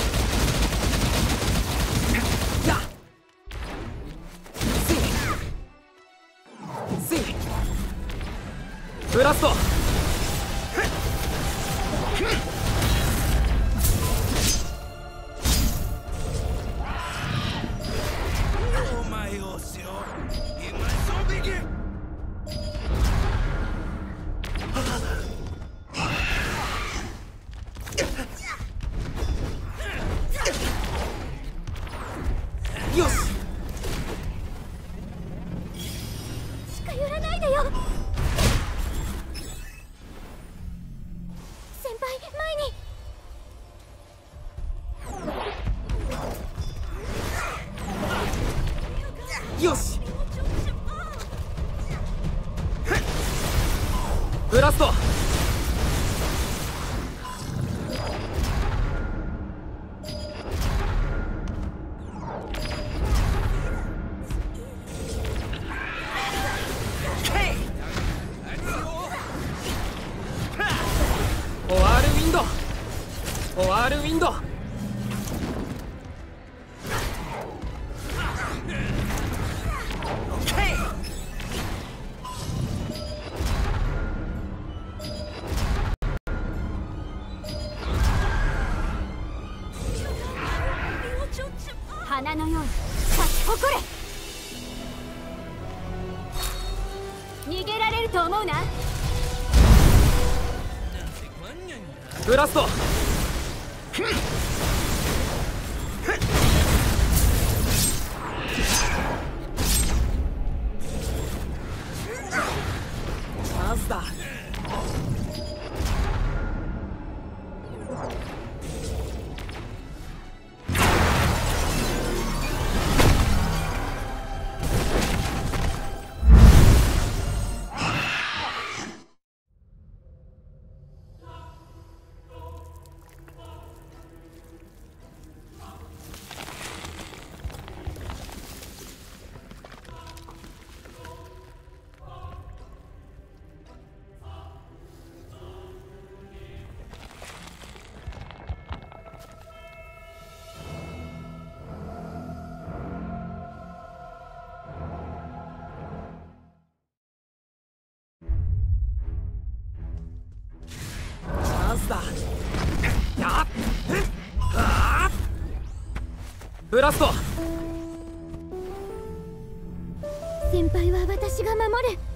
S8: ブラストラスト。
S12: 先輩は私が守る。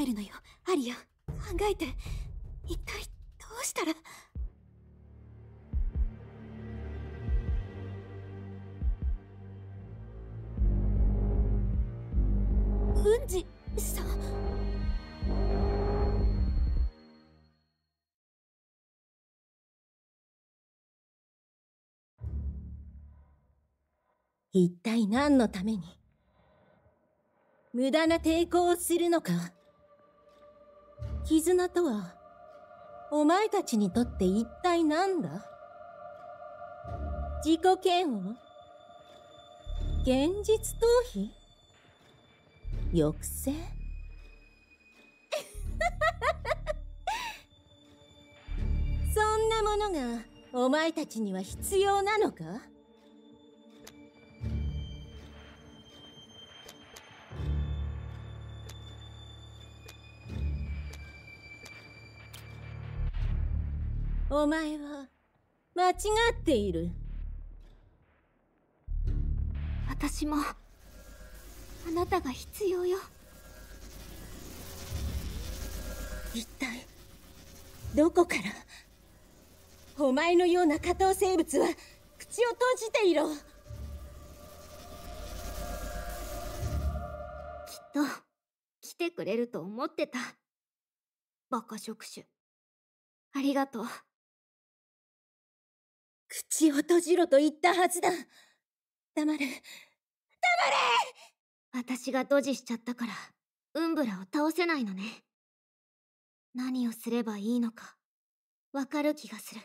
S12: えるのよ。アリア考えて一体どうしたら？うんじさ
S11: 一体何のために？無駄な抵抗をするのか？絆とはお前たちにとって一体何だ？自己嫌悪？現実逃避？抑制？(laughs) そんなものがお前たちには必要なのか？お前は間違っている。
S4: 私もあなたが必要よ。
S11: 一体どこから？お前のような下等生物は口を閉じていろ。
S4: きっと来てくれると思ってた。バカ触手。ありがとう
S11: 口を閉じろと言ったはずだ。黙れ。
S4: 私がドジしちゃったからウンブラを倒せないのね。何をすればいいのかわかる気がする。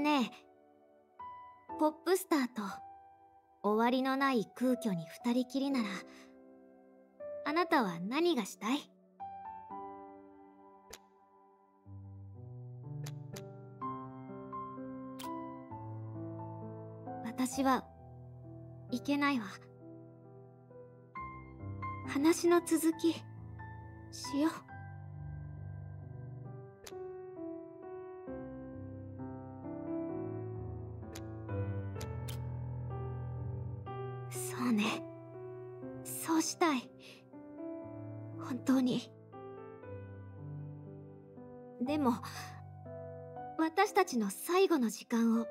S4: ねえ。ポップスターと終わりのない空虚に二人きりならあなたは何がしたい？私はいけないわ。話の続きしよう。たちの最後の時間を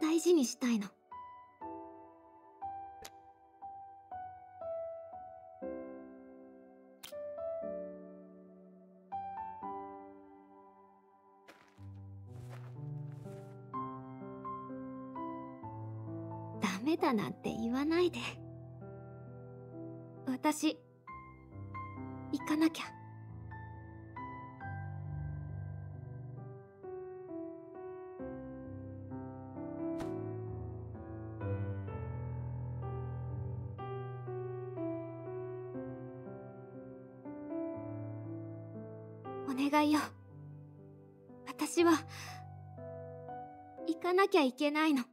S4: 大事にしたいの。
S16: ゃいけないの。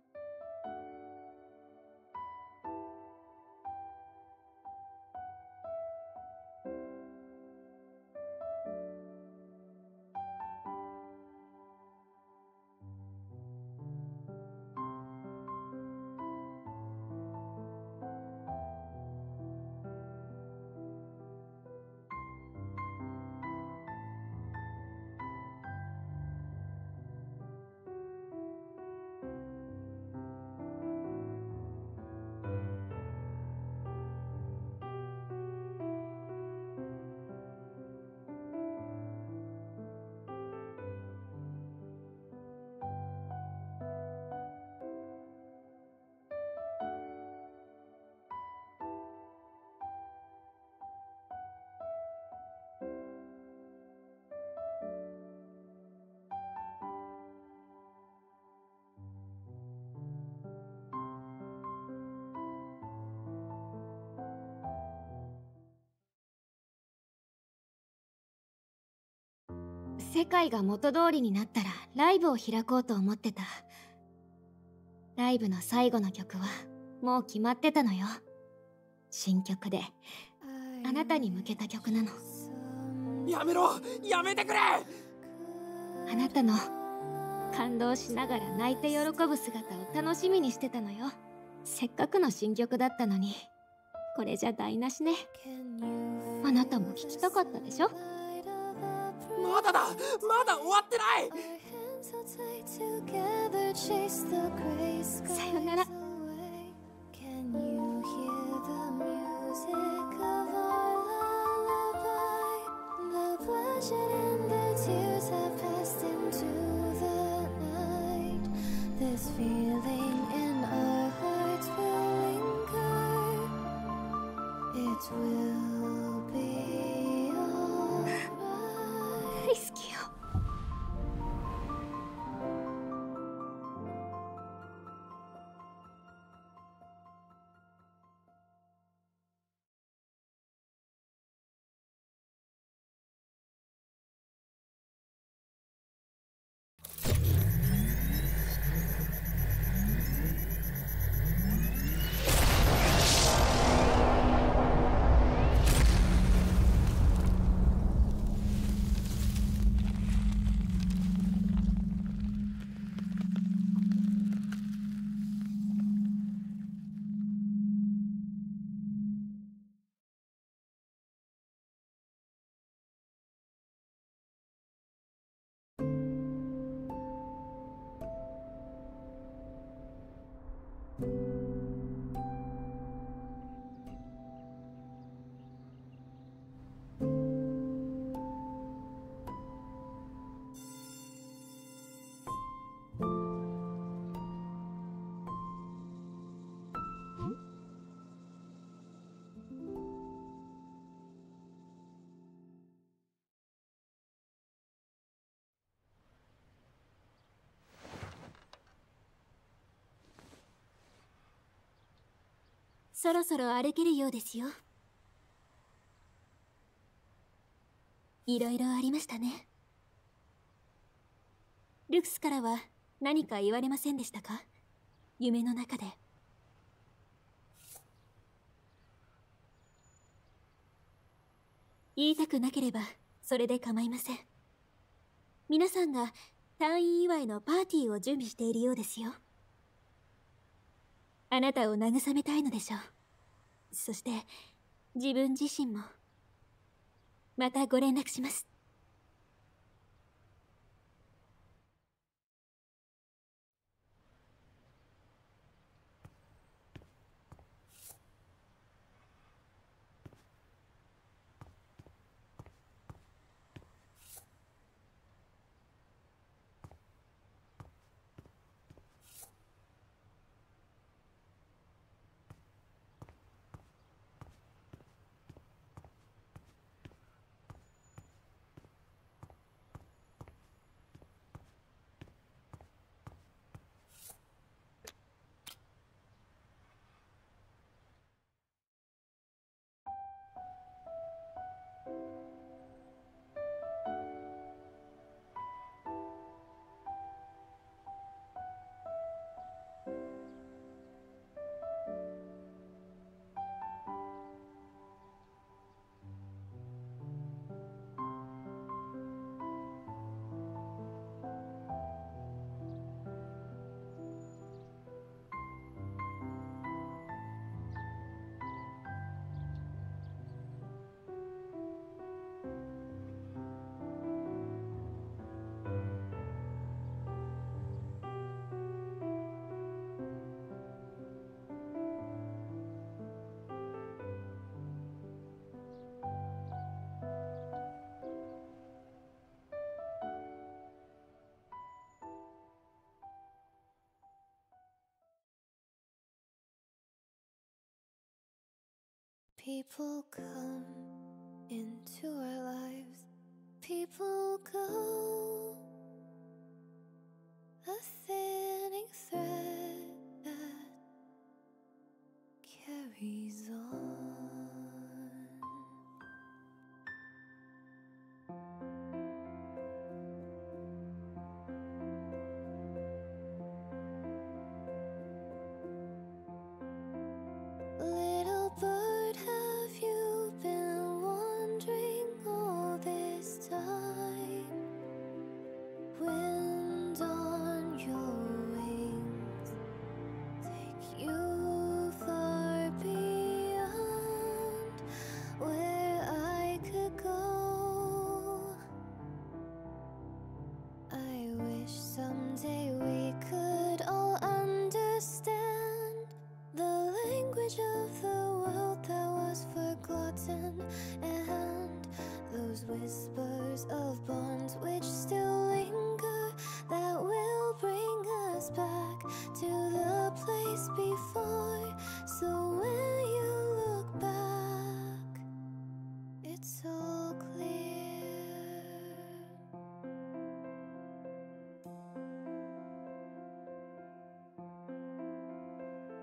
S16: 界が元通りになったらライブを開こうと思ってた。ライブの最後の曲はもう決まってたのよ。新曲で。あなたに向けた曲なの。
S8: やめろ！やめてくれ！あ
S16: なたの感動しながら泣いて喜ぶ姿を楽しみにしてたのよ。せっかくの新曲だったのに。これじゃ台無しね。あなたも聴きたかったでしょ？
S8: まだだ。まだ終わってない。
S16: さよなら
S12: そろそろ歩けるようですよ。いろいろありましたね。ルクスからは何か言われませんでしたか？夢の中で。言いたくなければそれで構いません。皆さんが退院祝いのパーティーを準備しているようですよ。あなたを慰めたいのでしょう。そして自分自身もまたご連絡します。
S16: People come into our lives, people go. whispers of bonds which still linger that will bring us back to the place before. So when you look back, it's all clear.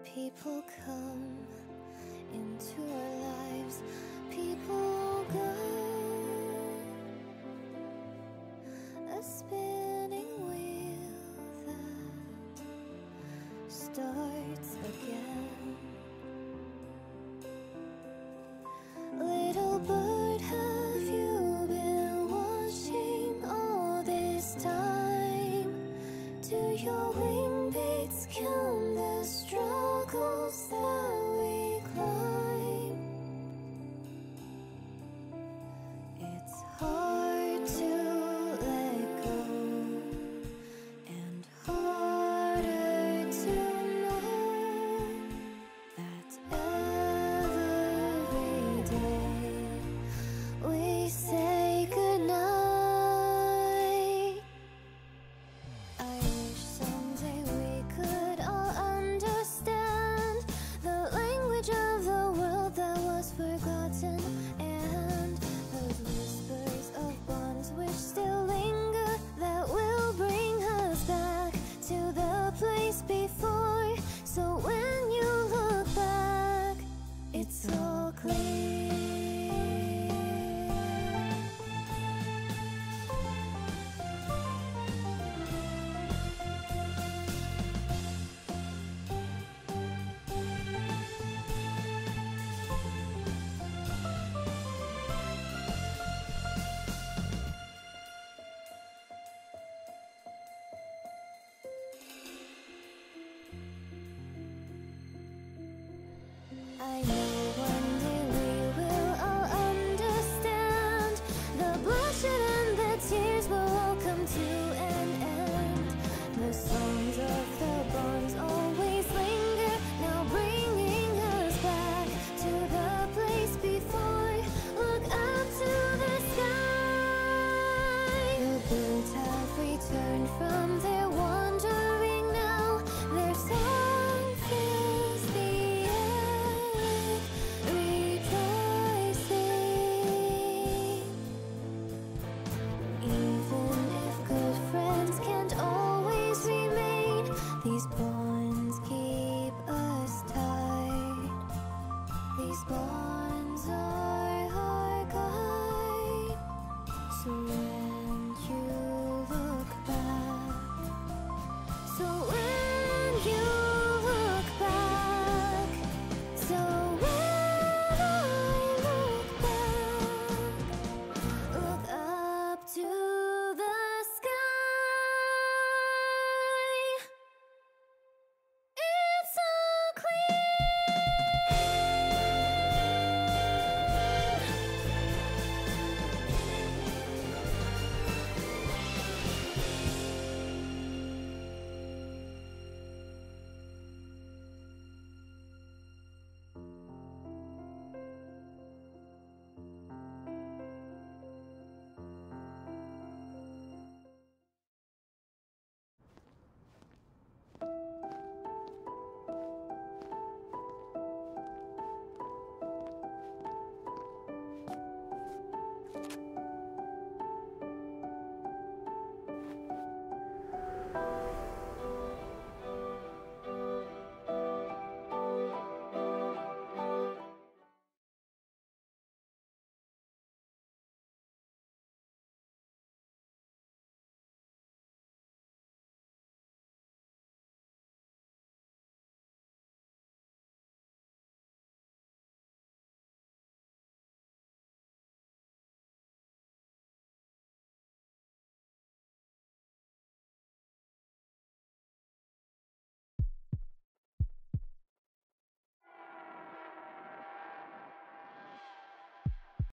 S16: People come into our lives, people. starts again. Little bird, have you been watching all this time? Do your wing beats count the strokes?